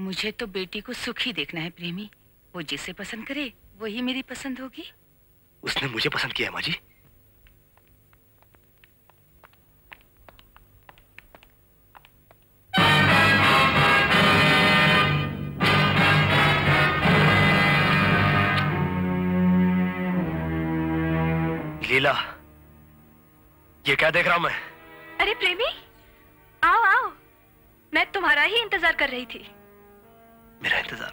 मुझे तो बेटी को सुखी देखना है प्रेमी। वो जिसे पसंद करे वही मेरी पसंद होगी। उसने मुझे पसंद किया है माँ जी। लीला ये क्या देख रहा हूँ मैं? अरे प्रेमी आओ आओ। मैं तुम्हारा ही इंतज़ार कर रही थी। मेरा इंतज़ार?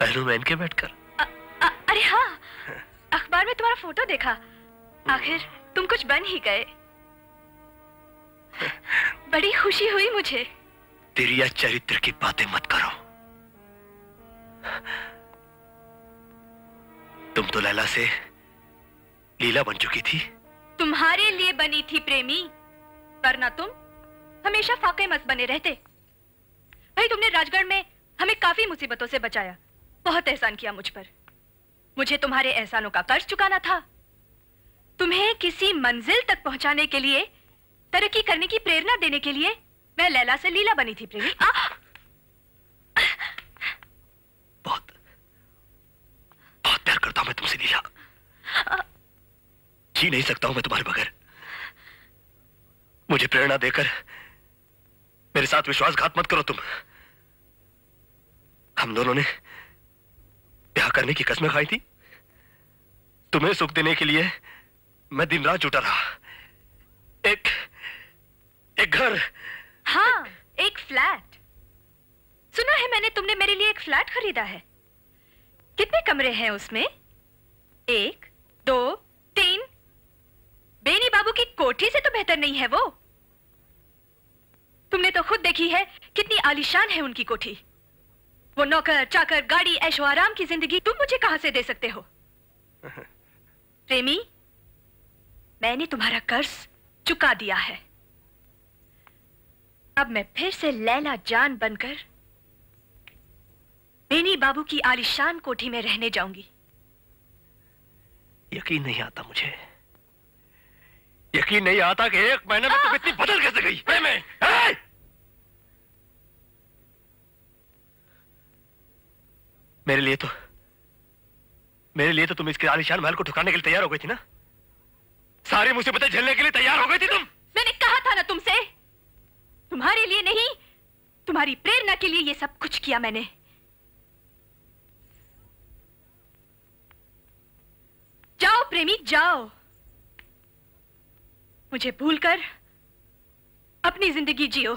पहलू में इनके बैठकर? अरे हाँ। अखबार में तुम्हारा फ़ोटो देखा। आखिर तुम कुछ बन ही गए। बड़ी खुशी हुई मुझे। तेरी या चरित्र की बातें मत करो। तुम तो लैला से लीला बन चुकी थी। तुम्हारे लिए बनी थी प्रेमी वरना तुम हमेशा फाके मत बने रहते। भाई तुमने राजगढ़ में हमें काफ़ी मुसीबतों से बचाया। बहुत एहसान किया मुझ पर। मुझे तुम्हारे एहसानों का कर्ज चुकाना था। तुम्हें किसी मंजिल तक पहुँचाने के लिए तरक्की करने की प्रेरणा देने के लिए मैं लैला से लीला बनी थी प्रेमी। बहुत बहुत प्यार करता हूँ मैं तुमसे लीला। जी नहीं सकता हूँ मैं तुम्हारे बगैर। मुझे प्रेरणा देकर मेरे साथ विश्वासघात मत करो तुम। हम दोनों ने ब्याह करने की कसमें खाई थी। तुम्हें सुख देने के लिए मैं दिन रात जुटा रहा। एक एक घर। हाँ एक फ्लैट। सुना है मैंने तुमने मेरे लिए एक फ्लैट खरीदा है। कितने कमरे हैं उसमें? एक दो तीन। बेनी बाबू की कोठी से तो बेहतर नहीं है वो। तुमने तो खुद देखी है कितनी आलिशान है उनकी कोठी। वो नौकर चाकर गाड़ी ऐशो आराम की ज़िंदगी तुम मुझे कहाँ से दे सकते हो? प्रेमी, मैंने तुम्हारा कर्ज चुका दिया है। अब मैं फिर से लैला जान बनकर बेनी बाबू की आलिशान कोठी में रहने जाऊँगी। यकीन नहीं आता मुझे। यकीन नहीं आता कि एक महीने में तुम इतनी बदल कैसे गई? प्रेम! मेरे लिए तो मेरे लिए तो तुम इसके आलिशान महल को ठुकाने के लिए तैयार हो गई थी ना? सारी मुसीबतें झेलने के लिए तैयार हो गई थी तुम। मैंने कहा था ना तुमसे, तुम्हारे लिए नहीं, तुम्हारी प्रेरणा के लिए ये सब कुछ किया मैंने। जाओ प्रेमी जाओ। मुझे भूलकर अपनी ज़िंदगी जियो।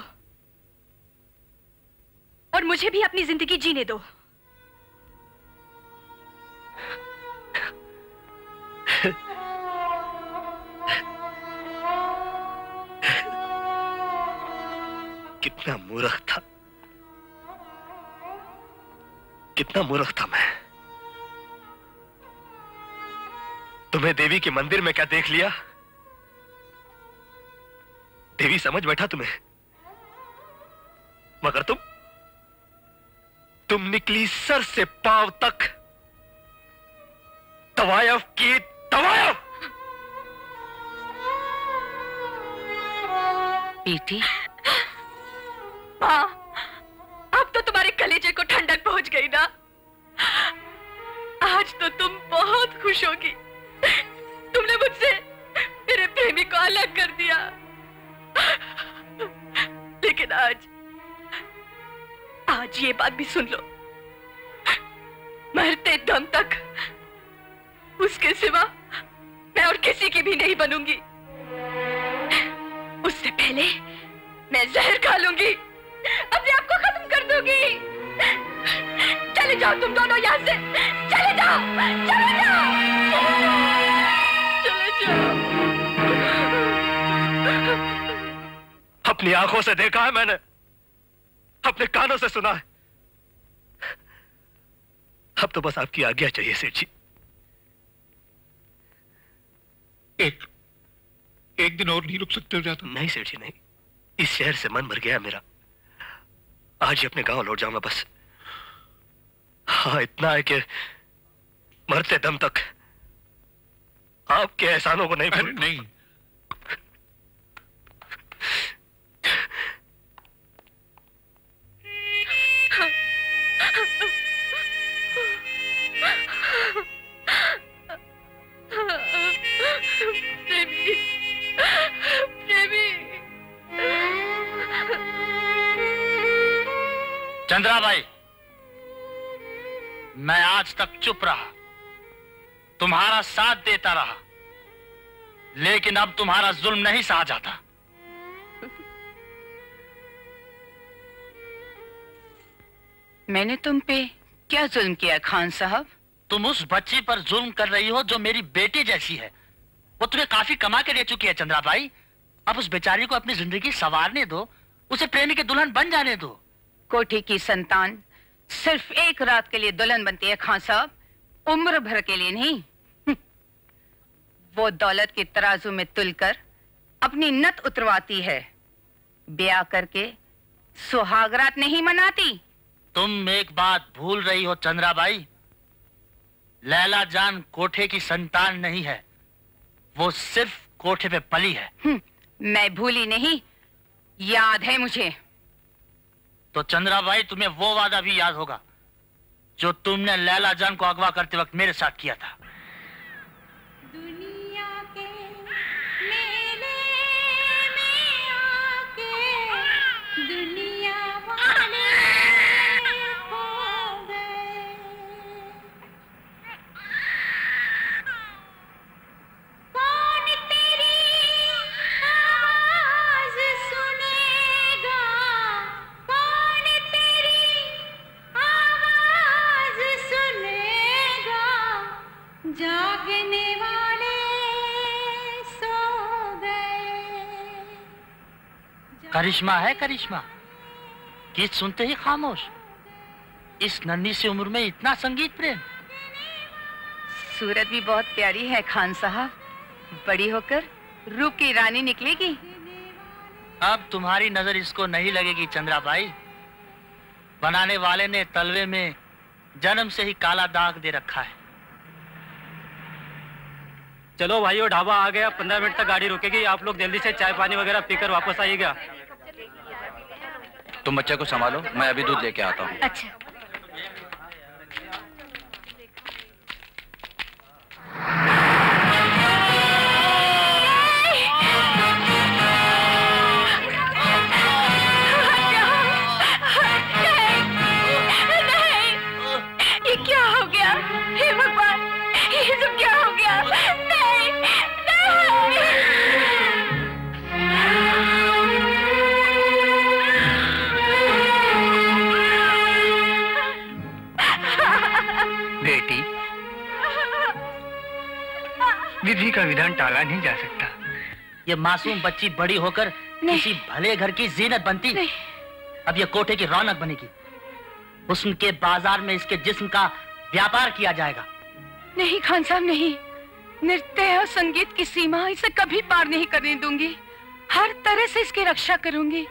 और मुझे भी अपनी ज़िंदगी जीने दो। कितना मूर्ख था। कितना मूर्ख था मैं। तुम्हें देवी के मंदिर में क्या देख लिया? देवी समझ बैठा तुम्हें। मगर तुम तुम निकली सर से पाँव तक। तवायफ की तवायफ! बेटी माँ अब तो तुम्हारे कलेजे को ठंडक पहुँच गई ना। आज तो तुम बहुत खुश होगी। तुमने मुझसे मेरे प्रेमी को अलग कर दिया। लेकिन आज आज ये बात भी सुन लो। मरते दम तक उसके सिवा मैं और किसी की भी नहीं बनूँगी। उससे पहले मैं जहर खा लूँगी। अपने आप को खत्म कर दूँगी। चले जाओ तुम दोनों यहाँ से। चले जाओ। चले जाओ। चले जाओ। अपनी आँखों से देखा है मैंने। अपने कानों से सुना है। अब तो बस आपकी आज्ञा चाहिए सेठ जी। एक एक दिन और नहीं रुक सकते हो जाता नहीं सेठ जी नहीं। इस शहर से मन भर गया मेरा। आज ही अपने गाँव लौट जाऊँगा बस। हाँ इतना है कि मरते दम तक आपके एहसानों को नहीं भूल नहीं। चंद्रा भाई मैं आज तक चुप रहा। तुम्हारा साथ देता रहा लेकिन अब तुम्हारा जुल्म नहीं सहा जाता। मैंने तुम पे क्या जुल्म किया खान साहब? तुम उस बच्ची पर जुल्म कर रही हो जो मेरी बेटी जैसी है। वो तुम्हें काफ़ी कमा के दे चुकी है चंद्रा भाई। अब उस बेचारी को अपनी ज़िंदगी संवारने दो उसे प्रेमी के दुल्हन बन जाने दो। कोठी की संतान। सिर्फ़ एक रात के लिए दुल्हन बनती है खान साहब। उम्र भर के लिए नहीं। हम्म। वो दौलत के तराजू में तुलकर अपनी नत उतरवाती है। ब्याह करके सुहागरात नहीं मनाती। तुम एक बात भूल रही हो चंद्रा बाई लैला जान कोठे की संतान नहीं है। वो सिर्फ़ कोठे पे पली है। हम्म, मैं भूली नहीं। याद है मुझे। तो चंद्रा भाई तुम्हें वो वादा भी याद होगा, जो तुमने लैला जान को अगवा करते वक्त मेरे साथ किया था। जागने वाले सो गए। करिश्मा है करिश्मा। गीत सुनते ही खामोश। इस नन्ही सी उम्र में इतना संगीत प्रेम। सूरत भी बहुत प्यारी है खान साहब। बड़ी होकर रूप की रानी निकलेगी। अब तुम्हारी नज़र इसको नहीं लगेगी चंद्रा भाई बनाने वाले ने तलवे में जन्म से ही काला दाग दे रखा है। चलो भाई वो ढाबा आ गया पंद्रह मिनट तक गाड़ी रुकेगी आप लोग जल्दी से चाय पानी वगैरह पीकर वापस आइएगा। तुम बच्चे को संभालो मैं अभी दूध लेके आता हूँ। अच्छा। विधि का विधान टाला नहीं जा सकता। ये मासूम बच्ची बड़ी होकर किसी भले घर की जीनत बनती। नहीं। अब ये कोठे की रौनक बनेगी। हुस्न के बाज़ार में इसके जिस्म का व्यापार किया जाएगा। नहीं खान साहब नहीं। नृत्य और संगीत की सीमा इसे कभी पार नहीं करने दूँगी। हर तरह से इसकी रक्षा करूँगी।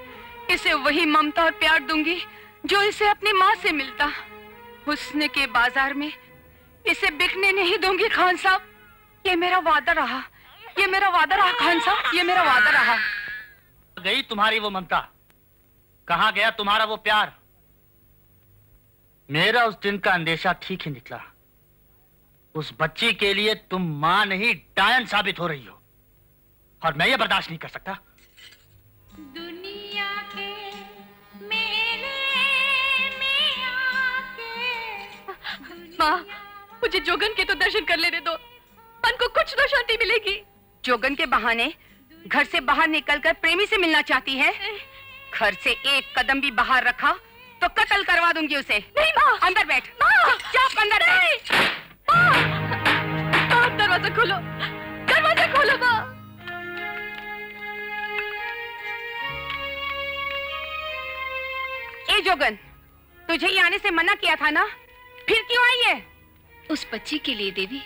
इसे वही ममता और प्यार दूँगी जो इसे अपनी माँ से मिलता। हुस्न के बाज़ार में इसे बिकने नहीं दूँगी खान साहब। ये मेरा वादा रहा। ये मेरा वादा रहा खान साहब। ये मेरा वादा रहा। गई तुम्हारी वो ममता। कहा गया तुम्हारा वो प्यार? मेरा उस दिन का अंदेशा ठीक ही निकला। उस बच्ची के लिए तुम माँ नहीं डायन साबित हो रही हो। और मैं ये बर्दाश्त नहीं कर सकता। दुनिया के मेले में आके माँ मुझे जोगन के तो दर्शन कर लेने दो। मन को कुछ तो शांति मिलेगी। जोगन के बहाने घर से बाहर निकलकर प्रेमी से मिलना चाहती है घर से एक कदम भी बाहर रखा तो कत्ल करवा दूँगी उसे। नहीं माँ। अंदर बैठ। चुप अंदर बैठ। माँ। दरवाज़ा खोलो। दरवाज़ा खोलो माँ। ए जोगन तुझे ये आने से मना किया था ना? फिर क्यों आई है? उस बच्ची के लिए देवी।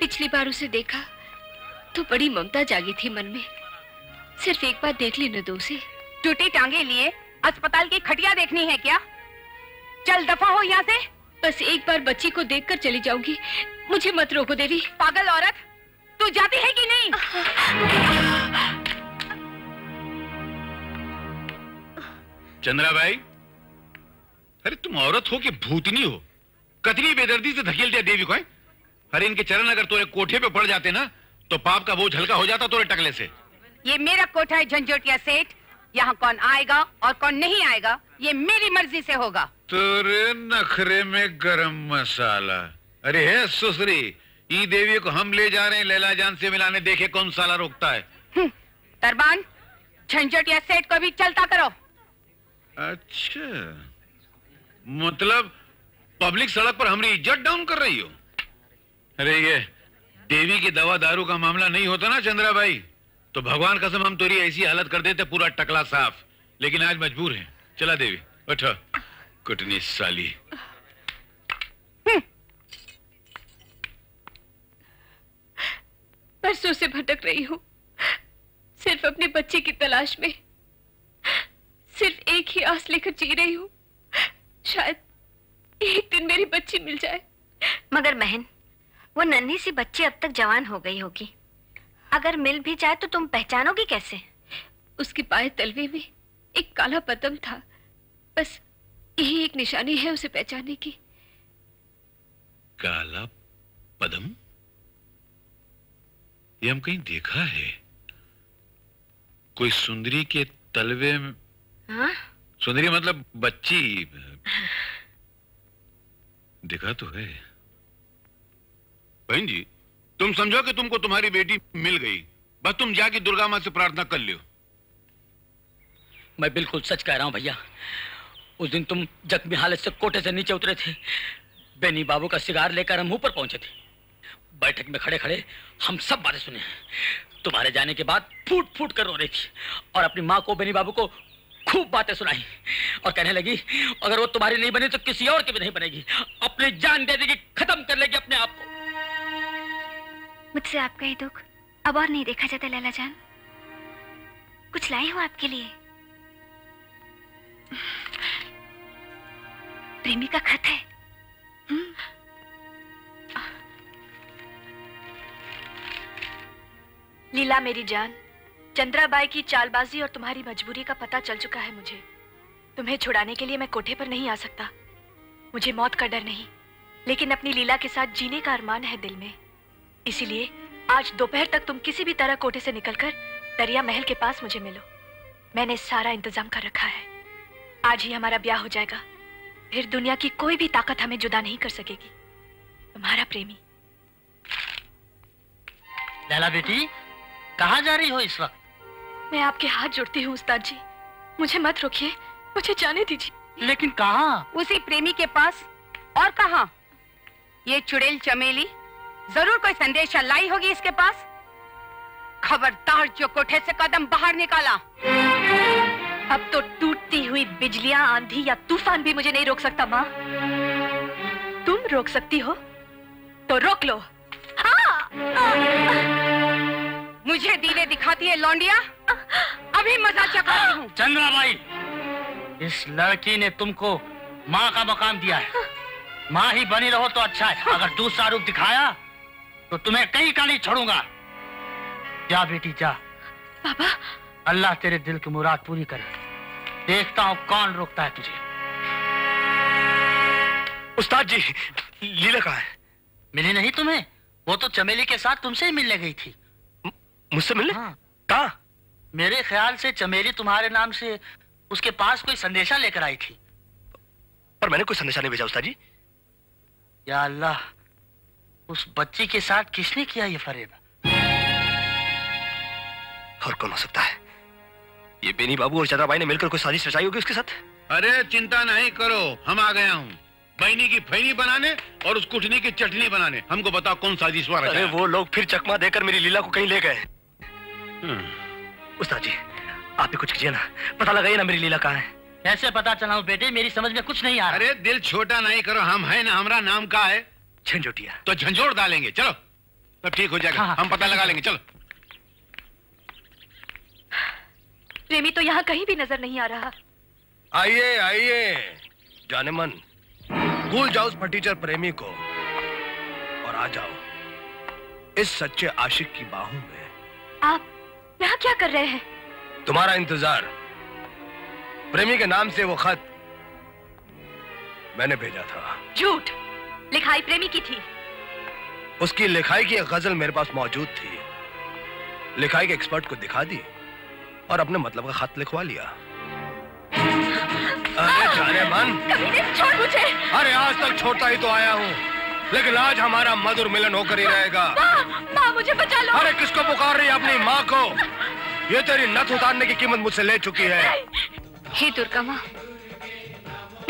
पिछली बार उसे देखा तो बड़ी ममता जागी थी मन में। सिर्फ़ एक बार देख लेने दो उसे। टूटी टांगे लिए अस्पताल की खटिया देखनी है क्या? चल दफ़ा हो यहाँ से। बस एक बार बच्ची को देखकर चली जाऊँगी। मुझे मत रोको देवी। पागल औरत तू जाती है कि नहीं? चंद्राबाई अरे तुम औरत हो कि भूतनी हो? कतनी बेदर्दी से धकेल दिया देवी को हैं? अरे इनके चरण अगर तोरे कोठे पे पड़ जाते ना तो पाप का बोझ हल्का हो जाता तोरे टकले से। ये मेरा कोठा है झंझोटिया सेठ। यहाँ कौन आएगा और कौन नहीं आएगा ये मेरी मर्ज़ी से होगा। तोरे नखरे में गरम मसाला। अरे है सुसरी ई देवी को हम ले जा रहे हैं लैला जान से मिलाने देखे कौन साला रोकता है। तरबान झंझोटिया सेठ को भी चलता करो। अच्छा मतलब पब्लिक सड़क पर हमारी इज़्ज़त डाउन कर रही हो? अरे ये देवी की दवा दारू का मामला नहीं होता ना चंद्रा भाई तो भगवान कसम हम तोरी ऐसी हालत कर देते पूरा टकला साफ़। लेकिन आज मजबूर है। चला देवी उठो। कुटनी साली। परसों से भटक रही हूँ। सिर्फ़ अपने बच्चे की तलाश में। सिर्फ़ एक ही आस लेकर जी रही हूँ। शायद एक दिन मेरी बच्ची मिल जाए। मगर महन वो नन्ही सी बच्ची अब तक जवान हो गई होगी। अगर मिल भी जाए तो तुम पहचानोगी कैसे? उसके पाए तलवे में एक काला पतम था। बस यही एक निशानी है उसे पहचानने की। काला पदम? ये हम कहीं देखा है। कोई सुंदरी के तलवे में हाँ? सुंदरी मतलब बच्ची। देखा तो है। बहन जी, तुम समझो कि तुमको तुम्हारी बेटी मिल गई। बस तुम जाके दुर्गा माँ से प्रार्थना कर लियो। मैं बिल्कुल सच कह रहा हूँ भैया। उस दिन तुम जख्मी हालत से कोटे से नीचे उतरे थे। बेनी बाबू का सिगार लेकर हम ऊपर पहुँचे थे। बैठक में खड़े खड़े हम सब बातें सुने। तुम्हारे जाने के बाद फूट फूट कर रो रही थी और अपनी माँ को, बेनी बाबू को खूब बातें सुनाई और कहने लगी, अगर वो तुम्हारी नहीं बनी तो किसी और की भी नहीं बनेगी। अपनी जान दे देगी, खत्म कर लेगी अपने आप को। मुझसे आपका ये दुख अब और नहीं देखा जाता, लैला जान। कुछ लाई हूँ आपके लिए? प्रेमी का खत है। लीला मेरी जान, चंद्राबाई की चालबाजी और तुम्हारी मजबूरी का पता चल चुका है मुझे। तुम्हें छुड़ाने के लिए मैं कोठे पर नहीं आ सकता। मुझे मौत का डर नहीं, लेकिन अपनी लीला के साथ जीने का अरमान है दिल में। इसीलिए आज दोपहर तक तुम किसी भी तरह कोठे से निकलकर दरिया महल के पास मुझे मिलो। मैंने सारा इंतज़ाम कर रखा है। आज ही हमारा ब्याह हो जाएगा। फिर दुनिया की कोई भी ताकत हमें जुदा नहीं कर सकेगी। तुम्हारा प्रेमी। लैला बेटी कहाँ जा रही हो इस वक्त? मैं आपके हाथ जोड़ती हूँ उस्ताद जी। मुझे मत रोकिए। मुझे जाने दीजिए। लेकिन कहाँ? उसी प्रेमी के पास। और कहा? ये चुड़ैल चमेली ज़रूर कोई संदेशा लाई होगी इसके पास। खबरदार जो कोठे से कदम बाहर निकाला। अब तो टूटती हुई बिजलियाँ आंधी या तूफ़ान भी मुझे नहीं रोक सकता माँ। तुम रोक सकती हो तो रोक लो। मुझे दीवे दिखाती है लौंडिया। अभी मज़ा चखाती हूँ। चंद्राबाई इस लड़की ने तुमको माँ का मकाम दिया है। माँ ही बनी रहो तो अच्छा है। अगर दूसरा रूप दिखाया तो तुम्हें कहीं का नहीं छोड़ूँगा। जा बेटी जा। बाबा। अल्लाह तेरे दिल की मुराद पूरी करे। देखता हूँ कौन रोकता है तुझे। उस्ताद जी लीला कहाँ है? मिली नहीं तुम्हें? वो तो चमेली के साथ तुमसे ही मिलने गई थी। मुझसे मिलने हाँ। कहा? मेरे ख्याल से चमेली तुम्हारे नाम से उसके पास कोई संदेशा लेकर आई थी। पर मैंने कोई संदेशा नहीं भेजा उस्ताद जी। या अल्लाह उस बच्ची के साथ किसने किया ये फरेब? और कौन हो सकता है? ये बेनी बाबू और चंद्राबाई ने मिलकर कोई साजिश रचाई होगी उसके साथ? अरे चिंता नहीं करो हम आ गया हूँ। बहनी की फैनी बनाने और उस कुटनी की चटनी बनाने। हमको बताओ कौन साजिश हुआ अरे वो लोग फिर चकमा देकर मेरी लीला को कहीं ले गए। हम्म। उस्ताद जी आप भी कुछ कीजिए ना। पता लगाइए ना मेरी लीला कहाँ है। कैसे पता चलाऊं बेटे? मेरी समझ में कुछ नहीं आ रहा। अरे दिल छोटा नहीं करो हम है ना हमारा नाम का है? झंझोटिया। तो झंझोड़ डालेंगे चलो। सब ठीक हो जाएगा। हाँ। हम पता लगा लेंगे चलो। प्रेमी तो यहाँ कहीं भी नज़र नहीं आ रहा। आइए आइए। जाने मन। भूल जाओ उस फटीचर प्रेमी को। और आ जाओ। इस सच्चे आशिक की बाहों में। आप यहाँ क्या कर रहे हैं? तुम्हारा इंतज़ार। प्रेमी के नाम से वो खत मैंने भेजा था। झूठ। लिखाई प्रेमी की थी। उसकी लिखाई की एक गज़ल मेरे पास मौजूद थी। लिखाई के एक्सपर्ट को दिखा दी और अपने मतलब का खत लिखवा लिया। अरे जाने मन। छोड़ मुझे। अरे आज तक छोटा ही तो आया हूँ। लेकिन आज हमारा मधुर मिलन होकर ही रहेगा। माँ माँ मुझे बचा लो। अरे किसको पुकार रही अपनी माँ को? ये तेरी नथ उतारने की कीमत मुझसे ले चुकी है। हे दुर्गा माँ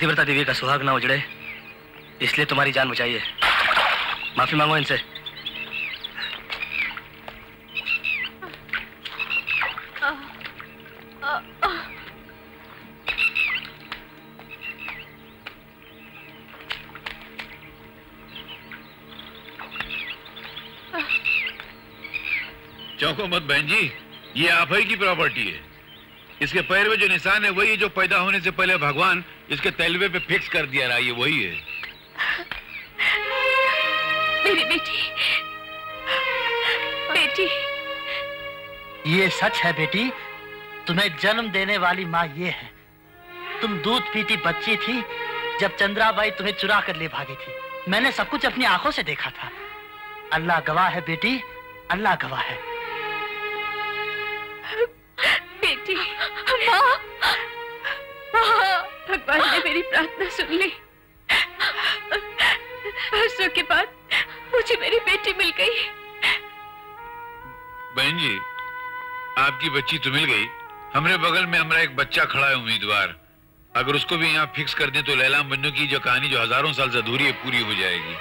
पतिव्रता देवी का सुहाग ना उजड़े, इसलिए तुम्हारी जान बचाई है। माफ़ी मांगो इनसे। चौंको मत बहन जी, ये आप ही की प्रॉपर्टी है। इसके पैर में जो निशान है, वही जो पैदा होने से पहले भगवान इसके तलवे पे फिक्स कर दिया रहा ये वही है। मेरी बेटी बेटी। ये सच है बेटी तुम्हें जन्म देने वाली माँ ये है। तुम दूध पीती बच्ची थी जब चंद्राबाई तुम्हें चुरा कर ले भागी थी। मैंने सब कुछ अपनी आँखों से देखा था। अल्लाह गवाह है बेटी अल्लाह गवाह है। आपकी बच्ची तो मिल गई। हमरे बगल में हमारा एक बच्चा खड़ा है उम्मीदवार। अगर उसको भी यहाँ फिक्स कर दें तो लैला मन्नू की जो कहानी जो हज़ारों साल से अधूरी है, पूरी हो जाएगी।